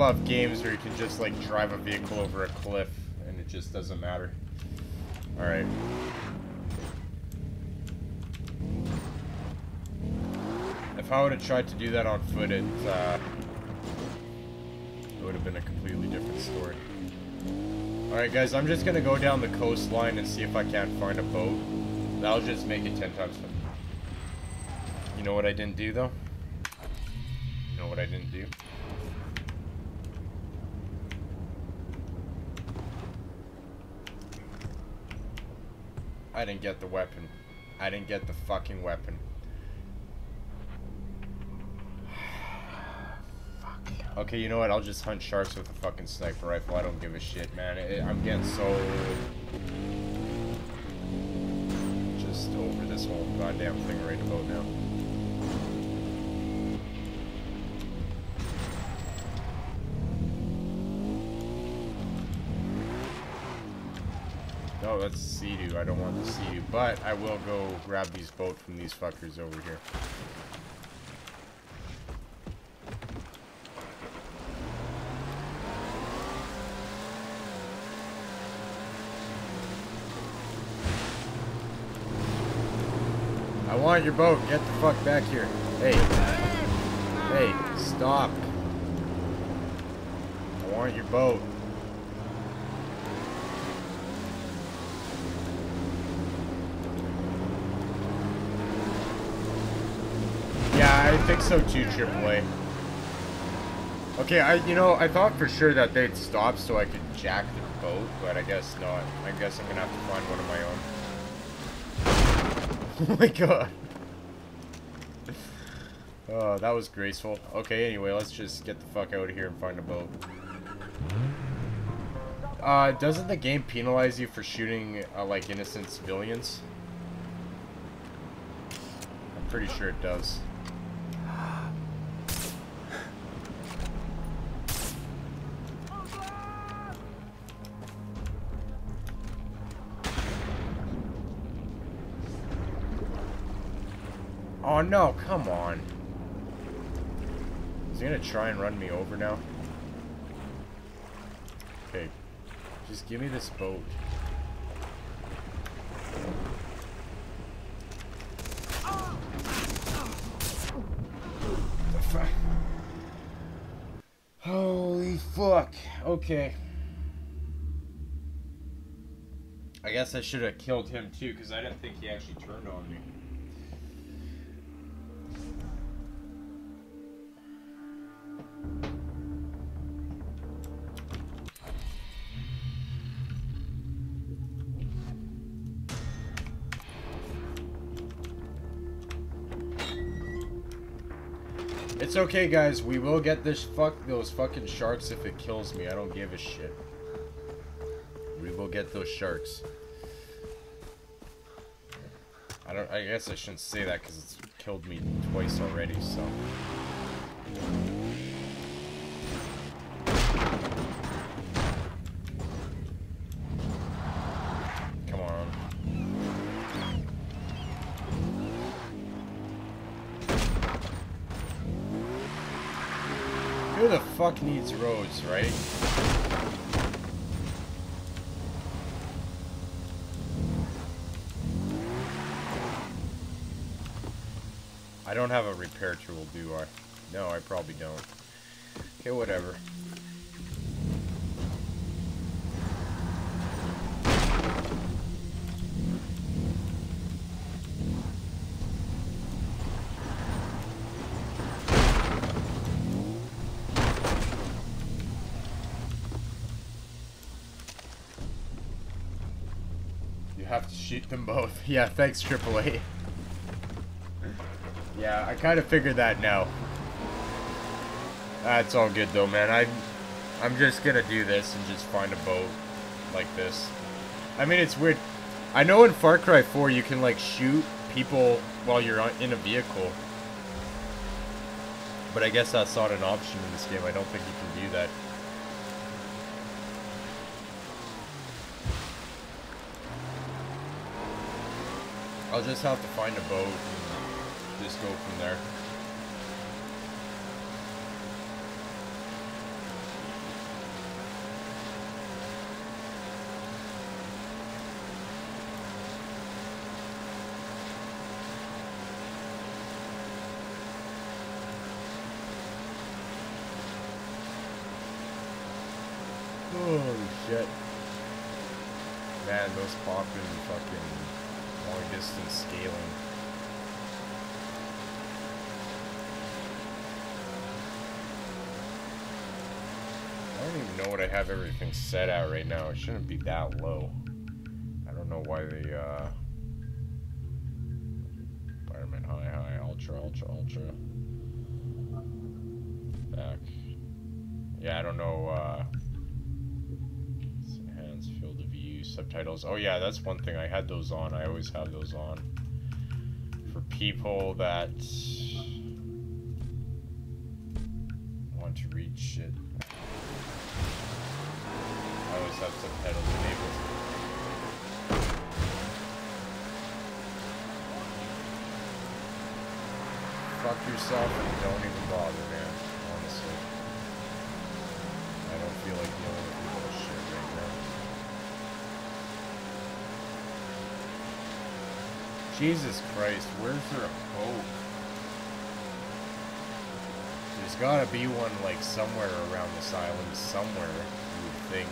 Gotta love games where you can just like drive a vehicle over a cliff and it just doesn't matter. Alright. If I would have tried to do that on foot, it, uh, it would have been a completely different story. Alright guys, I'm just gonna go down the coastline and see if I can't find a boat. That'll just make it ten times fun. You know what I didn't do though? You know what I didn't do? I didn't get the weapon. I didn't get the fucking weapon. Okay, you know what? I'll just hunt sharks with a fucking sniper rifle. I don't give a shit, man. It, I'm getting so... Just over this whole goddamn thing right about now. No, that's Sea-Doo. I don't want to see you, But I will go grab these boat from these fuckers over here. I want your boat. Get the fuck back here. Hey. Hey, stop. I want your boat. Yeah, I think so too, AAA. Okay, I you know I thought for sure that they'd stop so I could jack their boat, but I guess not. I guess I'm gonna have to find one of my own. oh my god. Oh, that was graceful. Okay, anyway, let's just get the fuck out of here and find a boat. Uh, doesn't the game penalize you for shooting, uh, like, innocent civilians? I'm pretty sure it does. Oh no, come on. Is he gonna try and run me over now? Okay. Just give me this boat. Holy fuck. Okay. I guess I should have killed him too, because I didn't think he actually turned on me. It's okay, guys. We will get this fuck those fucking sharks if it kills me. I don't give a shit. We will get those sharks. I don't. I guess I shouldn't say that because it's killed me twice already. So. Come on. Needs roads, right? I don't have a repair tool, do I? No, I probably don't. Okay, whatever. You shoot them both. Yeah, thanks, AAA. Yeah, I kind of figured that now. That's all good though, man. I, I'm just gonna do this and just find a boat like this. I mean, it's weird. I know in Far Cry 4 you can like shoot people while you're in a vehicle. But I guess that's not an option in this game. I don't think you can do that. I'll just have to find a boat and just go from there. Holy shit. Man, those popping distance scaling. I don't even know what I have everything set at right now. It shouldn't be that low. I don't know why they, uh... Environment high, high, ultra, ultra, ultra. Back. Yeah, I don't know, uh... subtitles. Oh yeah, that's one thing. I had those on. I always have those on. For people that want to read shit. I always have subtitles enabled. Fuck yourself and don't even bother, man. Honestly. I don't feel like dealing with people's shit right now. Jesus Christ, where's there a boat? There's gotta be one, like, somewhere around this island, somewhere, you would think.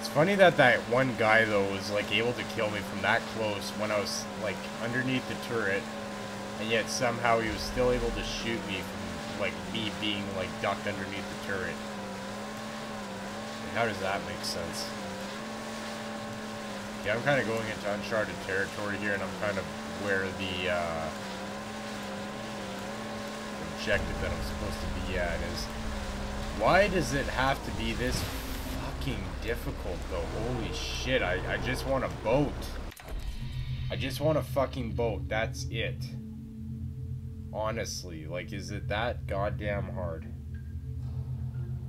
It's funny that that one guy, though, was, like, able to kill me from that close when I was, like, underneath the turret, and yet somehow he was still able to shoot me from, like, me being, like, ducked underneath the turret. How does that make sense? Yeah, I'm kind of going into uncharted territory here, and I'm kind of where the uh, objective that I'm supposed to be at is. Why does it have to be this fucking difficult, though? Holy shit, I, I just want a boat. I just want a fucking boat. That's it. Honestly, like, is it that goddamn hard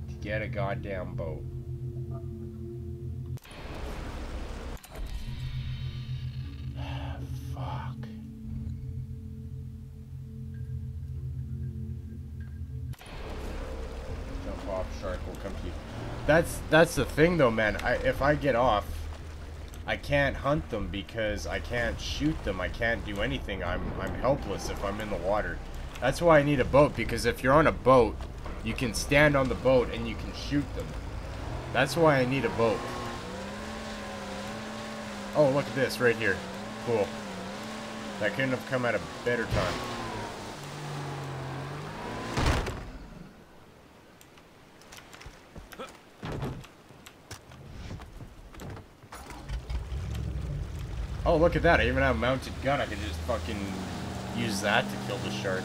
to get a goddamn boat? That's the thing though, man. I if I get off, I can't hunt them because I can't shoot them. I can't do anything. I'm I'm helpless if I'm in the water. That's why I need a boat because if you're on a boat, you can stand on the boat and you can shoot them. That's why I need a boat. Oh, look at this right here. Cool. That couldn't have come at a better time. Oh, look at that. I even have a mounted gun. I can just fucking use that to kill the sharks.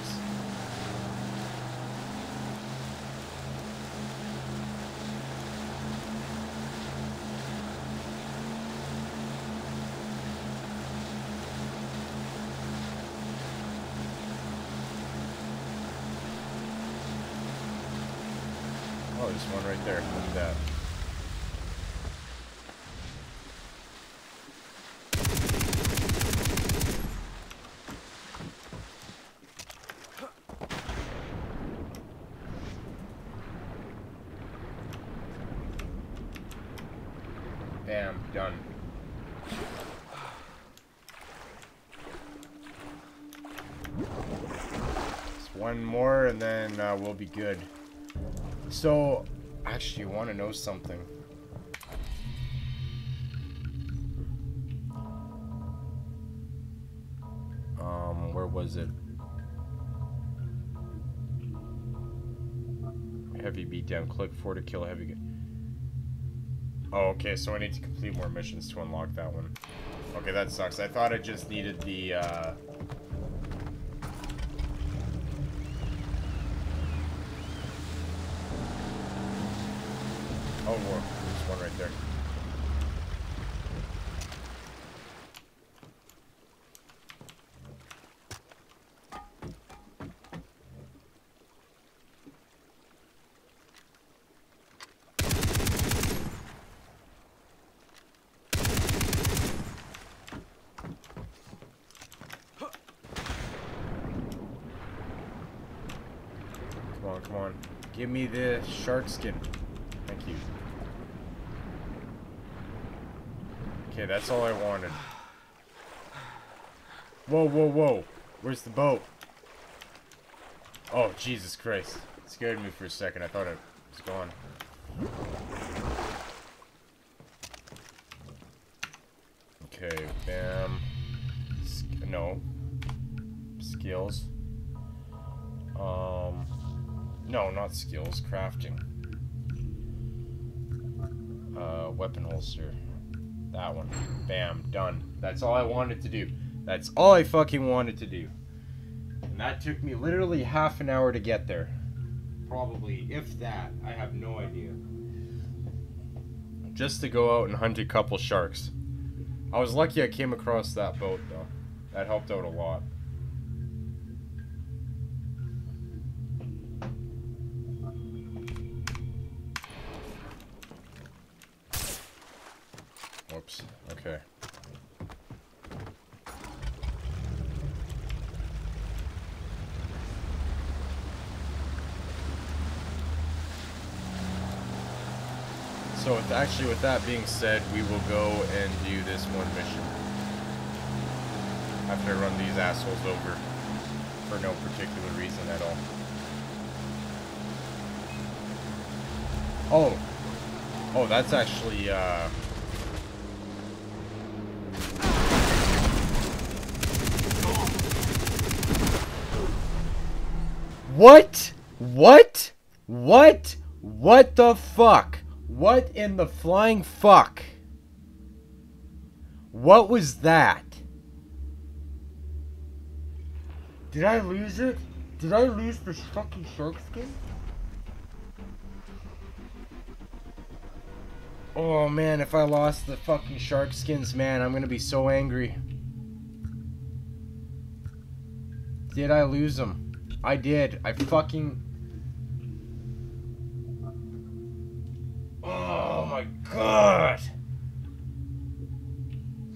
Oh, there's one right there. Good. So, actually, you want to know something? Um, where was it? Heavy beatdown. Click 4 to kill heavy. Oh, okay, so I need to complete more missions to unlock that one. Okay, that sucks. I thought I just needed the, uh... Whoa, there's one right there. Come on, come on. Give me the shark skin. Thank you. Okay, that's all I wanted. Whoa, whoa, whoa. Where's the boat? Oh, Jesus Christ. It scared me for a second. I thought it was gone. Okay, bam. Sk no. Skills. Um, no, not skills. Crafting. Uh, weapon holster. That one. Bam. Done. That's all I wanted to do. That's all I fucking wanted to do. And that took me literally half an hour to get there. Probably, if that. I have no idea. Just to go out and hunt a couple sharks. I was lucky I came across that boat, though. That helped out a lot. With that being said, we will go and do this one mission. After I run these assholes over for no particular reason at all. Oh. Oh, that's actually uh What? What? What? What the fuck? What in the flying fuck? What was that? Did I lose it? Did I lose the fucking shark skin? Oh man, if I lost the fucking shark skins, man, I'm gonna be so angry. Did I lose them? I did. I fucking... my god!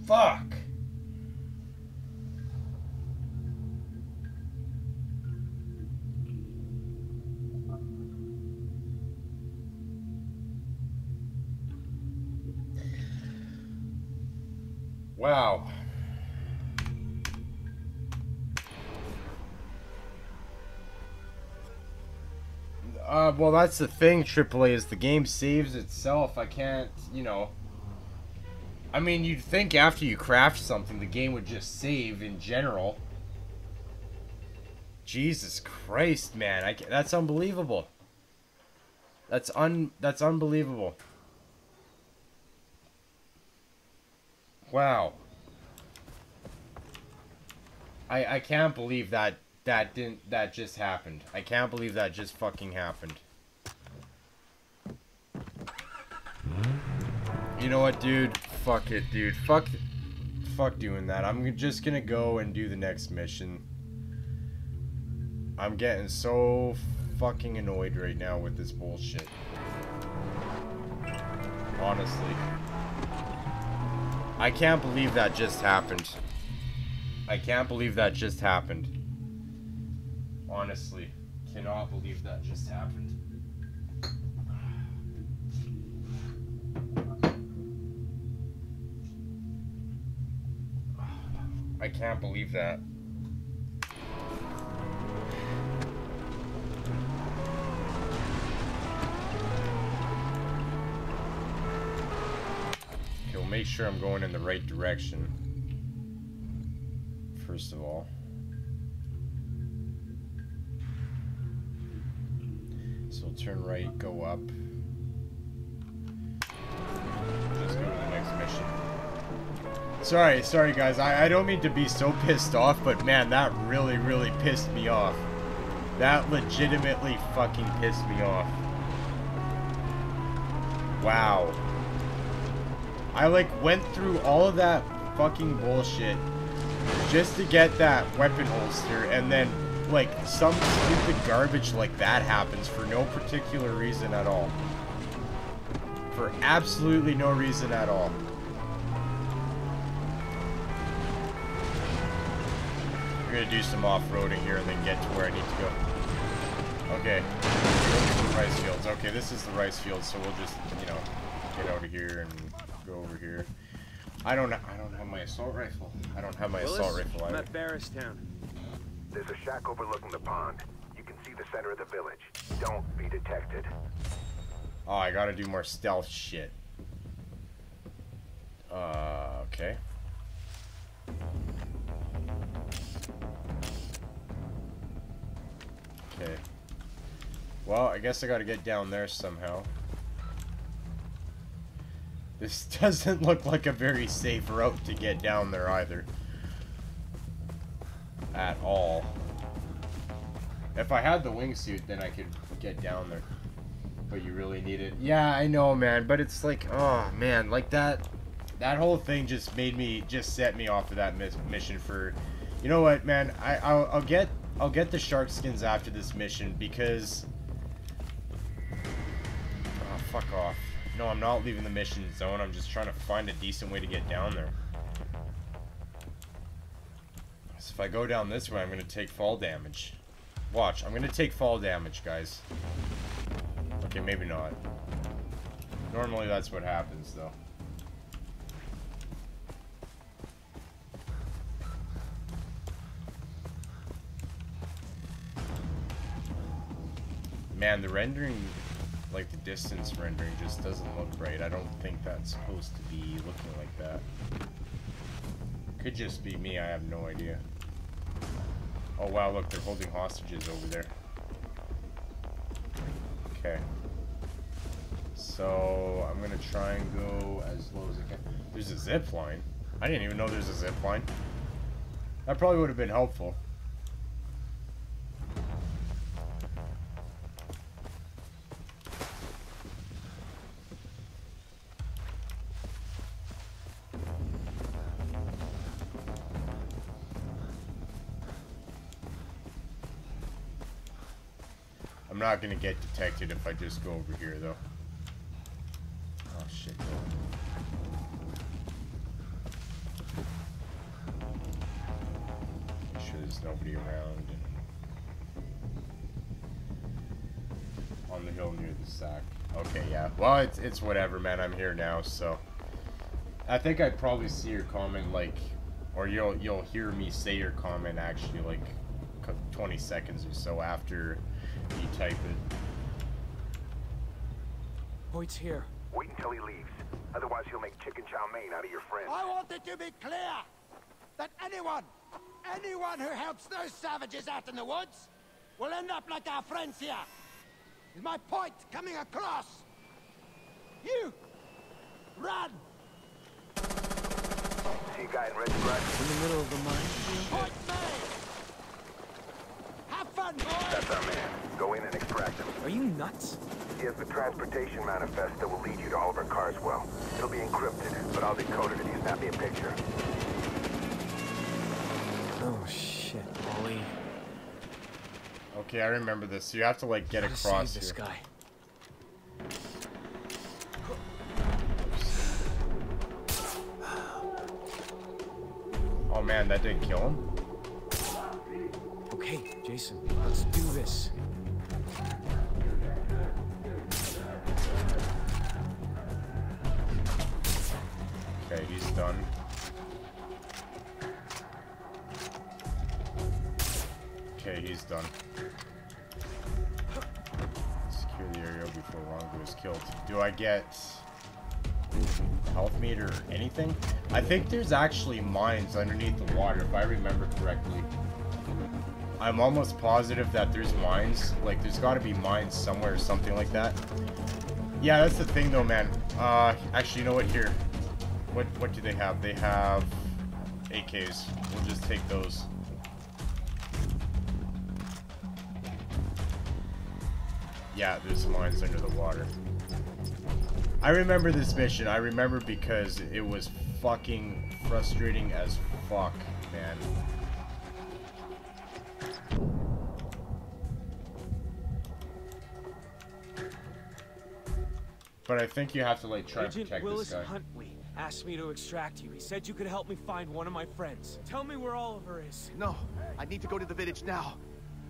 Fuck! Wow. Uh, well, that's the thing, AAA, is the game saves itself. I can't, you know... I mean, you'd think after you craft something, the game would just save in general. Jesus Christ, man. I, that's unbelievable. That's un... That's unbelievable. Wow. I, I can't believe that that didn't that just happened. I can't believe that just fucking happened. You know what, dude? Fuck it, dude. Fuck fuck doing that. I'm just to go and do the next mission. I'm getting so fucking annoyed right now with this bullshit. Honestly. I can't believe that just happened. I can't believe that just happened. Honestly. Cannot believe that just happened. I can't believe that. Okay, we'll make sure I'm going in the right direction. First of all. We'll turn right, go up. Just go to the next mission. Sorry, sorry guys. I, I don't mean to be so pissed off, but man, that really, really pissed me off. That legitimately fucking pissed me off. Wow. I like went through all of that fucking bullshit just to get that weapon holster and then like some stupid garbage like that happens for no particular reason at all. For absolutely no reason at all. We're gonna do some off-roading here and then get to where I need to go. Okay. Rice fields. Okay, this is the rice field, so we'll just, you know, get out of here and go over here. I don't I don't have my assault rifle. I don't have my assault rifle I'm at Barristown. There's a shack overlooking the pond. You can see the center of the village. Don't be detected. Oh, I gotta do more stealth shit. Uh, okay. Okay. Well, I guess I gotta get down there somehow. This doesn't look like a very safe route to get down there either. At all. If I had the wingsuit, then I could get down there. But you really need it. Yeah, I know, man. But it's like, oh, man. Like that, that whole thing just made me, just set me off of that mis mission for, you know what, man? I, I'll, I'll get, I'll get the shark skins after this mission because, oh, fuck off. No, I'm not leaving the mission zone. I'm just trying to find a decent way to get down there. So if I go down this way, I'm going to take fall damage. Watch, I'm going to take fall damage, guys. Okay, maybe not. Normally that's what happens, though. Man, the rendering, like the distance rendering, just doesn't look right. I don't think that's supposed to be looking like that. Could just be me, I have no idea. Oh wow, look, they're holding hostages over there. Okay. So, I'm gonna try and go as low as I can. There's a zip line. I didn't even know there's a zip line. That probably would have been helpful. Not gonna get detected if I just go over here, though. Oh shit. Make sure there's nobody around. On the hill near the sack. Okay, yeah. Well, it's it's whatever, man. I'm here now, so. I think I'd probably see your comment like, or you'll you'll hear me say your comment actually like, 20 seconds or so after you type it. Hoyt's here. Wait until he leaves. Otherwise, he'll make chicken chow mein out of your friend. I want it to be clear that anyone, anyone who helps those savages out in the woods will end up like our friends here. Is my point coming across? You! Run! See a guy in red stripes? In the middle of the mine. Point me! boy! That's our man. Go in and extract him. Are you nuts? He has the transportation manifest that will lead you to Oliver Carswell. It'll be encrypted, but I'll decode it if you snap me a picture. Oh, shit, Ollie. Okay, I remember this. You have to, like, get across save this here. guy. Oh, man, that didn't kill him? Okay, Jason, let's do this. Okay, he's done. Okay, he's done. Secure the area before Rongo is killed. Do I get health meter or anything? I think there's actually mines underneath the water, if I remember correctly. I'm almost positive that there's mines. Like, there's got to be mines somewhere or something like that. Yeah, that's the thing, though, man. Uh, actually, you know what? Here, what what do they have? They have AKs. We'll just take those. Yeah, there's mines under the water. I remember this mission. I remember because it was fucking frustrating as fuck, man. But I think you have to like try to Agent protect Willis this guy. Huntley asked me to extract you. He said you could help me find one of my friends. Tell me where Oliver is. No, I need to go to the village now.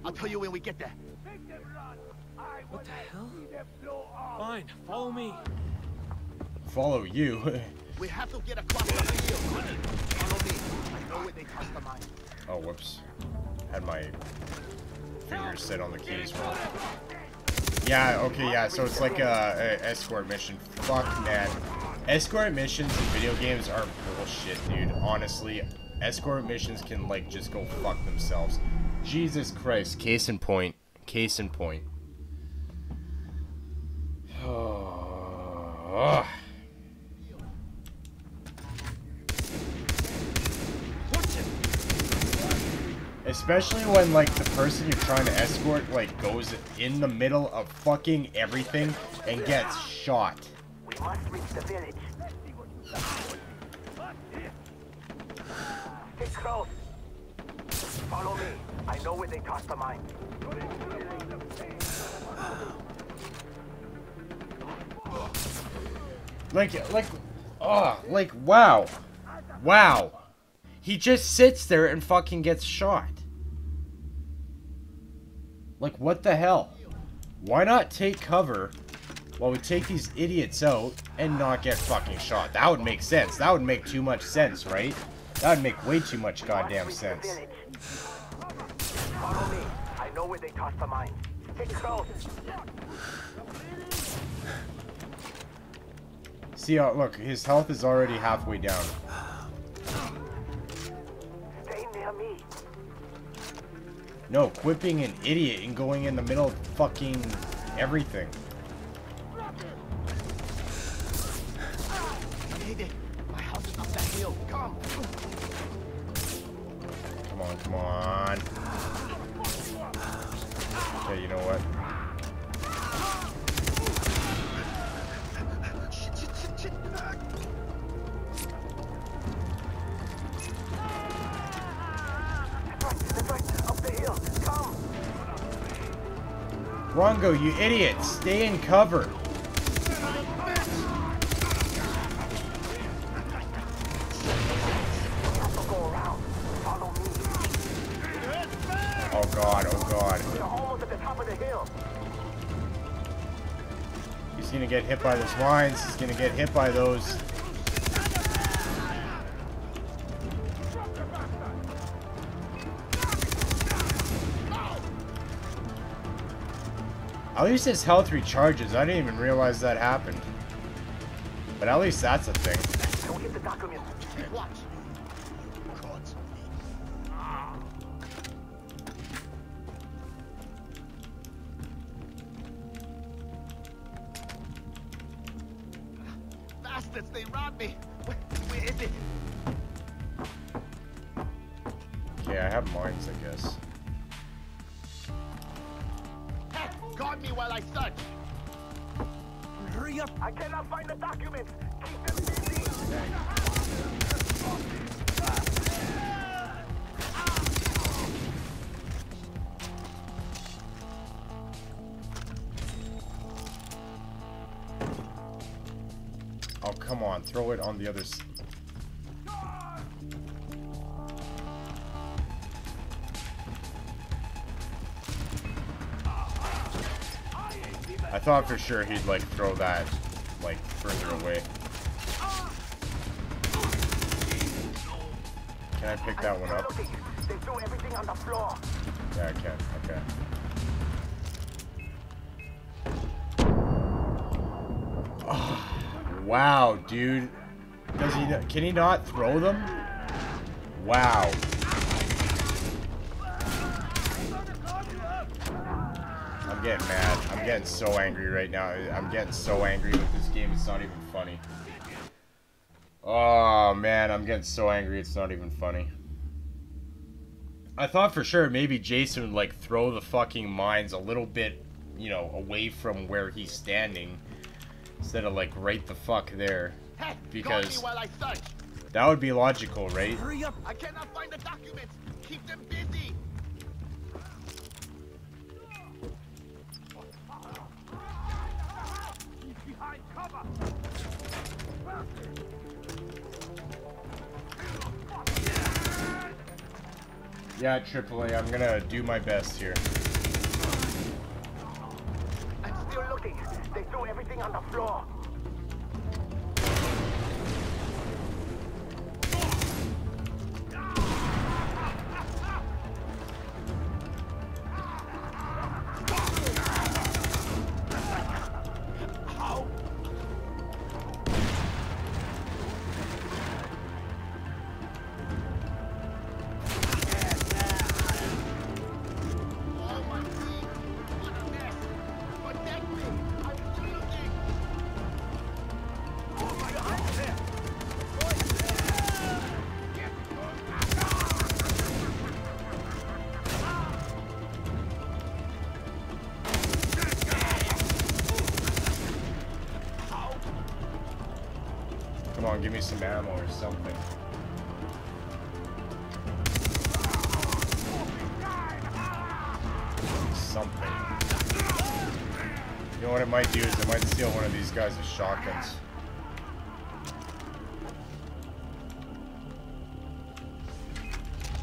I'll tell you when we get there. What the hell? Fine, follow me. Follow you. We have to get across the field. Follow me. I know where they tossed the mine. oh, whoops. Had my fingers set on the keys wrong. Yeah, okay, yeah, so it's like a, a escort mission. Fuck, man. Escort missions in video games are bullshit, dude. Honestly, escort missions can, like, just go fuck themselves. Jesus Christ. Case in point. Case in point. Oh. Especially when, like, the person you're trying to escort, like, goes in the middle of fucking everything and gets shot. We must reach the village. Stay close. Follow me. I know where they tossed the mine. Like, like, oh, like, wow. Wow. He just sits there and fucking gets shot. Like, what the hell? Why not take cover while we take these idiots out and not get fucking shot? That would make sense. That would make too much sense, right? That would make way too much goddamn sense. Follow me. I know where they tossed the mine. Close. See, uh, look, his health is already halfway down. Stay near me. No, quit being an idiot and going in the middle of fucking everything. Come on, come on. Okay, you know what? Rongo, you idiot! Stay in cover! Oh god, oh god. He's gonna get hit by those mines. He's gonna get hit by those. At least his health recharges. I didn't even realize that happened. But at least that's a thing. Sure he'd like throw that like further away. Can I pick that one up? They threw everything on the floor. Yeah, I can. Okay. Wow, dude. Does he? Can he not throw them? Wow. Getting mad. I'm getting so angry right now. I'm getting so angry with this game. It's not even funny. Oh man, I'm getting so angry. It's not even funny. I thought for sure maybe Jason would like throw the fucking mines a little bit, you know, away from where he's standing, instead of like right the fuck there, because guard me while I search. that would be logical, right? Hurry up! I cannot find the documents. Keep them busy. Yeah, AAA, I'm gonna do my best here. I'm still looking. They threw everything on the floor. Some ammo or something. Something. You know what it might do is it might steal one of these guys shotguns.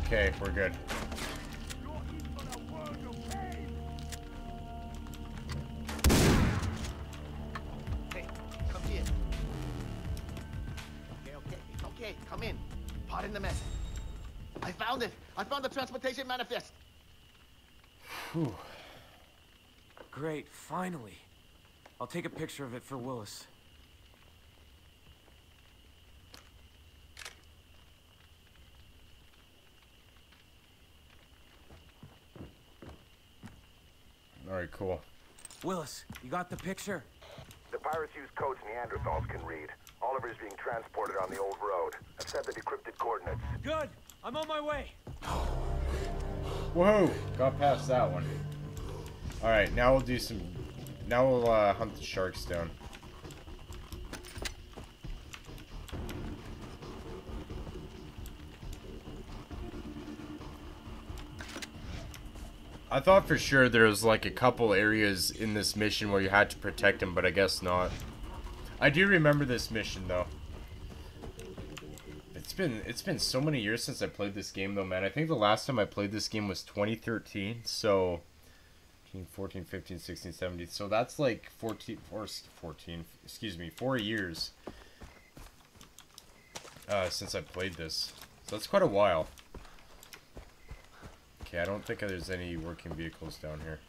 Okay, we're good. Take a picture of it for Willis. Alright, cool. Willis, you got the picture? The pirates use codes Neanderthals can read. Oliver's being transported on the old road. I've set the decrypted coordinates. Good. I'm on my way. Whoa! Got past that one. Alright, now we'll do some... Now we'll uh, hunt the sharks down. I thought for sure there was like a couple areas in this mission where you had to protect him, but I guess not. I do remember this mission though. It's been it's been so many years since I played this game though, man. I think the last time I played this game was 2013, so 13, 14, 15, 16, 17. So that's like 14 or 14, excuse me, 4 years uh, since I played this. So that's quite a while. Okay, I don't think there's any working vehicles down here.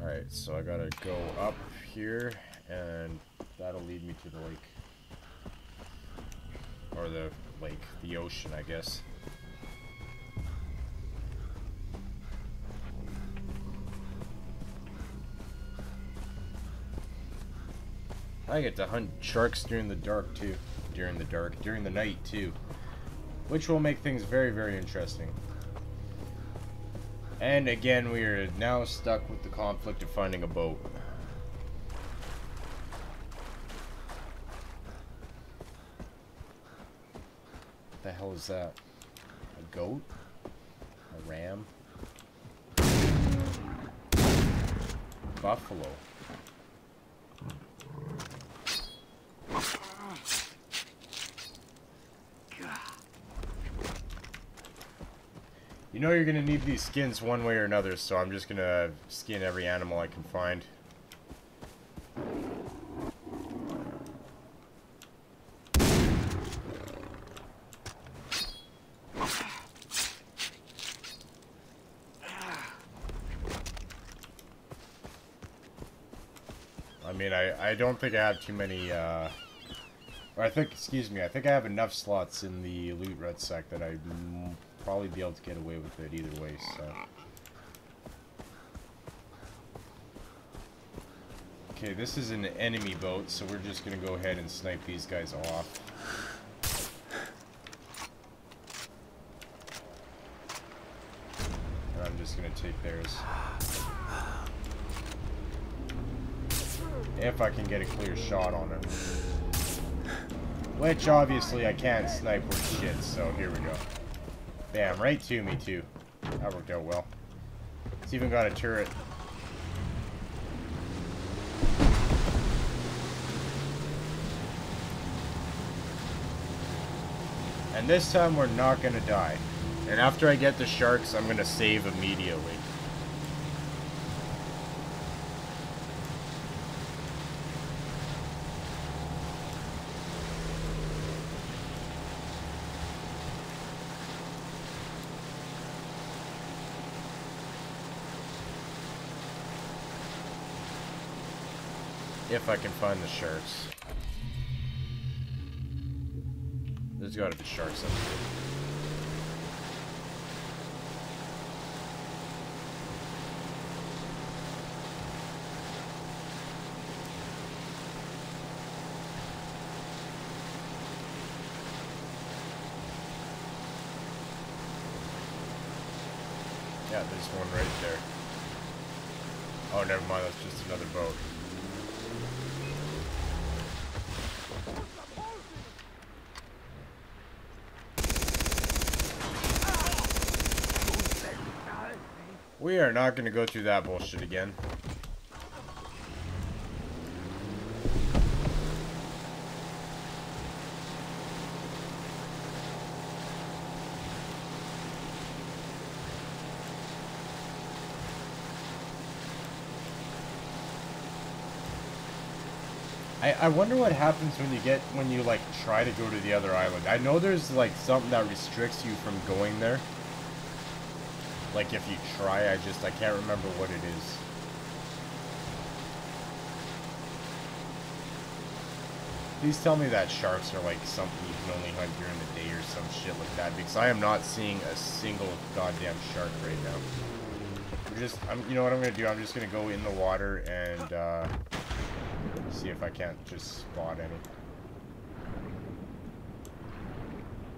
Alright, so I gotta go up here, and that'll lead me to the lake. Or the lake, the ocean, I guess. I get to hunt sharks during the dark too. During the dark, during the night too. Which will make things very, very interesting. And again, we are now stuck with the conflict of finding a boat. What the hell is that? A goat? A ram? buffalo. You know you're gonna need these skins one way or another, so I'm just gonna skin every animal I can find. I mean, I, I don't think I have too many, uh... I think, excuse me, I think I have enough slots in the loot rucksack that m- probably be able to get away with it either way, so... Okay, this is an enemy boat, so we're just gonna go ahead and snipe these guys off. And I'm just gonna take theirs. If I can get a clear shot on it. Which, obviously, I can't snipe with shit, so here we go. Bam, right to me, too. That worked out well. It's even got a turret. And this time we're not gonna die. And after I get the sharks, I'm gonna save immediately. If I can find the shirts. There's gotta be sharks up here. Yeah, there's one right there. Oh, never mind, that's just another boat. We are not going to go through that bullshit again. I, I wonder what happens when you get when you like try to go to the other island. I know there's like something that restricts you from going there. Like if you try, I just I can't remember what it is. Please tell me that sharks are like something you can only hunt during the day or some shit like that because I am not seeing a single goddamn shark right now. I'm just I'm you know what I'm gonna do? I'm just gonna go in the water and uh, see if I can't just spot any.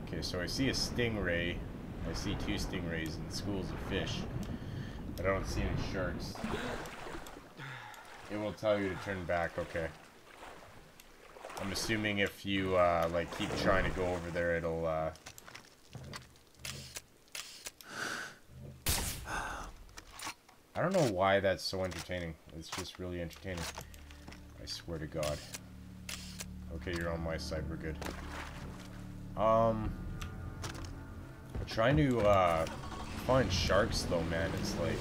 Okay, so I see a stingray. I see two stingrays and schools of fish. But I don't see any sharks. It will tell you to turn back, okay. I'm assuming if you, uh, like, keep trying to go over there, it'll, uh... I don't know why that's so entertaining. It's just really entertaining. I swear to God. Okay, you're on my side. We're good. Um... Trying to, uh, find sharks, though, man. It's like...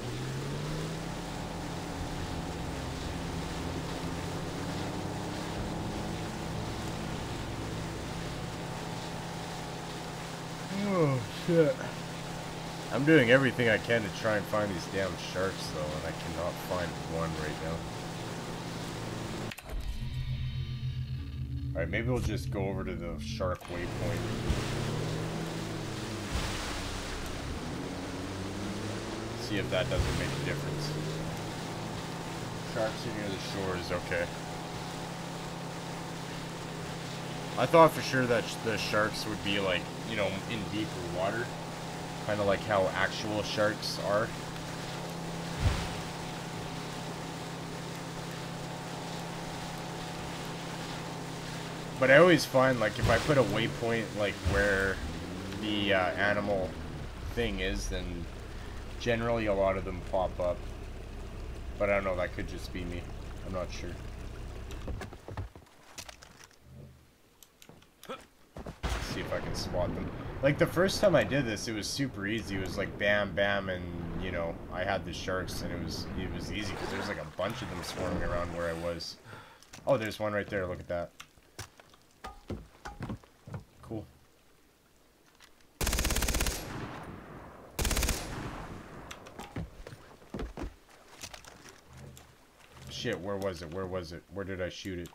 Oh, shit. I'm doing everything I can to try and find these damn sharks, though, and I cannot find one right now. Alright, maybe we'll just go over to the shark waypoint. See if that doesn't make a difference. Sharks near the shore is okay. I thought for sure that the sharks would be like, you know, in deeper water. Kind of like how actual sharks are. But I always find, like, if I put a waypoint, like, where the uh, animal thing is, then generally a lot of them pop up. But I don't know, that could just be me. I'm not sure. Let's see if I can spot them. Like the first time I did this, it was super easy. It was like bam, bam, and you know, I had the sharks, and it was it was easy because there's like a bunch of them swarming around where I was. Oh, there's one right there. Look at that. Cool. Shit, where was it? Where was it? Where did I shoot it?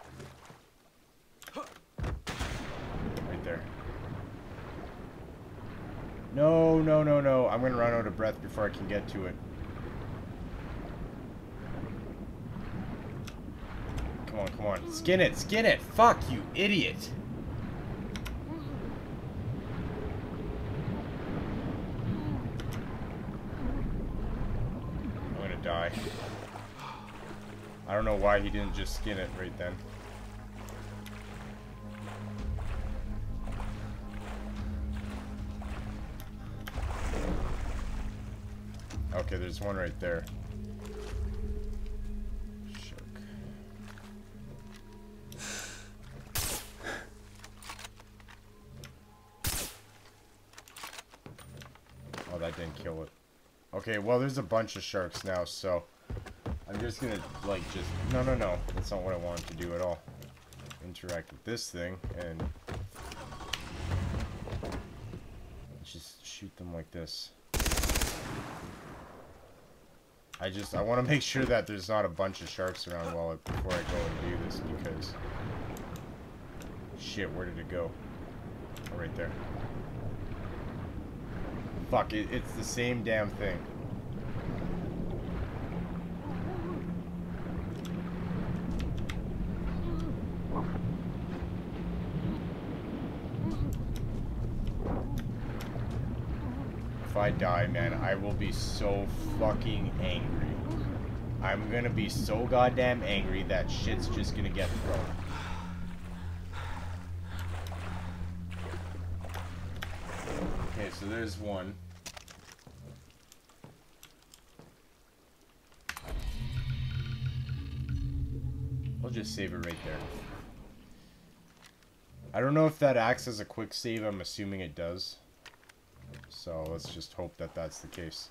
Right there. No, no, no, no. I'm gonna run out of breath before I can get to it. Come on, come on. Skin it, skin it! Fuck you, idiot! I'm gonna die. I don't know why he didn't just skin it right then. Okay, there's one right there. Oh, that didn't kill it. Okay, well, there's a bunch of sharks now, so... Just gonna, like, just... No, no, no. That's not what I wanted to do at all. Interact with this thing, and... Just shoot them like this. I just, I want to make sure that there's not a bunch of sharks around while I, before I go and do this, because... Shit, where did it go? Oh, right there. Fuck, it, it's the same damn thing. If I die, man, I will be so fucking angry. I'm gonna be so goddamn angry that shit's just gonna get thrown. Okay, so there's one. I'll just save it right there. I don't know if that acts as a quick save. I'm assuming it does. So let's just hope that that's the case.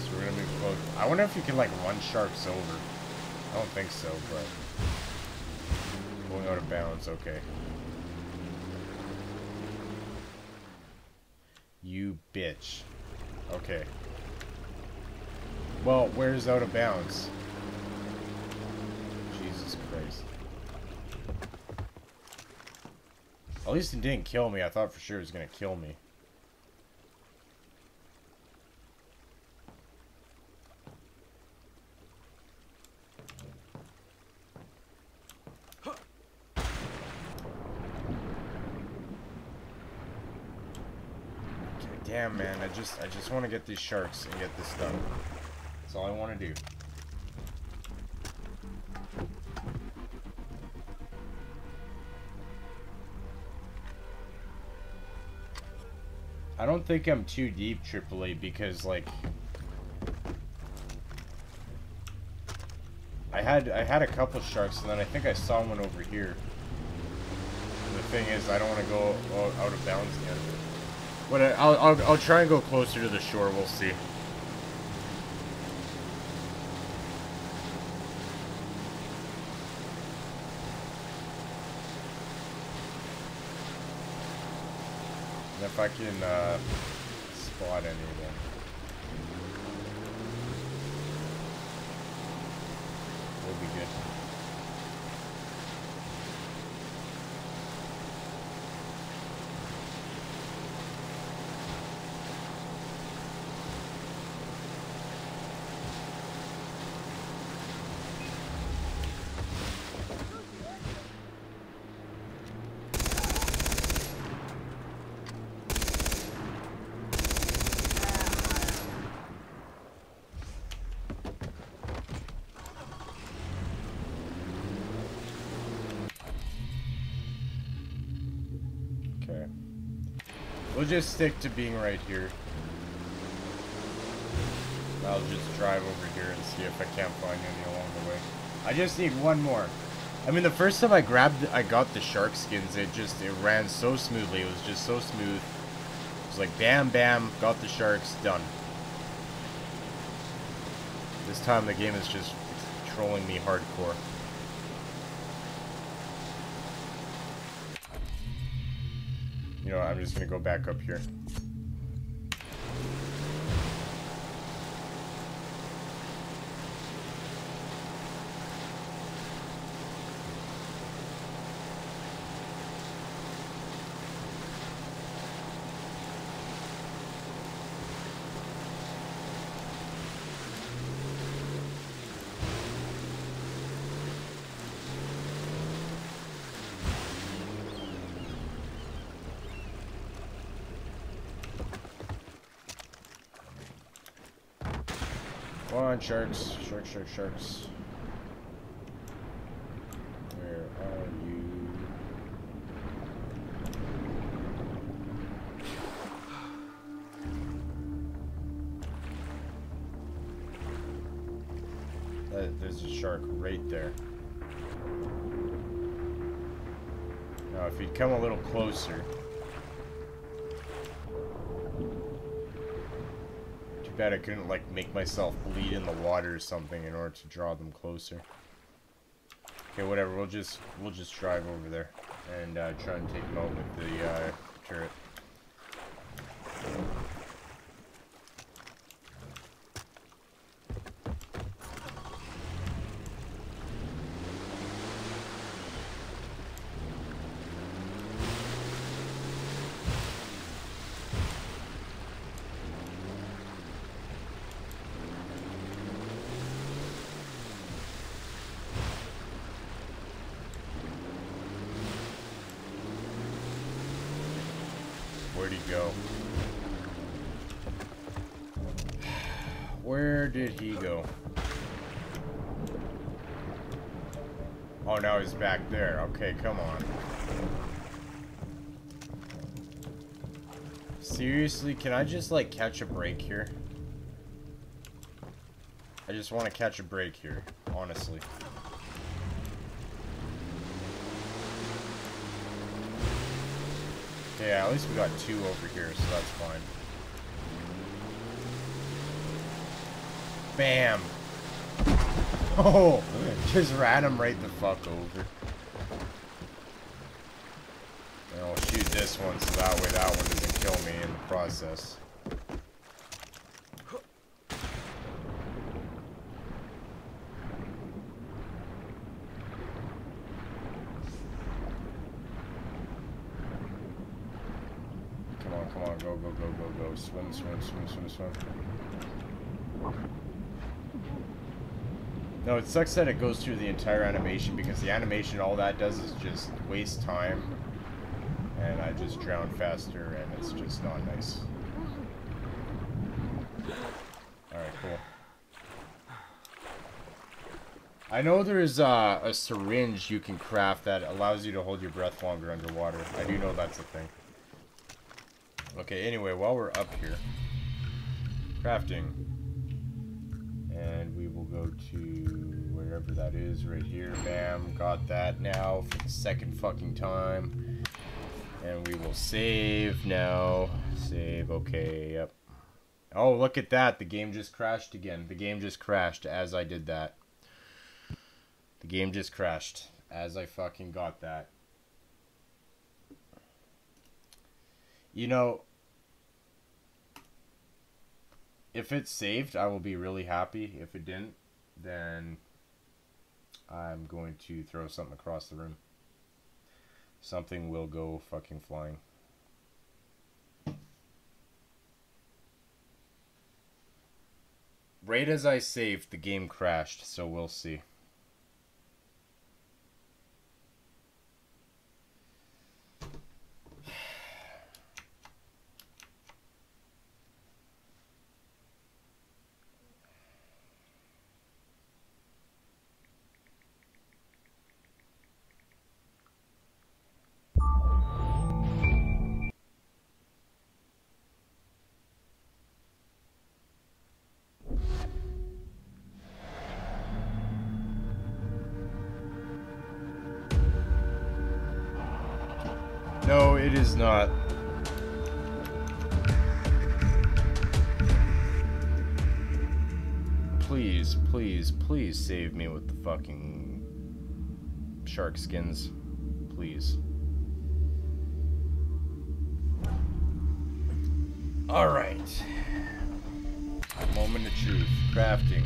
So we're gonna move close. I wonder if you can like run sharks over. I don't think so, but going out of bounds. Okay. You bitch. Okay. Well, where's out of bounds? Jesus Christ. At least it didn't kill me. I thought for sure it was going to kill me. Damn, man. I just, I just want to get these sharks and get this done. That's all I want to do. Don't think I'm too deep AAA because like I had I had a couple sharks and then I think I saw one over here. The thing is I don't want to go out of bounds again. But I, I'll, I'll I'll try and go closer to the shore. We'll see. And if I can uh, spot any of them. We'll be good. We'll just stick to being right here. I'll just drive over here and see if I can't find any along the way. I just need one more. I mean, the first time I grabbed, I got the shark skins, it just, it ran so smoothly. It was just so smooth. It was like, bam, bam, got the sharks, done. This time the game is just trolling me hardcore. You know, I'm just gonna go back up here. Come on, sharks. Sharks, sharks, sharks. Where are you? That- uh, There's a shark right there. Now, if he'd come a little closer. I couldn't, like, make myself bleed in the water or something in order to draw them closer. Okay, whatever. We'll just we'll just drive over there and uh, try and take them out with the uh, turret. Where'd he go? Where did he go? Oh, now he's back there. Okay, come on. Seriously, can I just, like, catch a break here? I just want to catch a break here, honestly. Yeah, at least we got two over here, so that's fine. Bam! Oh, just ran him right the fuck over. And I'll shoot one so that way that one doesn't kill me in the process. Come on, come on, go, go, go, go, go. Swim, swim, swim, swim, swim. No, it sucks that it goes through the entire animation because the animation, all that does is just waste time. And I just drown faster and it's just not nice. Alright, cool. I know there's uh, a syringe you can craft that allows you to hold your breath longer underwater. I do know that's a thing. Okay, anyway, while we're up here, crafting, and we will go to wherever that is, right here, bam, got that now for the second fucking time, and we will save now, save, okay, yep. Oh, look at that, the game just crashed again, the game just crashed as I did that. The game just crashed as I fucking got that. You know, if it's saved, I will be really happy. If it didn't, then I'm going to throw something across the room. Something will go fucking flying. Right as I saved, the game crashed, so we'll see. Not. Please, please, please save me with the fucking shark skins. Please. Alright. Moment of truth. Crafting.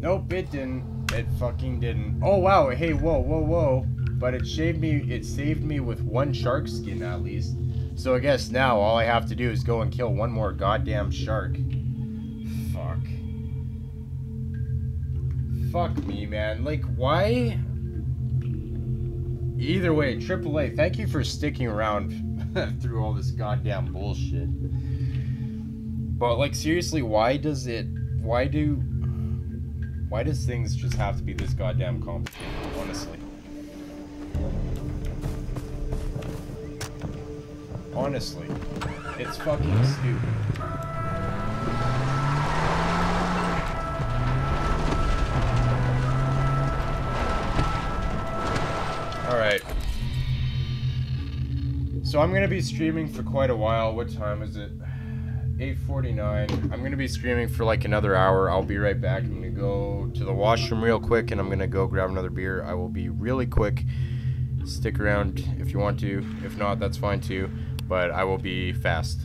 Nope, it didn't. It fucking didn't. Oh wow, hey, whoa, whoa, whoa. But it shaved me it saved me with one shark skin at least. So I guess now all I have to do is go and kill one more goddamn shark. Fuck. Fuck me, man. Like, why? Either way, AAA, thank you for sticking around through all this goddamn bullshit. But, like, seriously, why does it. Why do. Why does things just have to be this goddamn complicated, Honestly. It's fucking stupid. Alright. So I'm going to be streaming for quite a while. What time is it? 8.49. I'm going to be streaming for like another hour. I'll be right back. I'm going to go to the washroom real quick and I'm going to go grab another beer. I will be really quick. Stick around if you want to. If not, that's fine too. But I will be fast.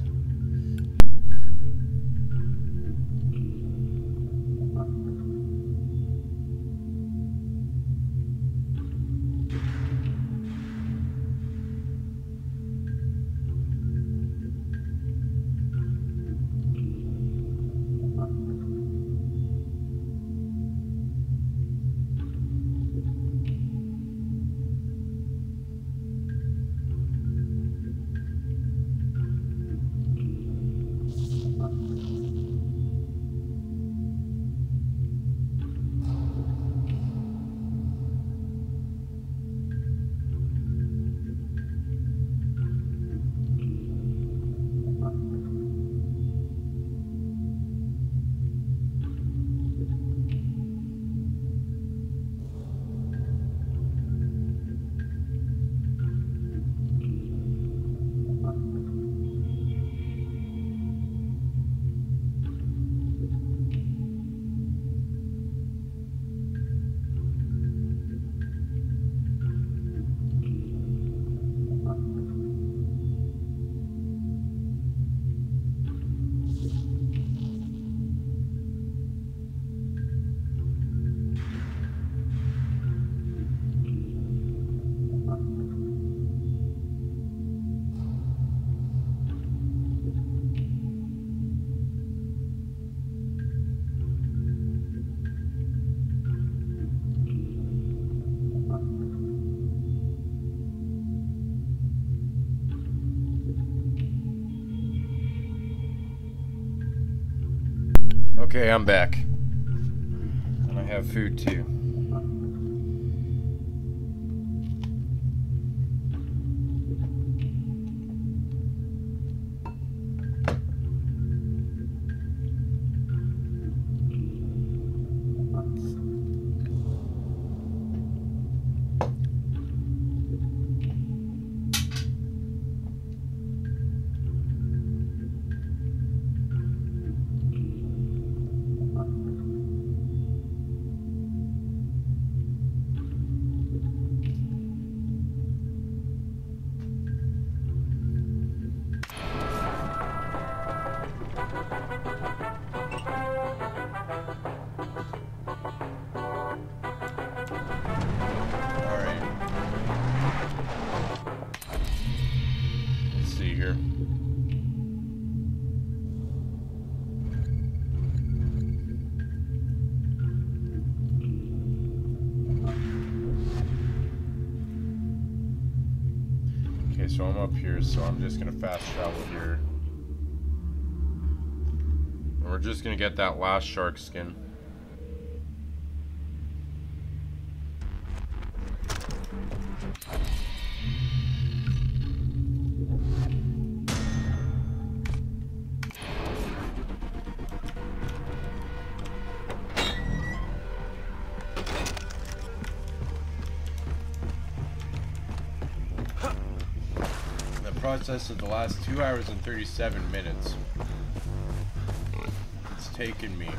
Okay, I'm back. And I have food too. So I'm just gonna fast travel here. And we're just gonna get that last shark skin. The last 2 hours and 37 minutes. It's taken me.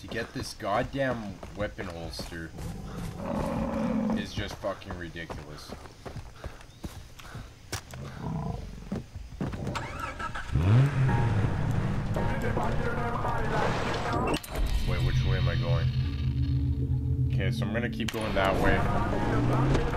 To get this goddamn weapon holster is just fucking ridiculous. So I'm gonna keep going that way.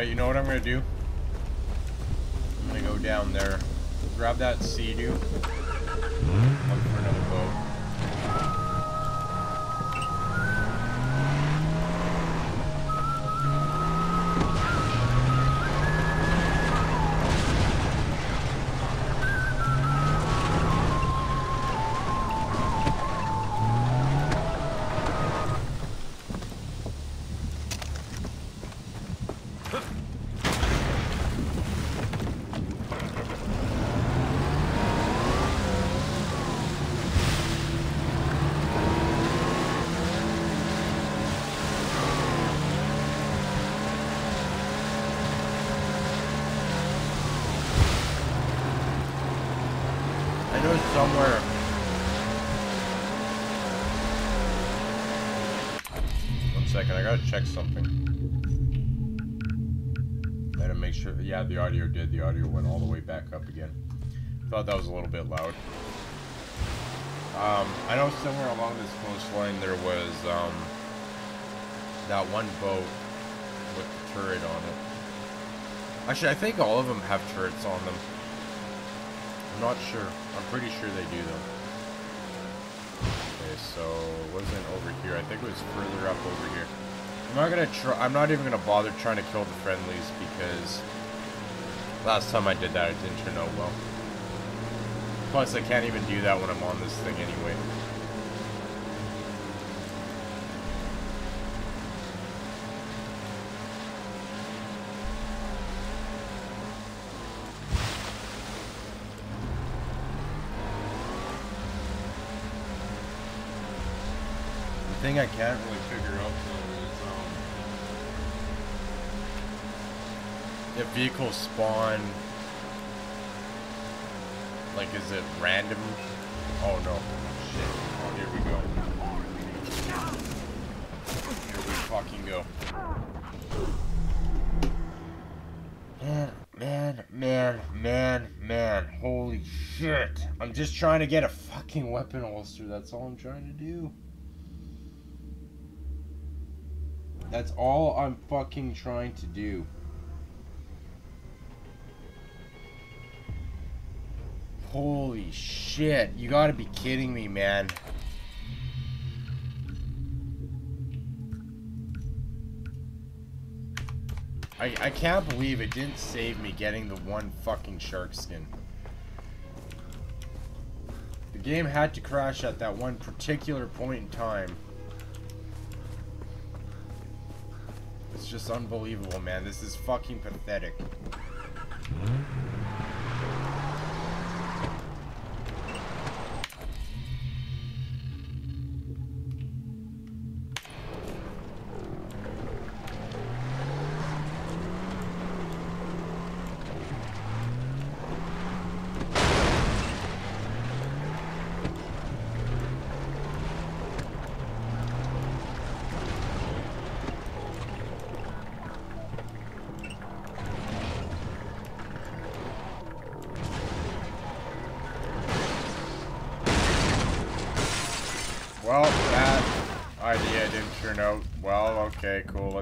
You know what I'm gonna do? Gotta check something. Gotta make sure. Yeah, the audio did. The audio went all the way back up again. Thought that was a little bit loud. Um, I know somewhere along this coastline there was um, that one boat with the turret on it. Actually, I think all of them have turrets on them. I'm not sure. I'm pretty sure they do though. Okay, so it wasn't over here. I think it was further up over here. I'm not gonna try. I'm not even gonna bother trying to kill the friendlies because last time I did that, it didn't turn out well. Plus, I can't even do that when I'm on this thing anyway. The thing I can't really figure out though is um, if vehicles spawn like is it random? Oh no. Shit. Oh here we go. Here we fucking go. Man, man, man, man, man. Holy shit. I'm just trying to get a fucking weapon holster. That's all I'm trying to do. That's all I'm fucking trying to do. Holy shit. You gotta be kidding me, man. I, I can't believe it didn't save me getting the one fucking shark skin. The game had to crash at that one particular point in time. It's just unbelievable, man. This is fucking pathetic.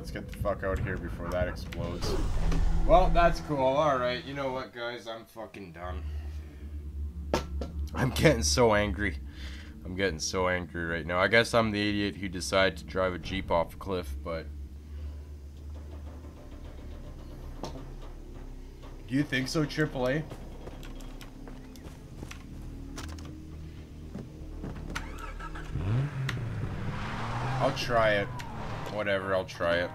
Let's get the fuck out of here before that explodes. Well, that's cool. Alright, you know what, guys? I'm fucking done. I'm getting so angry. I'm getting so angry right now. I guess I'm the idiot who decided to drive a Jeep off a cliff, but... Do you think so, AAA? I'll try it. Whatever, I'll try it.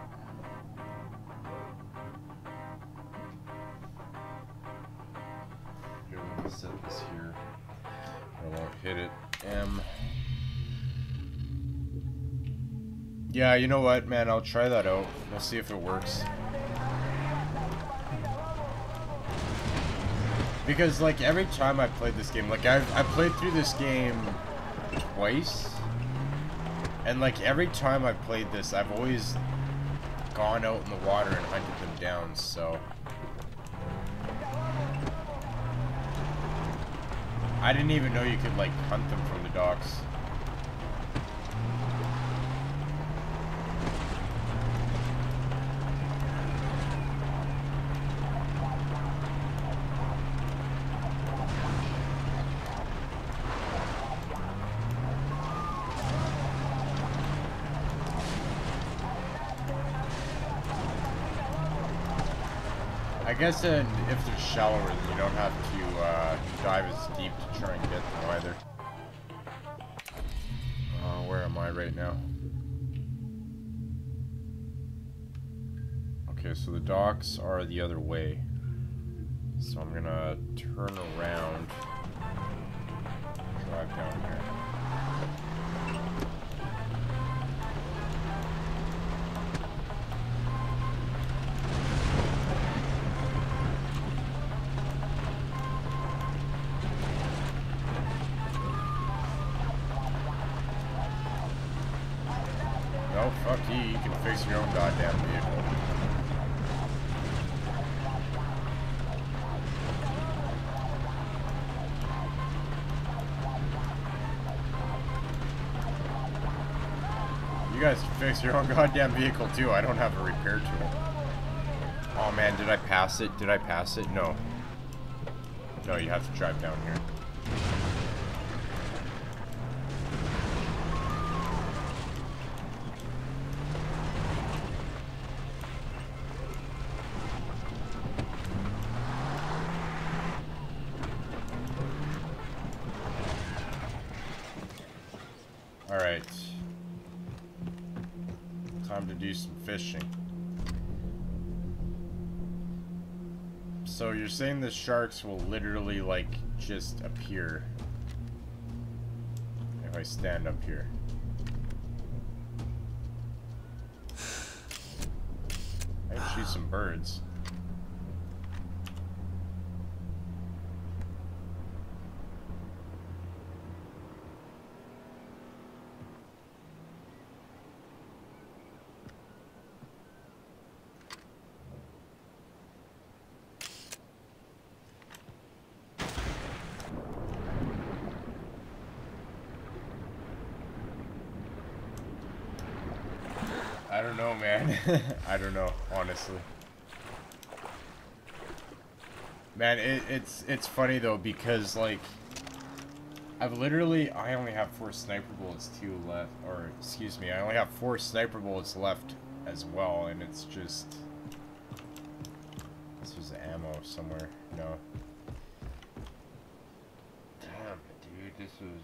Here, let me set this here. I won't hit it. M. Yeah, you know what, man? I'll try that out. We'll see if it works. Because, like, every time I played this game, like, I've, I played through this game twice. And, like, every time I've played this, I've always gone out in the water and hunted them down, so... I didn't even know you could, like, hunt them from the docks. I guess uh, if they're shallower, then you don't have to uh, dive as deep to try and get them either. Uh, where am I right now? Okay, so the docks are the other way. So I'm gonna turn around, drive down here. your own goddamn vehicle too. I don't have a repair tool. Oh man, did I pass it? Did I pass it? No. No, you have to drive down here. Alright. Time to do some fishing. So you're saying the sharks will literally, like, just appear if I stand up here. I can shoot some birds. I don't know, man. I don't know, honestly. Man, it, it's it's funny though because like I've literally I only have four sniper bullets two left, or excuse me, I only have four sniper bullets left as well, and it's just this was ammo somewhere. No. Damn, dude, this was.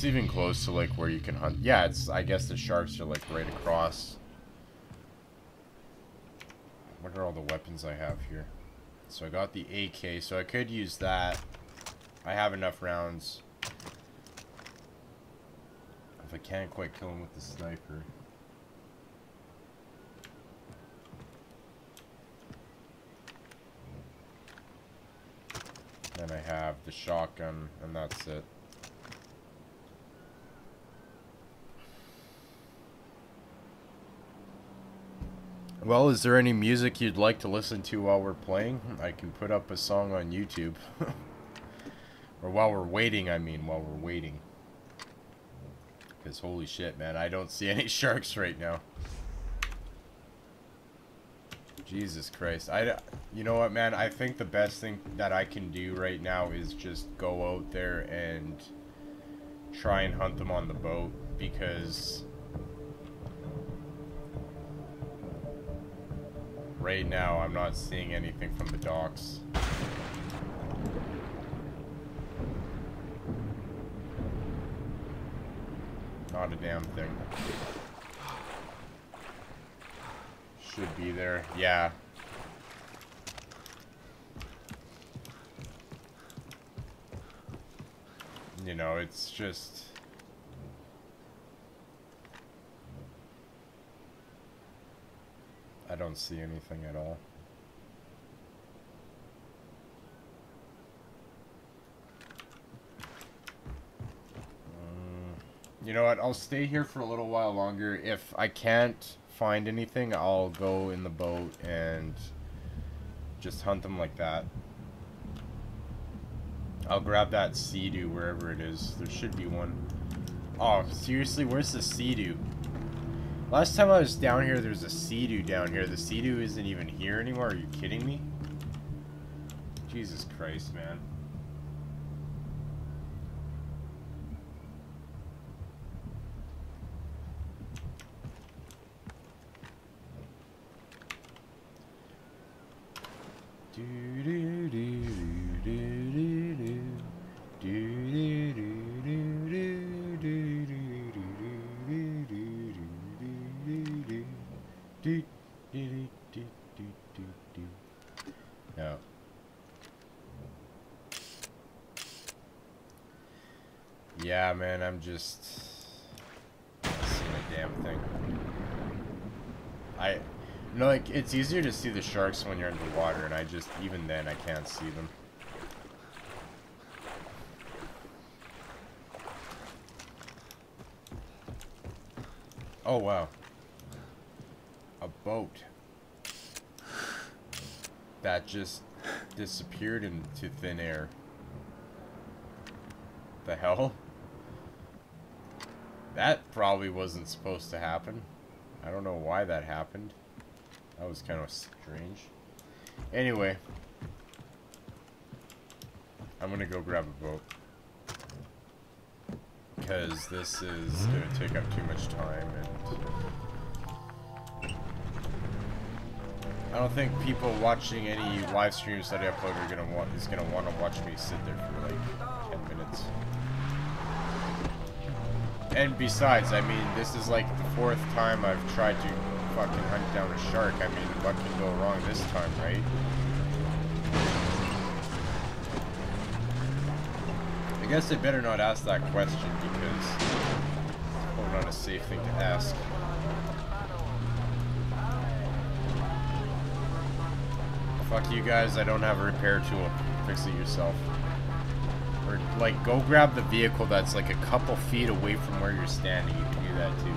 this even close to, like, where you can hunt? Yeah, it's, I guess the sharks are, like, right across. What are all the weapons I have here? So I got the AK, so I could use that. I have enough rounds. If I can't quite kill him with the sniper. Then I have the shotgun, and that's it. Well, is there any music you'd like to listen to while we're playing? I can put up a song on YouTube. or while we're waiting, I mean, while we're waiting. Because holy shit, man, I don't see any sharks right now. Jesus Christ. I, you know what, man? I think the best thing that I can do right now is just go out there and try and hunt them on the boat because right now I'm not seeing anything from the docks. Not a damn thing. Should be there. Yeah. You know, it's just... I don't see anything at all. Mm, you know what? I'll stay here for a little while longer. If I can't find anything, I'll go in the boat and just hunt them like that. I'll grab that Sea-Doo wherever it is. There should be one. Oh, seriously? Where's the Sea-Doo? Last time I was down here, there was a Sea-Doo down here. The Sea-Doo isn't even here anymore. Are you kidding me? Jesus Christ, man. Do do do just not seeing damn thing. I no, like, it's easier to see the sharks when you're underwater, and I just, even then, I can't see them. Oh, wow. A boat. That just disappeared into thin air. The hell? Probably wasn't supposed to happen. I don't know why that happened. That was kind of strange. Anyway. I'm gonna go grab a boat. Because this is gonna take up too much time and... I don't think people watching any live streams that I upload are gonna want is gonna want to watch me sit there for like 10 minutes. And besides, I mean, this is like the fourth time I've tried to fucking hunt down a shark. I mean, what can go wrong this time, right? I guess I better not ask that question because it's not a safe thing to ask. Fuck you guys, I don't have a repair tool. Fix it yourself. Like, go grab the vehicle that's like a couple feet away from where you're standing. You can do that too.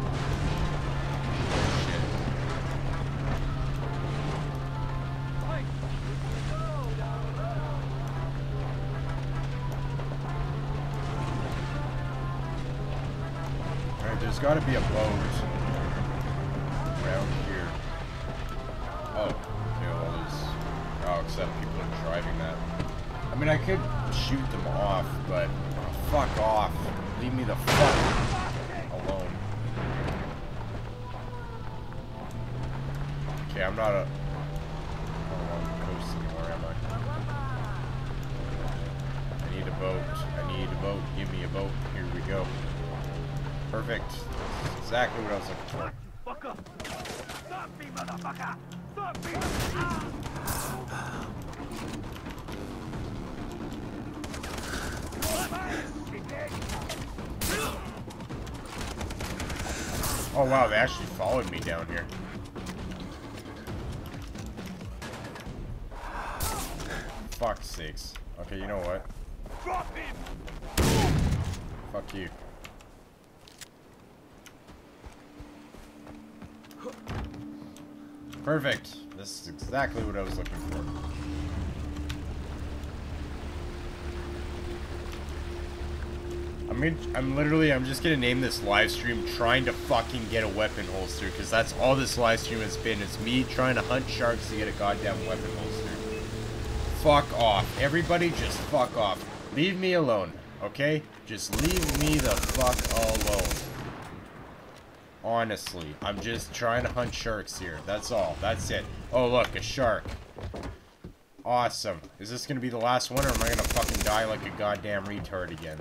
Gotta be a boat around here. Oh, okay, well there's... Oh, except people are driving that. I mean, I could shoot them off, but fuck off. Leave me the fuck alone. Okay, I'm not a... I need a boat. I need a boat. Give me a boat. Here we go. Perfect. That's exactly what I was looking for. Fuck up! Stop me, motherfucker! Oh wow, they actually followed me down here. Fuck sakes. Okay, you know what? Drop him! Fuck you. Perfect. This is exactly what I was looking for. I mean, I'm literally, I'm just gonna name this live stream trying to fucking get a weapon holster, because that's all this live stream has been. It's me trying to hunt sharks to get a goddamn weapon holster. Fuck off. Everybody just fuck off. Leave me alone, okay? Just leave me the fuck alone. Honestly, I'm just trying to hunt sharks here. That's all. That's it. Oh, look, a shark. Awesome. Is this gonna be the last one, or am I gonna fucking die like a goddamn retard again?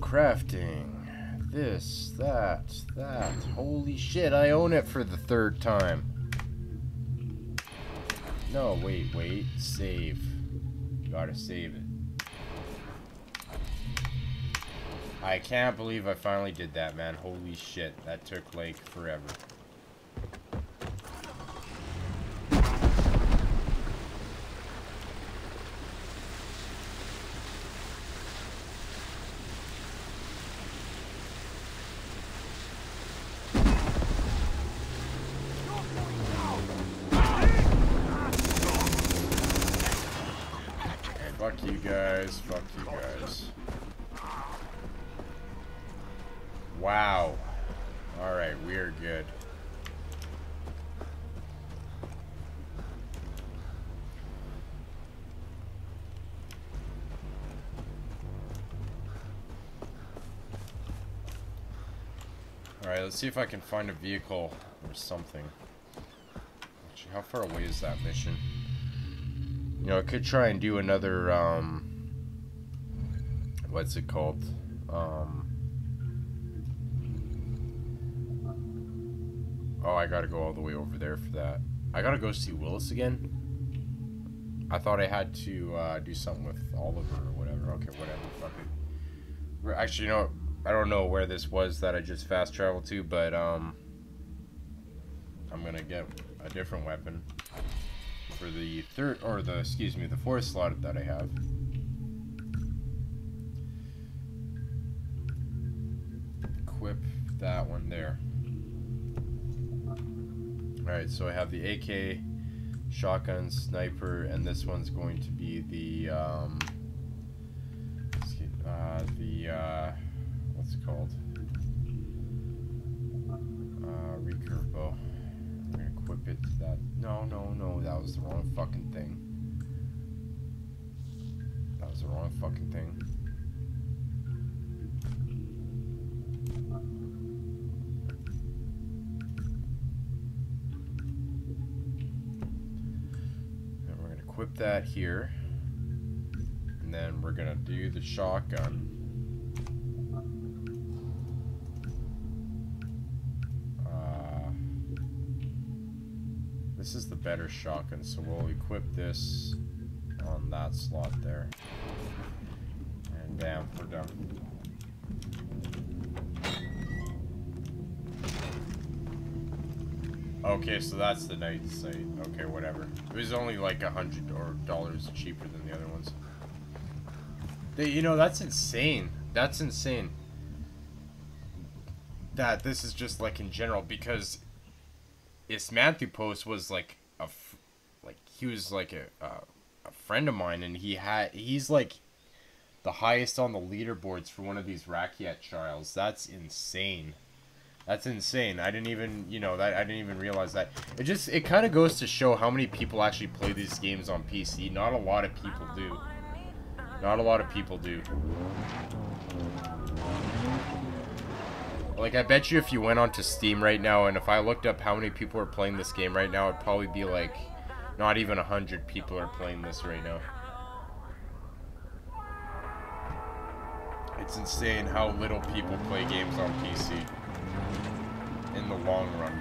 Crafting. This, that, that. Holy shit, I own it for the third time. No, wait, wait. Save. Gotta save it. I can't believe I finally did that, man. Holy shit. That took, like, forever. Let's see if I can find a vehicle or something. Actually, how far away is that mission? You know, I could try and do another, um... What's it called? Um... Oh, I gotta go all the way over there for that. I gotta go see Willis again. I thought I had to uh, do something with Oliver or whatever. Okay, whatever. Fuck it. Actually, you know, I don't know where this was that I just fast traveled to, but um, I'm gonna get a different weapon for the third, or the, excuse me, the fourth slot that I have. Equip that one there. Alright, so I have the AK, shotgun, sniper, and this one's going to be the, um, uh, the, uh, called? Uh, recurve bow. We're gonna equip it to that. No, no, no, that was the wrong fucking thing. That was the wrong fucking thing. And we're gonna equip that here. And then we're gonna do the shotgun. Better shotgun, so we'll equip this on that slot there. And bam, we're done. Okay, so that's the night sight. Okay, whatever. It was only like a hundred or dollars cheaper than the other ones. They, you know, that's insane. That's insane. That this is just like in general because Ismanthropos was like a, f- like he was like a, uh, a friend of mine, and he had he's like the highest on the leaderboards for one of these Rakyat trials. That's insane. That's insane. I didn't even, you know, that I didn't even realize that. It just it kind of goes to show how many people actually play these games on PC. Not a lot of people do. Not a lot of people do. Like I bet you if you went onto Steam right now and if I looked up how many people are playing this game right now, it'd probably be like not even a hundred people are playing this right now. It's insane how little people play games on PC. In the long run.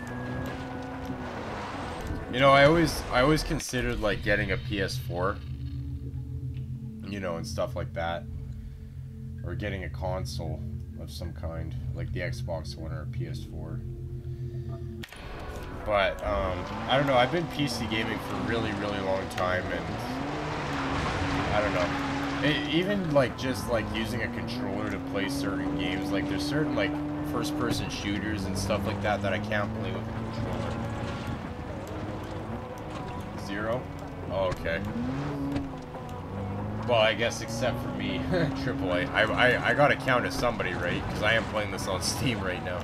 You know, I always I always considered like getting a PS4. You know, and stuff like that. Or getting a console of some kind, like the Xbox One or a PS4. But um, I don't know. I've been PC gaming for a really, really long time, and I don't know. It, even like just like using a controller to play certain games, like there's certain like first-person shooters and stuff like that that I can't play with a controller. Zero. Oh, okay. Well, I guess except for me, AAA. I, I, I gotta count as somebody, right? Because I am playing this on Steam right now.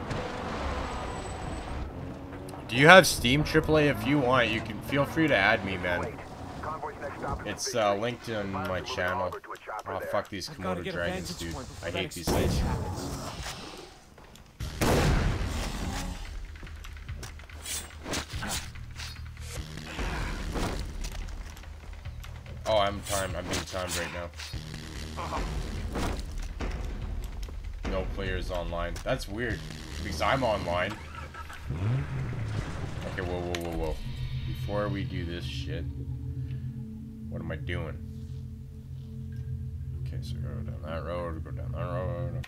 Do you have Steam AAA? If you want, you can feel free to add me, man. It's uh, linked in my channel. Oh, fuck these Komodo dragons, dude. I hate these things. Oh, I'm timed. I'm being timed right now. No players online. That's weird. Because I'm online. Okay, whoa, whoa, whoa, whoa. Before we do this shit, what am I doing? Okay, so go down that road, go down that road.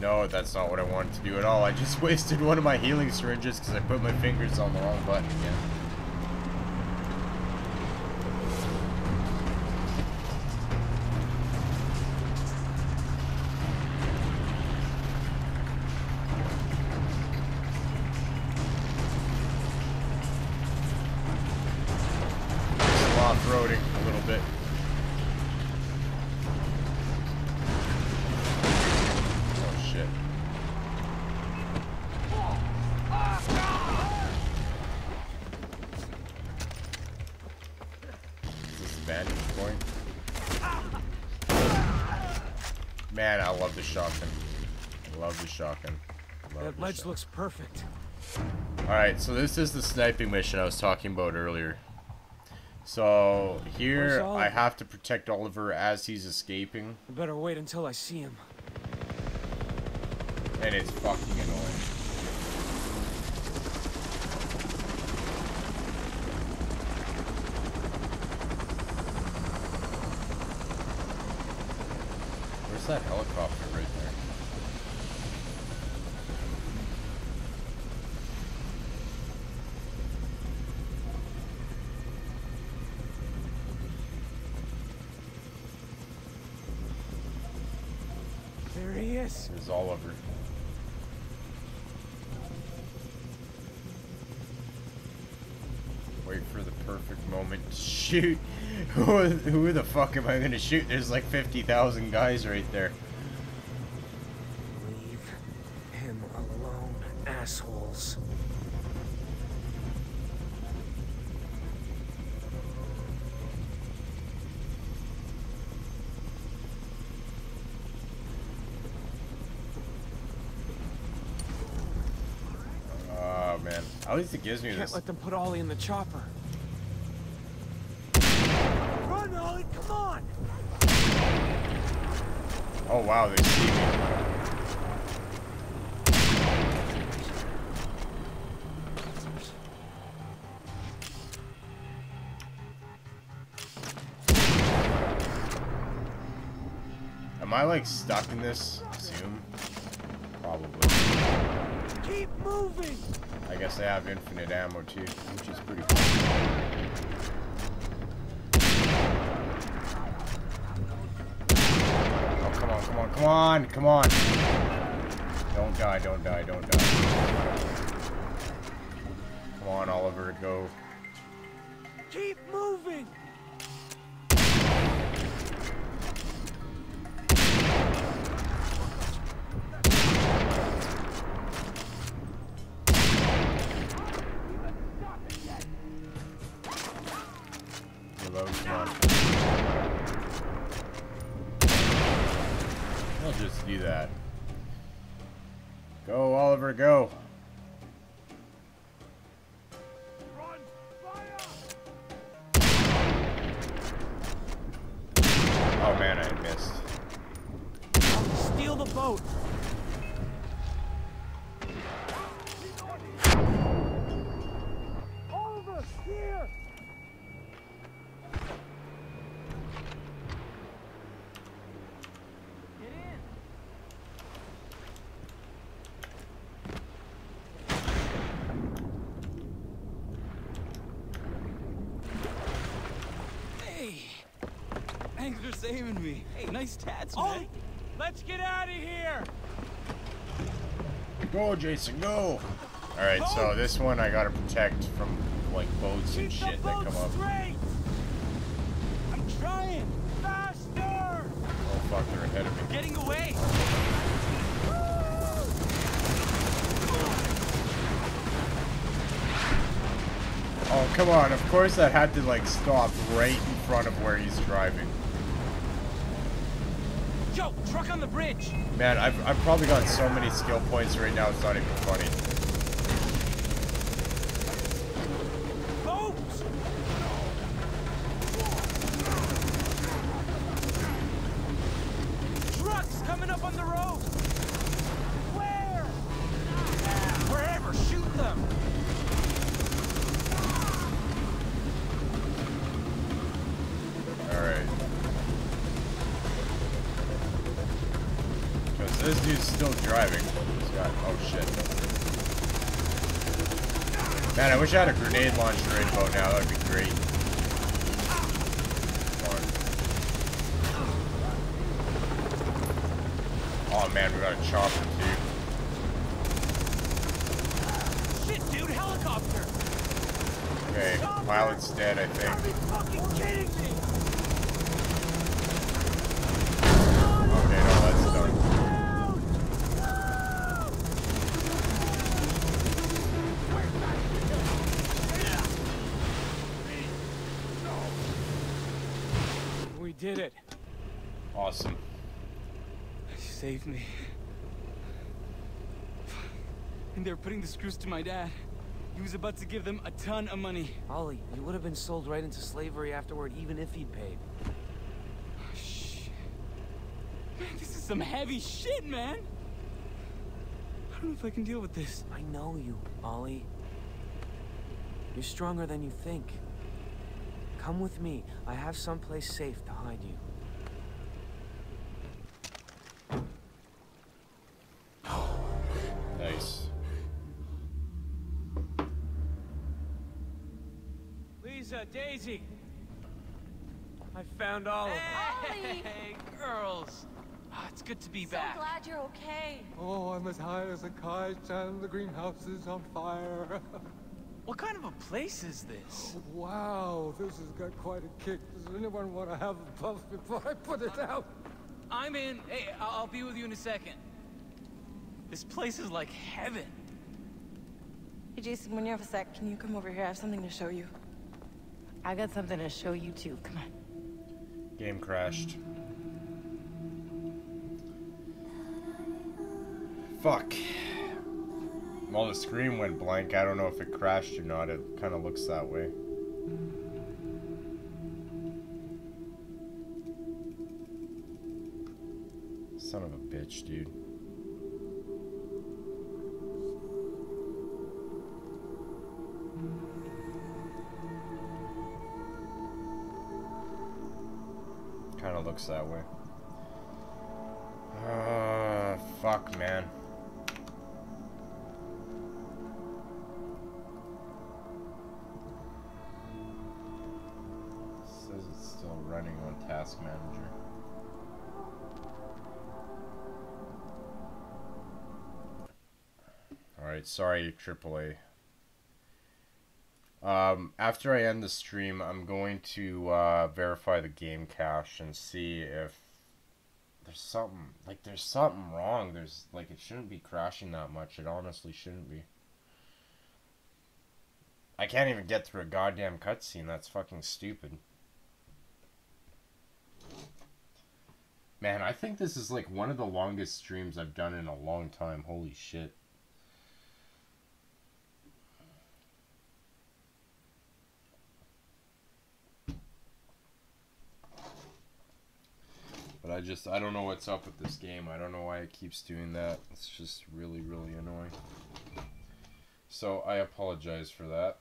No, that's not what I wanted to do at all. I just wasted one of my healing syringes because I put my fingers on the wrong button again. Shotgun. Love That ledge shotgun. looks perfect. Alright, so this is the sniping mission I was talking about earlier. So here I have to protect Oliver as he's escaping, I better wait until I see him. and it's fucking annoying. Where's that helicopter shoot. who, who the fuck am I gonna shoot? There's like 50,000 guys right there. Leave him alone, assholes. Oh man. At least it gives me Can't this. let them put Ollie in the chopper. Run, Ollie, come on! Oh wow, they see me. Am I like stuck in this zoom? Probably. Keep moving! I guess I have infinite ammo too, which is pretty cool. Oh, come on, come on! Don't die, don't die, don't die. Come on, Oliver, go. Nice tats, Oh, man. let's get out of here. Go, Jason, go! Alright, so this one I gotta protect from, like, boats and Keep the shit that come up. straight. I'm trying. Faster. Oh, fuck, they're ahead of me. Getting away. Oh, come on. Of course that had to, like, stop right in front of where he's driving. Truck on the bridge. Man, I've, I've probably got so many skill points right now, it's not even funny. Boats. Trucks coming up on the road. Where? Wherever, shoot them. Alright. Because this dude's still driving. He's got. Oh shit. Man, I wish I had a grenade launcher right about now. That would be great. Oh man, we got a chopper too. Shit, dude, helicopter. Okay, pilot's dead, I think. Fucking kidding me. Okay, no, that's done. We did it. Awesome. You saved me. And they're putting the screws to my dad. He was about to give them a ton of money. Ollie, you would have been sold right into slavery afterward, even if he'd paid. Shit. Man, this is some heavy shit, man. I don't know if I can deal with this. I know you, Ollie. You're stronger than you think. Come with me. I have someplace safe to hide you. Nice. Lisa, Daisy. I found Oliver. Ollie! Hey, girls. Ah, it's good to be so back. So glad you're okay. Oh, I'm as high as a kite and the greenhouse is on fire. What kind of a place is this? wow, this has got quite a kick. Does anyone want to have a puff before I put it out? I'm in. Hey, I'll be with you in a second. This place is like heaven. Hey, Jason, when you have a sec, can you come over here? I have something to show you. I got something to show you, too. Come on. Game crashed. Fuck. Well, the screen went blank. I don't know if it crashed or not. It kind of looks that way. Son of a bitch, dude. Kind of looks that way. Uh, fuck, man. Says it's still running on Task Manager. Alright, sorry, AAA. Um, after I end the stream, I'm going to uh, verify the game cache and see if there's something like there's something wrong. There's like it shouldn't be crashing that much. It honestly shouldn't be. I can't even get through a goddamn cutscene. That's fucking stupid. Man, I think this is like one of the longest streams I've done in a long time. Holy shit. But I just, I don't know what's up with this game. I don't know why it keeps doing that. It's just really, really annoying. So I apologize for that.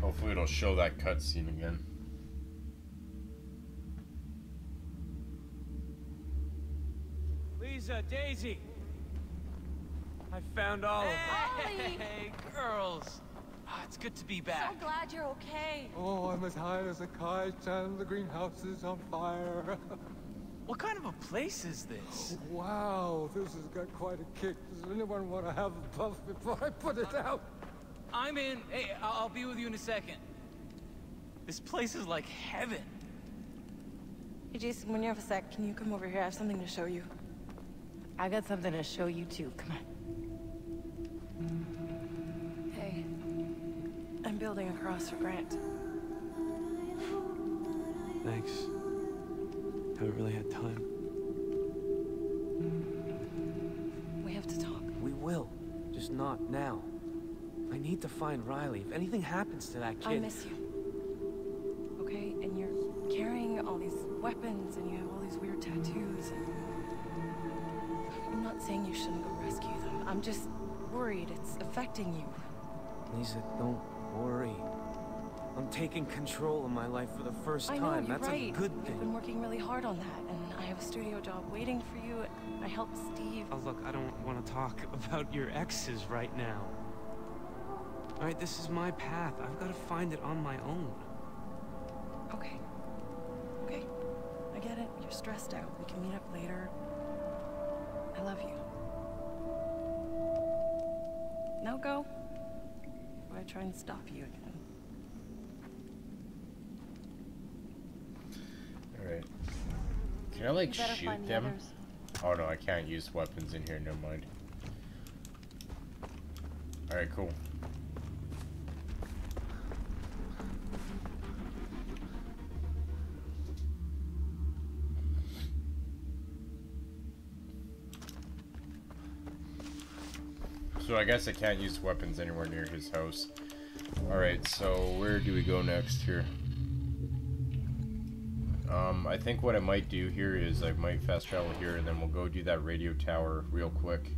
Hopefully it'll show that cutscene again. Lisa, Daisy. I found all of them. Hey, girls. Ah, it's good to be back. I'm so glad you're okay. Oh, I'm as high as a kite and the greenhouse is on fire. What kind of a place is this? wow, this has got quite a kick. Does anyone want to have a puff before I put it out? I'm in. Hey, I'll be with you in a second. This place is like heaven. Hey, Jason, when you have a sec, can you come over here? I have something to show you. I got something to show you, too. Come on. Hey. I'm building a cross for Grant. Thanks. Haven't really had time. We have to talk. We will. Just not now. I need to find Riley. If anything happens to that kid... I miss you. Okay? And you're carrying all these weapons and you have all these weird tattoos and... I'm not saying you shouldn't go rescue them. I'm just worried it's affecting you. Lisa, don't worry. I'm taking control of my life for the first I time. know, you're That's right. a good thing. I've been working really hard on that, and I have a studio job waiting for you. I helped Steve. Oh, look, I don't want to talk about your exes right now. All right, this is my path. I've got to find it on my own. Okay. Okay. I get it. You're stressed out. We can meet up later. I love you. Now go. Or I try and stop you again. Alright. Can I like shoot find the them? others. Oh no, I can't use weapons in here, never mind. Alright, cool. So I guess I can't use weapons anywhere near his house. Alright, so where do we go next here? Um, I think what I might do here is I might fast travel here and then we'll go do that radio tower real quick.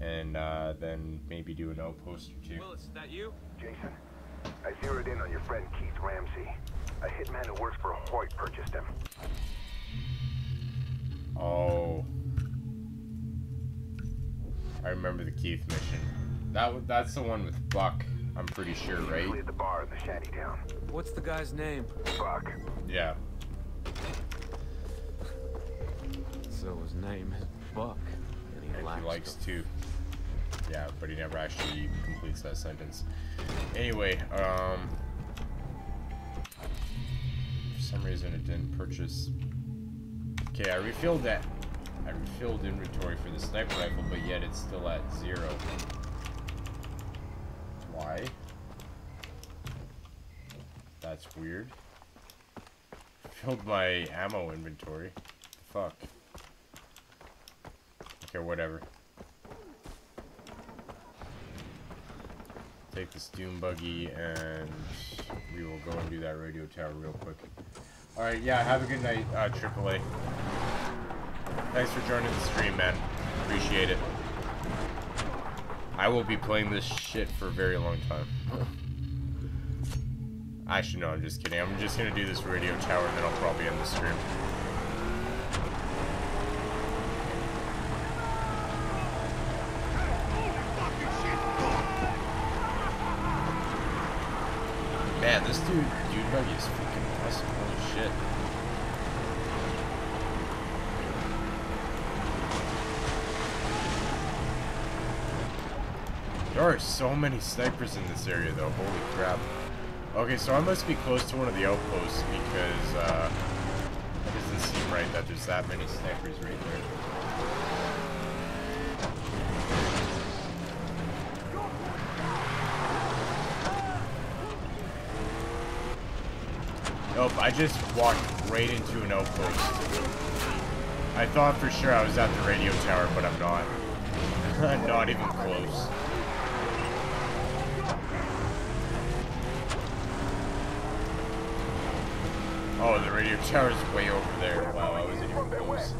And uh, then maybe do an outpost or two. Willis, is that you? Jason, I zeroed in on your friend Keith Ramsey. A hitman who works for Hoyt purchased him. Oh. I remember the Keith mission. That w- that's the one with Buck. I'm pretty sure, right? Usually the bar in the shanty town. What's the guy's name? Buck. Yeah. So his name is Buck. And he, And lacks he likes to. Yeah, but he never actually completes that sentence. Anyway, um. For some reason it didn't purchase. Okay, I refilled that. I refilled inventory for the sniper rifle, but yet it's still at zero. Why? That's weird. Filled my ammo inventory. Fuck. Okay, whatever. Take this dune buggy and we will go and do that radio tower real quick. Alright, yeah, have a good night, uh, AAA. Thanks for joining the stream, man. Appreciate it. I will be playing this shit for a very long time. Actually, no, I'm just kidding. I'm just gonna do this radio tower and then I'll probably end the stream. Man, this dude, dune buggy is freaking awesome. Holy shit. There are so many snipers in this area though, holy crap. Okay, so I must be close to one of the outposts because uh, it doesn't seem right that there's that many snipers right there. Nope, I just walked right into an outpost. I thought for sure I was at the radio tower, but I'm not. not even close. Oh, the radio tower is way over there. Wow, I wasn't even close.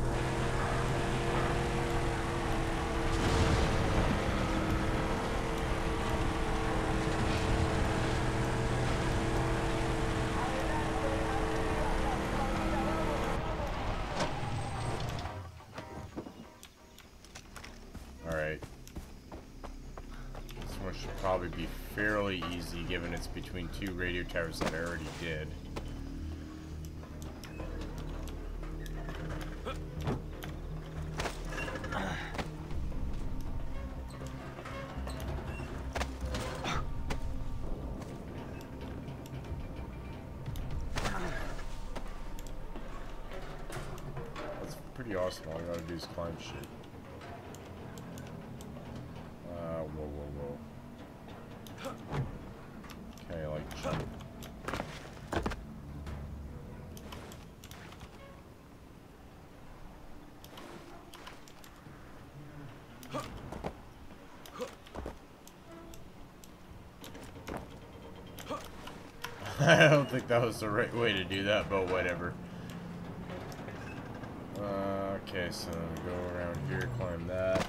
Alright. This one should probably be fairly easy given it's between two radio towers that I already did. All you gotta do is climb shit. Uh, whoa, whoa, whoa. Okay, like jump. I don't think that was the right way to do that, but whatever. So go around here, climb that.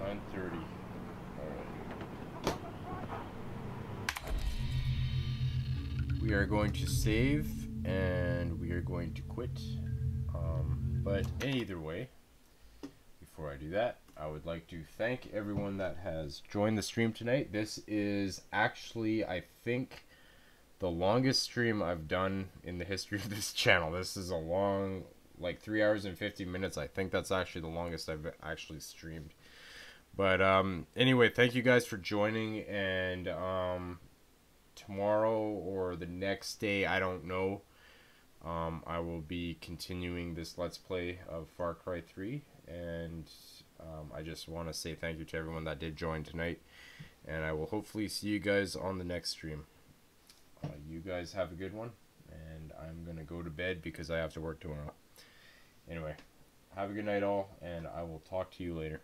Nine thirty. We are going to save and we are going to quit. Um, but either way, before I do that, I would like to thank everyone that has joined the stream tonight. This is actually, I think, the longest stream I've done in the history of this channel. This is a long, like 3 hours and 50 minutes. I think that's actually the longest I've actually streamed. But um, anyway, thank you guys for joining. And um, tomorrow or the next day, I don't know. Um, I will be continuing this Let's Play of Far Cry 3, and um, I just want to say thank you to everyone that did join tonight, and I will hopefully see you guys on the next stream. Uh, you guys have a good one, and I'm going to go to bed because I have to work tomorrow. Anyway, have a good night all, and I will talk to you later.